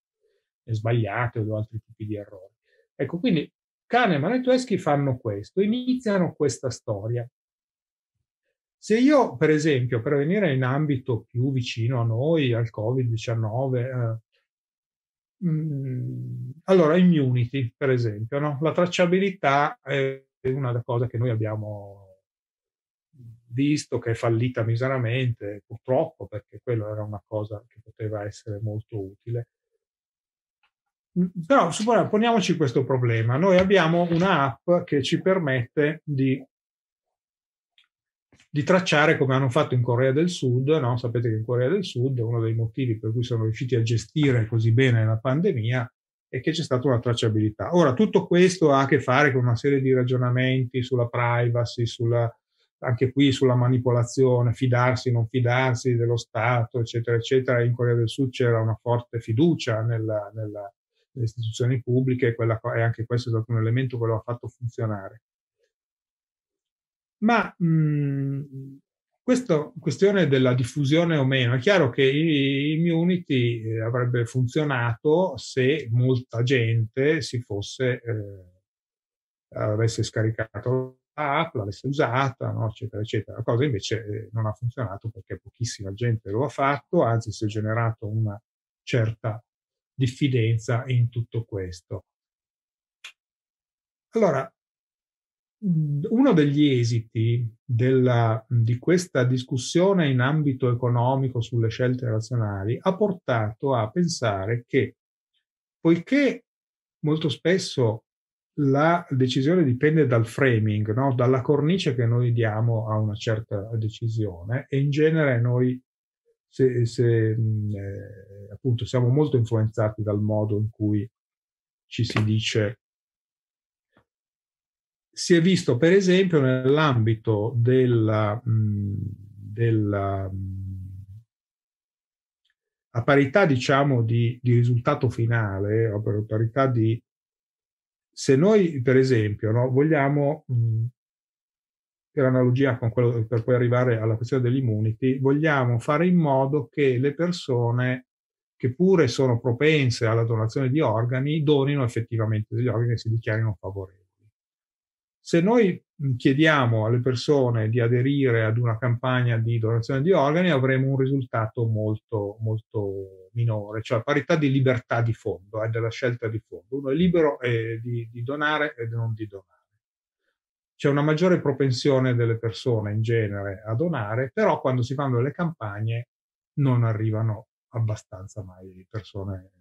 sbagliate o da altri tipi di errori. Ecco, quindi Kahneman e Tversky fanno questo, iniziano questa storia se io, per esempio, per venire in ambito più vicino a noi, al Covid-19, eh, mm, allora, immunity, per esempio, no? la tracciabilità è una delle cose che noi abbiamo visto che è fallita miseramente, purtroppo, perché quello era una cosa che poteva essere molto utile. Mm, però poniamoci questo problema. Noi abbiamo un'app che ci permette di di tracciare come hanno fatto in Corea del Sud. No? Sapete che in Corea del Sud uno dei motivi per cui sono riusciti a gestire così bene la pandemia è che c'è stata una tracciabilità. Ora, tutto questo ha a che fare con una serie di ragionamenti sulla privacy, sulla, anche qui sulla manipolazione, fidarsi, non fidarsi dello Stato, eccetera, eccetera. In Corea del Sud c'era una forte fiducia nella, nella, nelle istituzioni pubbliche quella, e anche questo è stato un elemento che lo ha fatto funzionare. Ma mh, mhmm, questa questione della diffusione o meno, è chiaro che Immunity eh, avrebbe funzionato se molta gente si fosse, eh, avesse scaricato l'app, l'avesse usata, no? eccetera, eccetera. La cosa invece eh, non ha funzionato perché pochissima gente lo ha fatto, anzi si è generato una certa diffidenza in tutto questo. Allora, uno degli esiti della, di questa discussione in ambito economico sulle scelte razionali ha portato a pensare che, poiché molto spesso la decisione dipende dal framing, no? dalla cornice che noi diamo a una certa decisione e in genere noi se, se, eh, appunto siamo molto influenzati dal modo in cui ci si dice si è visto per esempio nell'ambito della, della, a parità diciamo di, di risultato finale, per parità di se noi per esempio no, vogliamo mh, per analogia con quello per poi arrivare alla questione dell'immunity, vogliamo fare in modo che le persone che pure sono propense alla donazione di organi donino effettivamente degli organi e si dichiarino favorevoli. Se noi chiediamo alle persone di aderire ad una campagna di donazione di organi, avremo un risultato molto, molto minore, cioè parità di libertà di fondo, eh, della scelta di fondo. Uno è libero eh, di, di donare e non di donare c'è una maggiore propensione delle persone in genere a donare, però quando si fanno delle campagne non arrivano abbastanza mai persone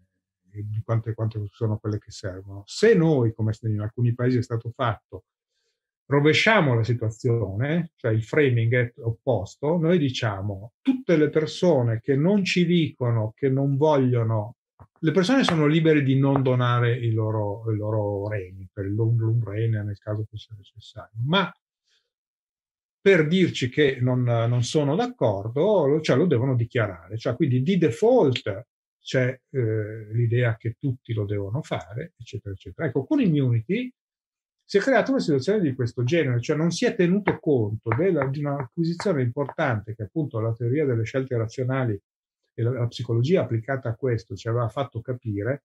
di quante, quante sono quelle che servono. Se noi, come in alcuni paesi è stato fatto, rovesciamo la situazione, cioè il framing è opposto, noi diciamo tutte le persone che non ci dicono che non vogliono le persone sono libere di non donare i loro, i loro reni, per il long rain nel caso sia necessario, ma per dirci che non, non sono d'accordo, cioè lo devono dichiarare. Cioè, quindi di default c'è eh, l'idea che tutti lo devono fare, eccetera, eccetera. Ecco, con Immunity si è creata una situazione di questo genere, cioè non si è tenuto conto della, di un'acquisizione importante che appunto la teoria delle scelte razionali e la, la psicologia applicata a questo ci aveva fatto capire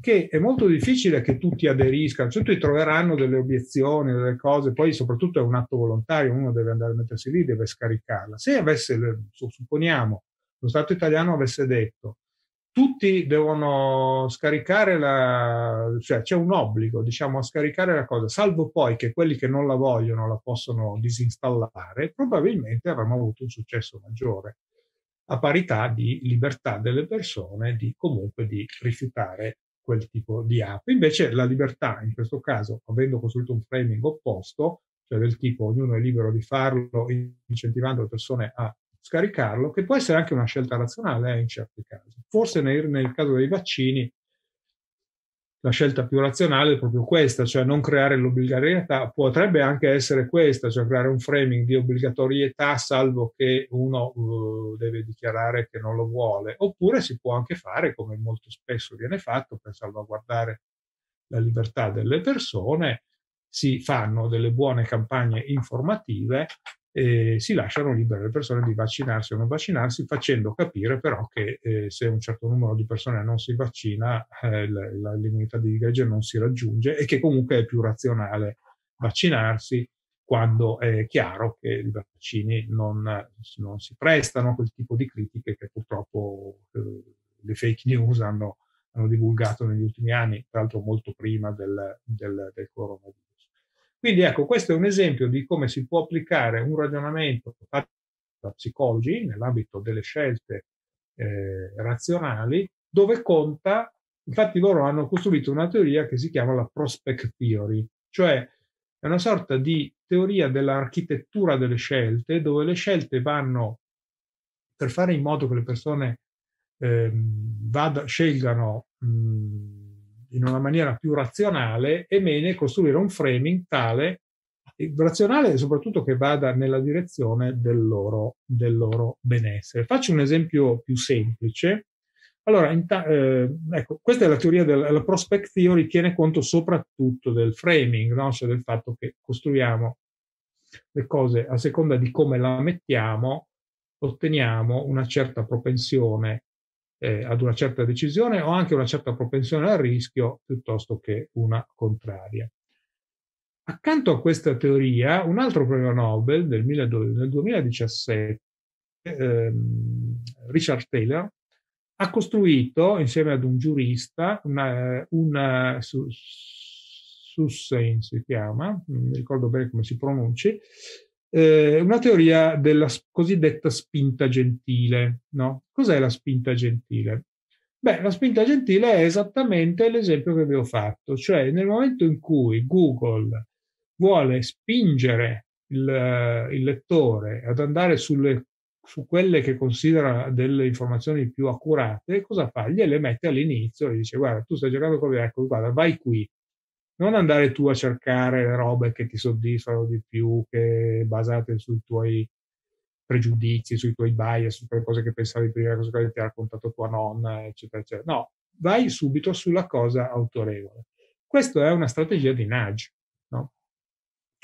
che è molto difficile che tutti aderiscano, tutti troveranno delle obiezioni, delle cose, poi soprattutto è un atto volontario, uno deve andare a mettersi lì, deve scaricarla. Se avesse, supponiamo, lo Stato italiano avesse detto tutti devono scaricare la, cioè c'è un obbligo, diciamo, a scaricare la cosa, salvo poi che quelli che non la vogliono la possono disinstallare, probabilmente avremmo avuto un successo maggiore a parità di libertà delle persone di comunque di rifiutare quel tipo di app. Invece la libertà, in questo caso, avendo costruito un framing opposto, cioè del tipo ognuno è libero di farlo, incentivando le persone a scaricarlo, che può essere anche una scelta razionale eh, in certi casi. Forse nel, nel caso dei vaccini la scelta più razionale è proprio questa, cioè non creare l'obbligatorietà, potrebbe anche essere questa, cioè creare un framing di obbligatorietà salvo che uno uh, deve dichiarare che non lo vuole, oppure si può anche fare, come molto spesso viene fatto, per salvaguardare la libertà delle persone, si fanno delle buone campagne informative eh, si lasciano libere le persone di vaccinarsi o non vaccinarsi, facendo capire però che eh, se un certo numero di persone non si vaccina, eh, l'immunità di gregge non si raggiunge e che comunque è più razionale vaccinarsi quando è chiaro che i vaccini non, non si prestano a quel tipo di critiche che purtroppo eh, le fake news hanno, hanno, divulgato negli ultimi anni, tra l'altro molto prima del, del, del coronavirus. Quindi ecco, questo è un esempio di come si può applicare un ragionamento fatto da psicologi nell'ambito delle scelte eh, razionali, dove conta, infatti loro hanno costruito una teoria che si chiama la prospect theory, cioè è una sorta di teoria dell'architettura delle scelte, dove le scelte vanno per fare in modo che le persone eh, vada, scelgano mh, in una maniera più razionale, è bene costruire un framing tale, razionale e soprattutto che vada nella direzione del loro, del loro benessere. Faccio un esempio più semplice. Allora, ta- eh, ecco, questa è la teoria della prospect theory, tiene conto soprattutto del framing, no? cioè del fatto che costruiamo le cose a seconda di come la mettiamo, otteniamo una certa propensione eh, ad una certa decisione o anche una certa propensione al rischio piuttosto che una contraria. Accanto a questa teoria, un altro premio Nobel del, del 2017, ehm, Richard Taylor, ha costruito, insieme ad un giurista, una, una su, Sussein si chiama, non mi ricordo bene come si pronunci, eh, una teoria della cosiddetta spinta gentile. No? Cos'è la spinta gentile? Beh, la spinta gentile è esattamente l'esempio che vi ho fatto, cioè nel momento in cui Google vuole spingere il, il lettore ad andare sulle, su quelle che considera delle informazioni più accurate, cosa fa? Gliele mette all'inizio e dice guarda, tu stai giocando con ecco, guarda, vai qui, non andare tu a cercare le robe che ti soddisfano di più, che basate sui tuoi pregiudizi, sui tuoi bias, su quelle cose che pensavi prima, cosa che ti ha raccontato tua nonna, eccetera, eccetera. No, vai subito sulla cosa autorevole. Questa è una strategia di nudge. No?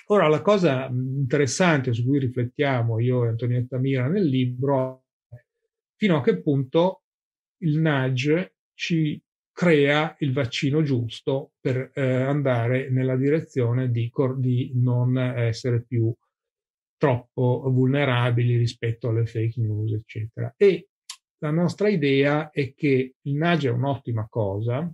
Ora, la cosa interessante su cui riflettiamo io e Antonietta Mira nel libro è fino a che punto il nudge ci crea il vaccino giusto per eh, andare nella direzione di, di, non essere più troppo vulnerabili rispetto alle fake news, eccetera. E la nostra idea è che il nudge è un'ottima cosa,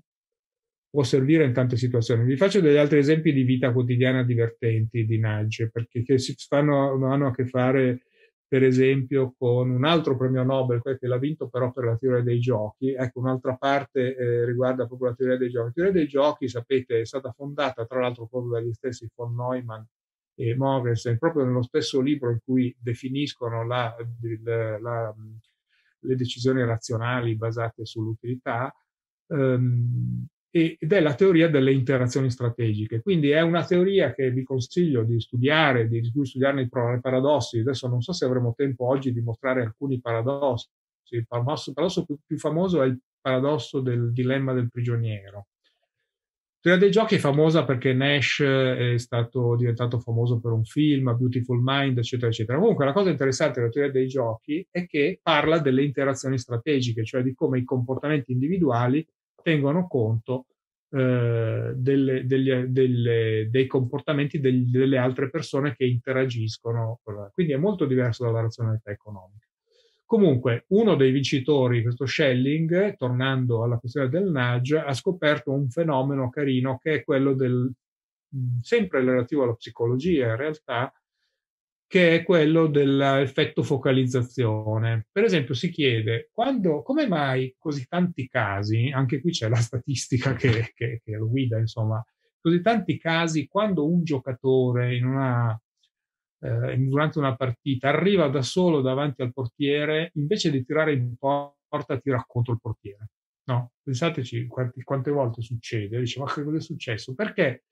può servire in tante situazioni. Vi faccio degli altri esempi di vita quotidiana divertenti di nudge, perché si fanno, hanno a che fare per esempio con un altro premio Nobel, che l'ha vinto però per la teoria dei giochi. Ecco, un'altra parte eh, riguarda proprio la teoria dei giochi. La teoria dei giochi, sapete, è stata fondata tra l'altro proprio dagli stessi von Neumann e Mogensen, proprio nello stesso libro in cui definiscono la, la, la, le decisioni razionali basate sull'utilità. Um, ed è la teoria delle interazioni strategiche. Quindi è una teoria che vi consiglio di studiare, di, cui studiarne i paradossi. Adesso non so se avremo tempo oggi di mostrare alcuni paradossi. Il paradosso, il paradosso più, più, famoso è il paradosso del dilemma del prigioniero. La teoria dei giochi è famosa perché Nash è stato diventato famoso per un film, Beautiful Mind, eccetera, eccetera. Comunque la cosa interessante della teoria dei giochi è che parla delle interazioni strategiche, cioè di come i comportamenti individuali tengono conto eh, delle, degli, delle, dei comportamenti degli, delle altre persone che interagiscono. Quindi è molto diverso dalla razionalità economica. Comunque, uno dei vincitori, questo Schelling, tornando alla questione del nudge, ha scoperto un fenomeno carino che è quello del, sempre relativo alla psicologia, in realtà, che è quello dell'effetto focalizzazione. Per esempio, si chiede quando, come mai così tanti casi, anche qui c'è la statistica che, che, che lo guida, insomma, così tanti casi quando un giocatore in una, eh, durante una partita arriva da solo davanti al portiere, invece di tirare in porta, tira contro il portiere. No, pensateci quante, quante volte succede. Dice, ma cosa è successo? Perché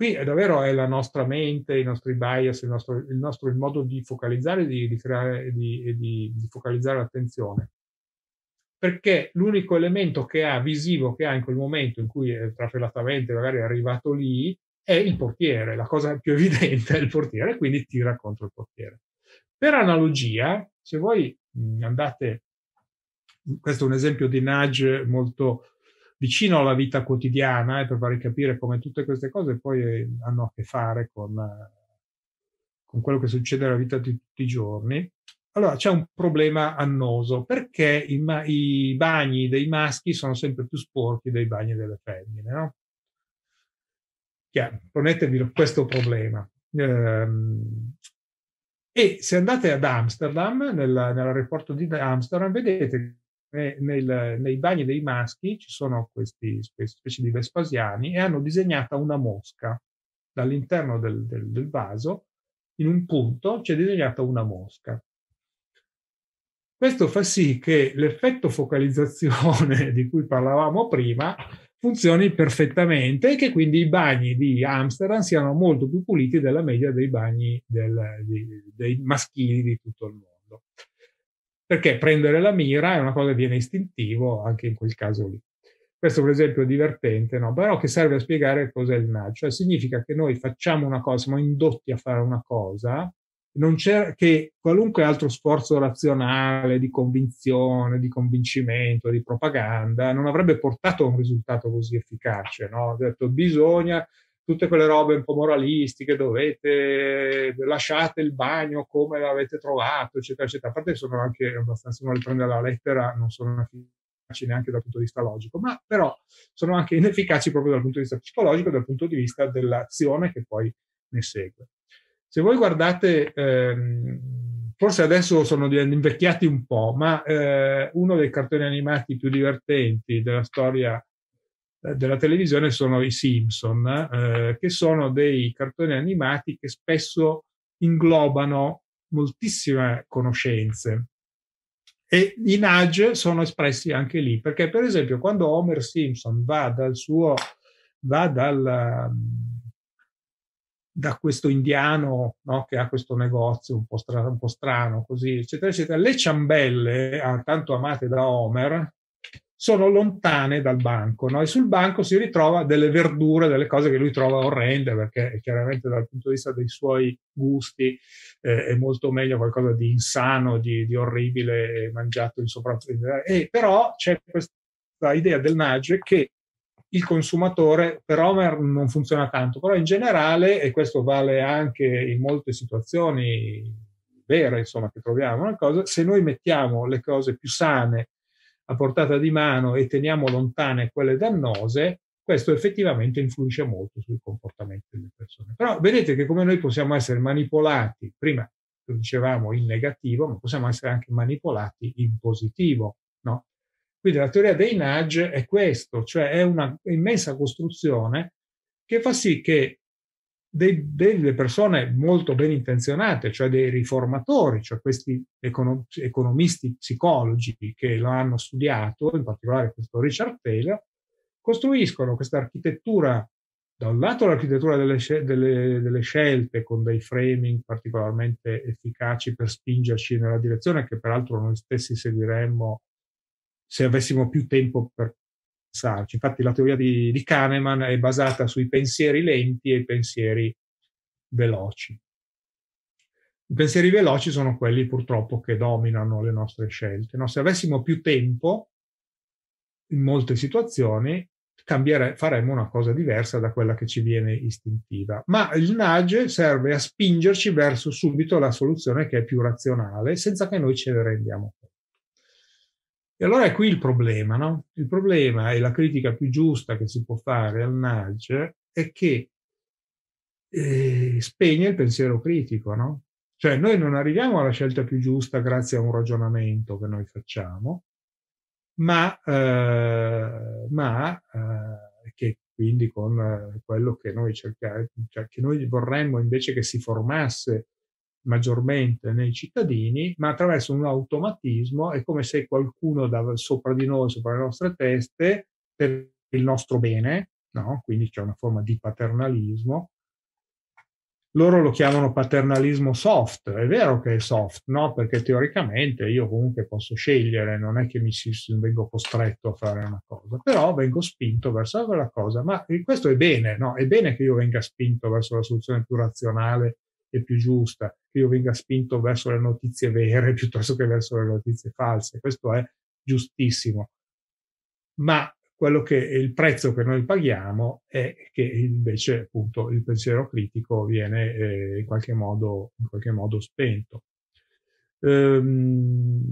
Qui è davvero è la nostra mente, i nostri bias, il nostro, il nostro il modo di focalizzare, di, di creare, di, di, di focalizzare l'attenzione. Perché l'unico elemento che ha visivo che ha in quel momento in cui è trafelatamente magari è arrivato lì è il portiere. La cosa più evidente è il portiere, quindi tira contro il portiere. Per analogia, se voi andate, questo è un esempio di nudge molto vicino alla vita quotidiana e eh, per farvi capire come tutte queste cose poi eh, hanno a che fare con, eh, con quello che succede nella vita di tutti i giorni. Allora c'è un problema annoso perché i, i, bagni dei maschi sono sempre più sporchi dei bagni delle femmine, no? Chiaro, ponetevi questo problema. Ehm, e se andate ad Amsterdam, nella, nell'aeroporto di Amsterdam, vedete nel, nei bagni dei maschi ci sono queste specie di vespasiani e hanno disegnata una mosca dall'interno del, del, del vaso, in un punto c'è disegnata una mosca. Questo fa sì che l'effetto focalizzazione di cui parlavamo prima funzioni perfettamente e che quindi i bagni di Amsterdam siano molto più puliti della media dei bagni del, di, dei maschili di tutto il mondo perché prendere la mira è una cosa che viene istintivo anche in quel caso lì. Questo per esempio è divertente, no? però che serve a spiegare cos'è il nudge, cioè significa che noi facciamo una cosa, siamo indotti a fare una cosa, che qualunque altro sforzo razionale, di convinzione, di convincimento, di propaganda, non avrebbe portato a un risultato così efficace. No? Ho detto bisogna tutte quelle robe un po' moralistiche, dovete, lasciate il bagno come l'avete trovato, eccetera, eccetera. A parte sono anche abbastanza, uno le prende alla lettera, non sono efficaci neanche dal punto di vista logico, ma però sono anche inefficaci proprio dal punto di vista psicologico, dal punto di vista dell'azione che poi ne segue. Se voi guardate, ehm, forse adesso sono invecchiati un po', ma eh, uno dei cartoni animati più divertenti della storia della televisione sono i Simpson, eh, che sono dei cartoni animati che spesso inglobano moltissime conoscenze. E i nudge sono espressi anche lì, perché per esempio quando Homer Simpson va dal suo, va dal, da questo indiano no, che ha questo negozio un po, strano, un po' strano, così, eccetera, eccetera. Le ciambelle, ah, tanto amate da Homer, sono lontane dal banco no? e sul banco si ritrova delle verdure, delle cose che lui trova orrende perché chiaramente dal punto di vista dei suoi gusti eh, è molto meglio qualcosa di insano, di, di orribile mangiato in sopravvivenza. E però c'è questa idea del nudge che il consumatore per Homer non funziona tanto, però in generale, e questo vale anche in molte situazioni vere, insomma, che troviamo una cosa, se noi mettiamo le cose più sane a portata di mano e teniamo lontane quelle dannose, questo effettivamente influisce molto sui comportamenti delle persone. Però vedete che come noi possiamo essere manipolati, prima lo dicevamo in negativo, ma possiamo essere anche manipolati in positivo, no? Quindi la teoria dei nudge è questo, cioè è una immensa costruzione che fa sì che dei, delle persone molto ben intenzionate, cioè dei riformatori, cioè questi econo, economisti psicologi che lo hanno studiato, in particolare questo Richard Taylor, costruiscono questa architettura, da un lato l'architettura delle, delle, delle scelte con dei framing particolarmente efficaci per spingerci nella direzione che peraltro noi stessi seguiremmo se avessimo più tempo per pensarci. Infatti la teoria di, di Kahneman è basata sui pensieri lenti e i pensieri veloci. I pensieri veloci sono quelli purtroppo che dominano le nostre scelte. No? Se avessimo più tempo, in molte situazioni, cambiere, faremmo una cosa diversa da quella che ci viene istintiva. Ma il nudge serve a spingerci verso subito la soluzione che è più razionale, senza che noi ce ne rendiamo conto. E allora è qui il problema, no? Il problema e la critica più giusta che si può fare al nudge è che eh, spegne il pensiero critico, no? Cioè noi non arriviamo alla scelta più giusta grazie a un ragionamento che noi facciamo, ma, eh, ma eh, che quindi con eh, quello che noi cerchiamo, cioè che noi vorremmo invece che si formasse maggiormente nei cittadini, ma attraverso un automatismo è come se qualcuno da sopra di noi, sopra le nostre teste, per il nostro bene, no? quindi c'è una forma di paternalismo. Loro lo chiamano paternalismo soft, è vero che è soft, no? perché teoricamente io comunque posso scegliere, non è che mi si, vengo costretto a fare una cosa, però vengo spinto verso quella cosa, ma questo è bene, no? è bene che io venga spinto verso la soluzione più razionale e più giusta, che io venga spinto verso le notizie vere piuttosto che verso le notizie false. Questo è giustissimo. Ma quello che il prezzo che noi paghiamo è che invece appunto il pensiero critico viene eh, in, qualche modo, in qualche modo spento. Ehm,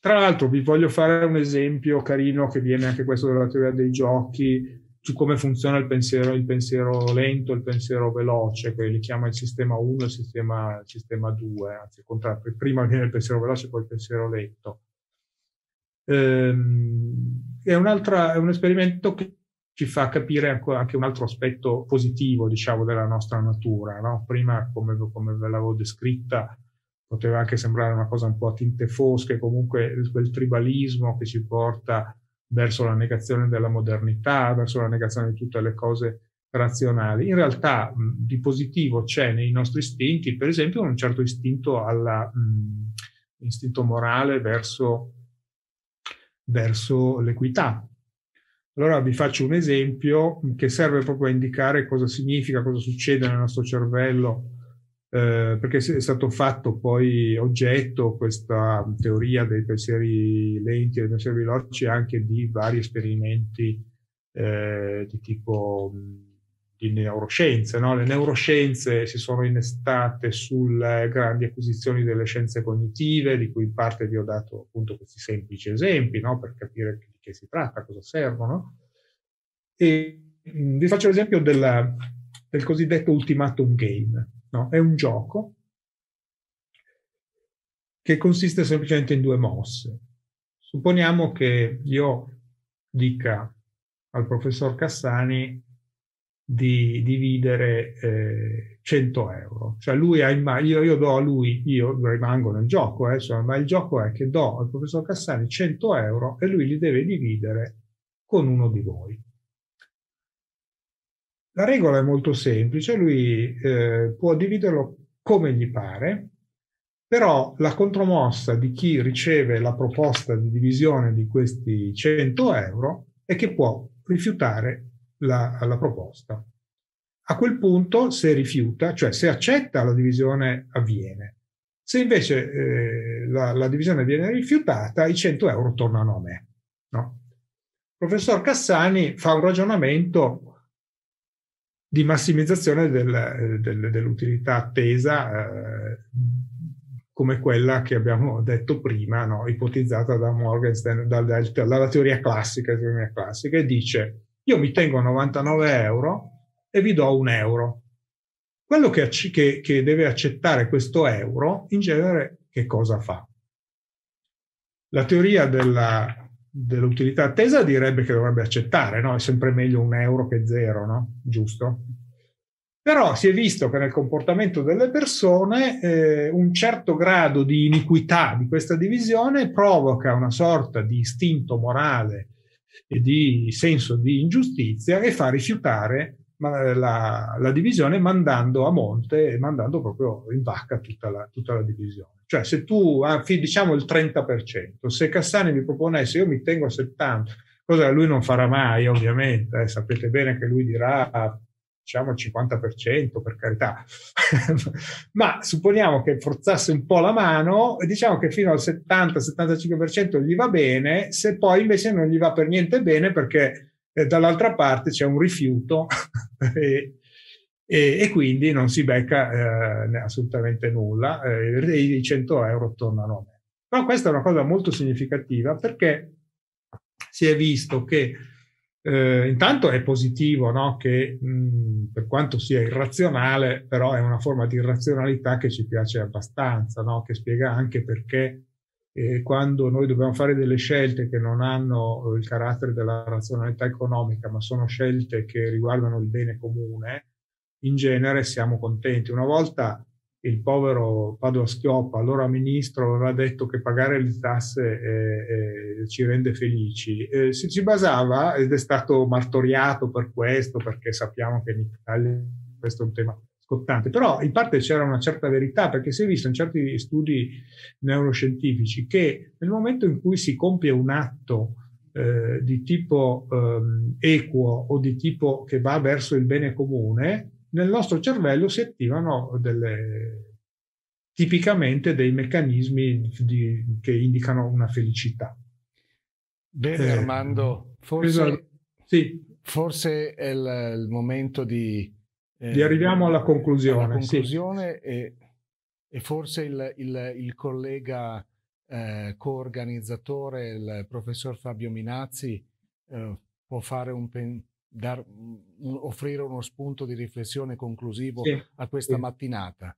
tra l'altro vi voglio fare un esempio carino che viene anche questo dalla teoria dei giochi su come funziona il pensiero, il pensiero lento, il pensiero veloce, che li chiama il sistema 1 e il sistema, il sistema 2, anzi il contrario, prima viene il pensiero veloce e poi il pensiero lento. Ehm, è, è un esperimento che ci fa capire anche un altro aspetto positivo, diciamo, della nostra natura. No? Prima, come, come ve l'avevo descritta, poteva anche sembrare una cosa un po' a tinte fosche, comunque quel tribalismo che ci porta verso la negazione della modernità, verso la negazione di tutte le cose razionali. In realtà mh, di positivo c'è nei nostri istinti, per esempio, un certo istinto, alla, mh, istinto morale verso, verso l'equità. Allora vi faccio un esempio che serve proprio a indicare cosa significa, cosa succede nel nostro cervello eh, perché è stato fatto poi oggetto questa teoria dei pensieri lenti e dei pensieri veloci anche di vari esperimenti eh, di tipo di neuroscienze. No? Le neuroscienze si sono innestate sulle grandi acquisizioni delle scienze cognitive, di cui in parte vi ho dato appunto questi semplici esempi no? per capire di che si tratta, cosa servono. E vi faccio l'esempio del cosiddetto ultimatum game. No, è un gioco che consiste semplicemente in due mosse. Supponiamo che io dica al professor Cassani di dividere eh, 100 euro. Cioè lui ha in io, io do a lui, io rimango nel gioco, eh, insomma, ma il gioco è che do al professor Cassani 100 euro e lui li deve dividere con uno di voi. La regola è molto semplice, lui eh, può dividerlo come gli pare, però la contromossa di chi riceve la proposta di divisione di questi 100 euro è che può rifiutare la, la proposta. A quel punto, se rifiuta, cioè se accetta, la divisione avviene. Se invece eh, la, la, divisione viene rifiutata, i 100 euro tornano a me. No? Il professor Cassani fa un ragionamento di massimizzazione del, del, dell'utilità attesa eh, come quella che abbiamo detto prima, no? ipotizzata da Morgenstern, da, da, dalla teoria classica, teoria classica, e dice io mi tengo 99 euro e vi do un euro. Quello che, che, che deve accettare questo euro, in genere, che cosa fa? La teoria della, dell'utilità attesa direbbe che dovrebbe accettare, no? È sempre meglio un euro che zero, no? Giusto? Però si è visto che nel comportamento delle persone eh, un certo grado di iniquità di questa divisione provoca una sorta di istinto morale e di senso di ingiustizia e fa rifiutare la, la divisione mandando a monte e mandando proprio in vacca tutta la, tutta la divisione. Cioè se tu, diciamo il 30%, se Cassani mi proponesse io mi tengo a 70, cosa lui non farà mai ovviamente, eh, sapete bene che lui dirà diciamo il 50% per carità, ma supponiamo che forzasse un po' la mano diciamo che fino al 70-75% gli va bene, se poi invece non gli va per niente bene perché eh, dall'altra parte c'è un rifiuto e, e, e, quindi non si becca eh, assolutamente nulla eh, i 100 euro tornano a me. Però questa è una cosa molto significativa perché si è visto che eh, intanto è positivo no? che mh, per quanto sia irrazionale, però è una forma di irrazionalità che ci piace abbastanza, no? che spiega anche perché eh, quando noi dobbiamo fare delle scelte che non hanno il carattere della razionalità economica, ma sono scelte che riguardano il bene comune, in genere siamo contenti. Una volta il povero Padua Schioppa, allora ministro, aveva detto che pagare le tasse eh, eh, ci rende felici. Eh, si, si basava, ed è stato martoriato per questo, perché sappiamo che in Italia questo è un tema scottante, però in parte c'era una certa verità, perché si è visto in certi studi neuroscientifici che nel momento in cui si compie un atto eh, di tipo ehm, equo o di tipo che va verso il bene comune, nel nostro cervello si attivano delle, tipicamente dei meccanismi di, che indicano una felicità. Bene, eh, Armando, forse, esatto. sì. forse è il, il, momento di... Eh, di arriviamo alla conclusione. Alla conclusione sì. e, e, forse il, il, il collega eh, coorganizzatore, il professor Fabio Minazzi, eh, può fare un, pensiero dar, offrire uno spunto di riflessione conclusivo sì, a questa sì. mattinata?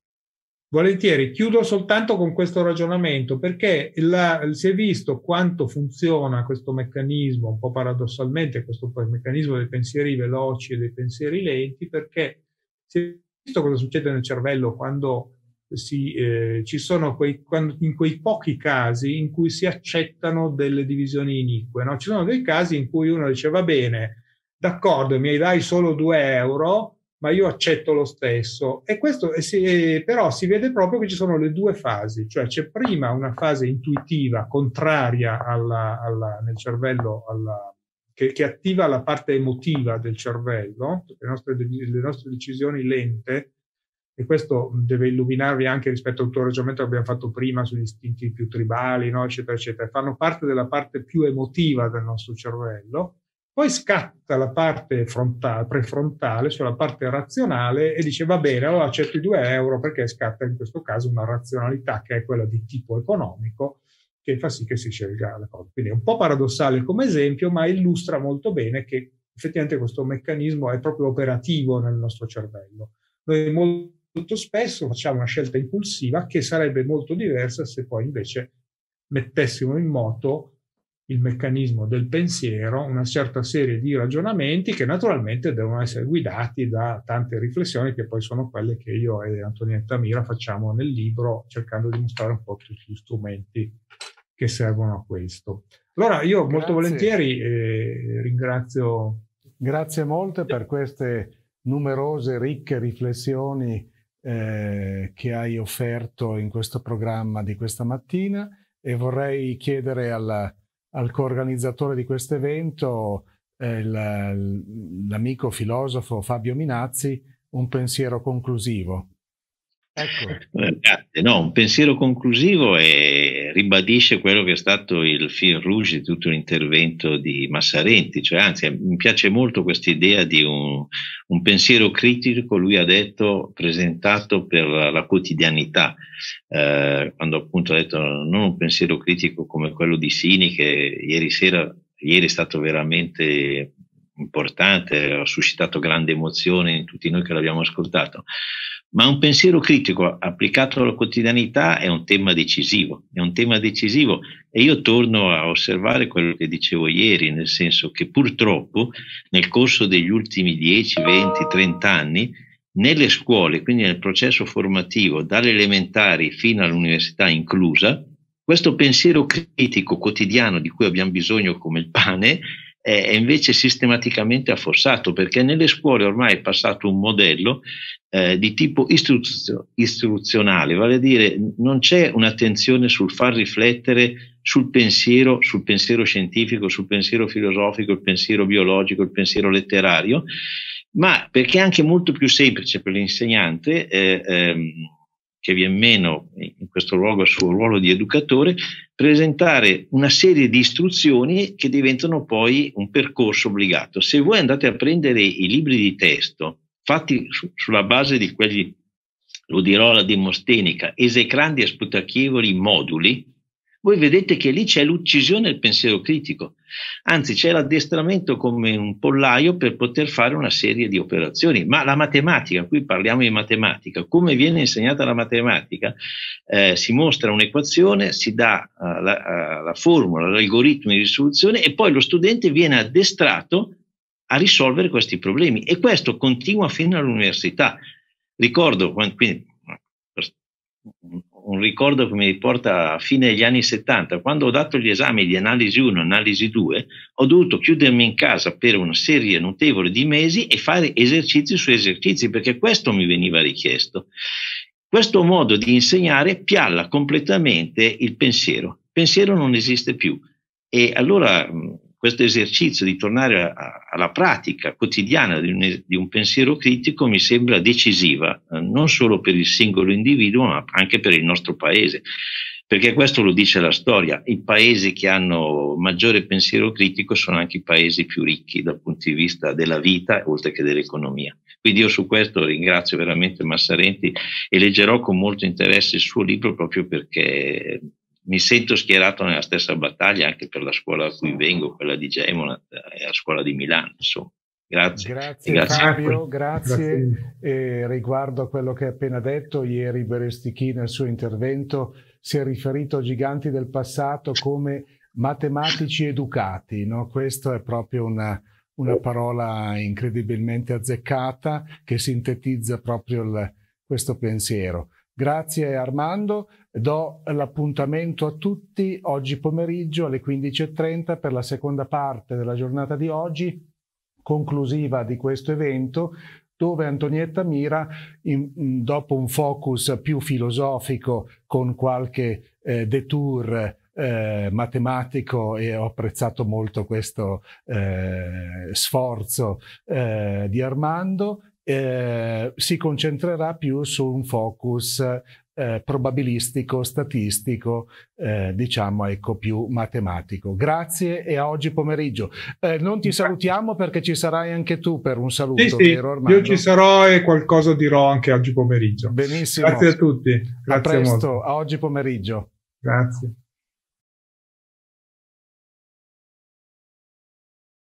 Volentieri, chiudo soltanto con questo ragionamento perché la, si è visto quanto funziona questo meccanismo, un po' paradossalmente, questo meccanismo dei pensieri veloci e dei pensieri lenti, perché si è visto cosa succede nel cervello quando si, eh, ci sono quei, quando, in quei pochi casi in cui si accettano delle divisioni inique. No? Ci sono dei casi in cui uno dice va bene, d'accordo, mi dai solo 2 euro, ma io accetto lo stesso. E questo, si, però si vede proprio che ci sono le due fasi, cioè c'è prima una fase intuitiva, contraria alla, alla, nel cervello, alla, che, che, attiva la parte emotiva del cervello, le nostre, le nostre decisioni lente, e questo deve illuminarvi anche rispetto al tuo ragionamento che abbiamo fatto prima sugli istinti più tribali, no? eccetera, eccetera, fanno parte della parte più emotiva del nostro cervello poi scatta la parte frontale, prefrontale sulla parte razionale e dice va bene, allora accetto i 2 euro perché scatta in questo caso una razionalità che è quella di tipo economico che fa sì che si scelga la cosa. Quindi è un po' paradossale come esempio, ma illustra molto bene che effettivamente questo meccanismo è proprio operativo nel nostro cervello. Noi molto spesso facciamo una scelta impulsiva che sarebbe molto diversa se poi invece mettessimo in moto il meccanismo del pensiero, una certa serie di ragionamenti che naturalmente devono essere guidati da tante riflessioni che poi sono quelle che io e Antonietta Mira facciamo nel libro cercando di mostrare un po' tutti gli strumenti che servono a questo. Allora io Grazie. molto volentieri eh, ringrazio. Grazie molte per queste numerose, ricche riflessioni eh, che hai offerto in questo programma di questa mattina e vorrei chiedere alla, al coorganizzatore di questo evento, eh, l'amico filosofo Fabio Minazzi, un pensiero conclusivo. Ecco. Eh, no, un pensiero conclusivo e ribadisce quello che è stato il fil rouge di tutto l'intervento di Massarenti, cioè anzi mi piace molto questa idea di un, un, pensiero critico, lui ha detto, presentato per la quotidianità, eh, quando appunto ha detto non un pensiero critico come quello di Sini che ieri sera, ieri è stato veramente importante, ha suscitato grande emozione in tutti noi che l'abbiamo ascoltato ma un pensiero critico applicato alla quotidianità è un tema decisivo, è un tema decisivo. E io torno a osservare quello che dicevo ieri, nel senso che purtroppo nel corso degli ultimi 10, 20, 30 anni nelle scuole, quindi nel processo formativo, dalle elementari fino all'università inclusa, questo pensiero critico quotidiano di cui abbiamo bisogno come il pane è invece sistematicamente affossato perché nelle scuole ormai è passato un modello eh, di tipo istruzio, istruzionale, vale a dire non c'è un'attenzione sul far riflettere sul pensiero, sul pensiero scientifico, sul pensiero filosofico, il pensiero biologico, il pensiero letterario, ma perché è anche molto più semplice per l'insegnante eh, ehm, che viene meno in questo luogo al suo ruolo di educatore, presentare una serie di istruzioni che diventano poi un percorso obbligato. Se voi andate a prendere i libri di testo fatti su, sulla base di quelli, lo dirò alla dimostenica, esecrandi e sputachievoli moduli, voi vedete che lì c'è l'uccisione del pensiero critico, anzi c'è l'addestramento come un pollaio per poter fare una serie di operazioni, ma la matematica, qui parliamo di matematica, come viene insegnata la matematica, eh, si mostra un'equazione, si dà uh, la, uh, la formula, l'algoritmo di risoluzione e poi lo studente viene addestrato a risolvere questi problemi. E questo continua fino all'università. Ricordo, quindi, un ricordo che mi riporta a fine degli anni 70, quando ho dato gli esami di analisi 1 e analisi 2, ho dovuto chiudermi in casa per una serie notevole di mesi e fare esercizi su esercizi, perché questo mi veniva richiesto. Questo modo di insegnare pialla completamente il pensiero. Il pensiero non esiste più. E allora questo esercizio di tornare a, a, alla pratica quotidiana di un, di un, pensiero critico mi sembra decisiva, eh, non solo per il singolo individuo, ma anche per il nostro paese. Perché questo lo dice la storia, i paesi che hanno maggiore pensiero critico sono anche i paesi più ricchi dal punto di vista della vita, oltre che dell'economia. Quindi io su questo ringrazio veramente Massarenti e leggerò con molto interesse il suo libro proprio perché mi sento schierato nella stessa battaglia anche per la scuola da cui vengo, quella di Gemona e la scuola di Milano. Insomma. Grazie. Grazie, grazie. Fabio, grazie. grazie. Eh, riguardo a quello che hai appena detto, ieri Berestichi nel suo intervento si è riferito a giganti del passato come matematici educati. No? Questa è proprio una, una, parola incredibilmente azzeccata che sintetizza proprio il, questo pensiero. Grazie Armando, do l'appuntamento a tutti oggi pomeriggio alle 15.30 per la seconda parte della giornata di oggi, conclusiva di questo evento, dove Antonietta Mira, in, dopo un focus più filosofico con qualche eh, detour eh, matematico e ho apprezzato molto questo eh, sforzo eh, di Armando, eh, si concentrerà più su un focus eh, probabilistico, statistico, eh, diciamo ecco più matematico. Grazie e a oggi pomeriggio. Eh, non ti salutiamo perché ci sarai anche tu per un saluto, sì, sì, vero Io ci sarò e qualcosa dirò anche oggi pomeriggio. Benissimo. Grazie a tutti. Grazie a presto, a oggi pomeriggio. Grazie.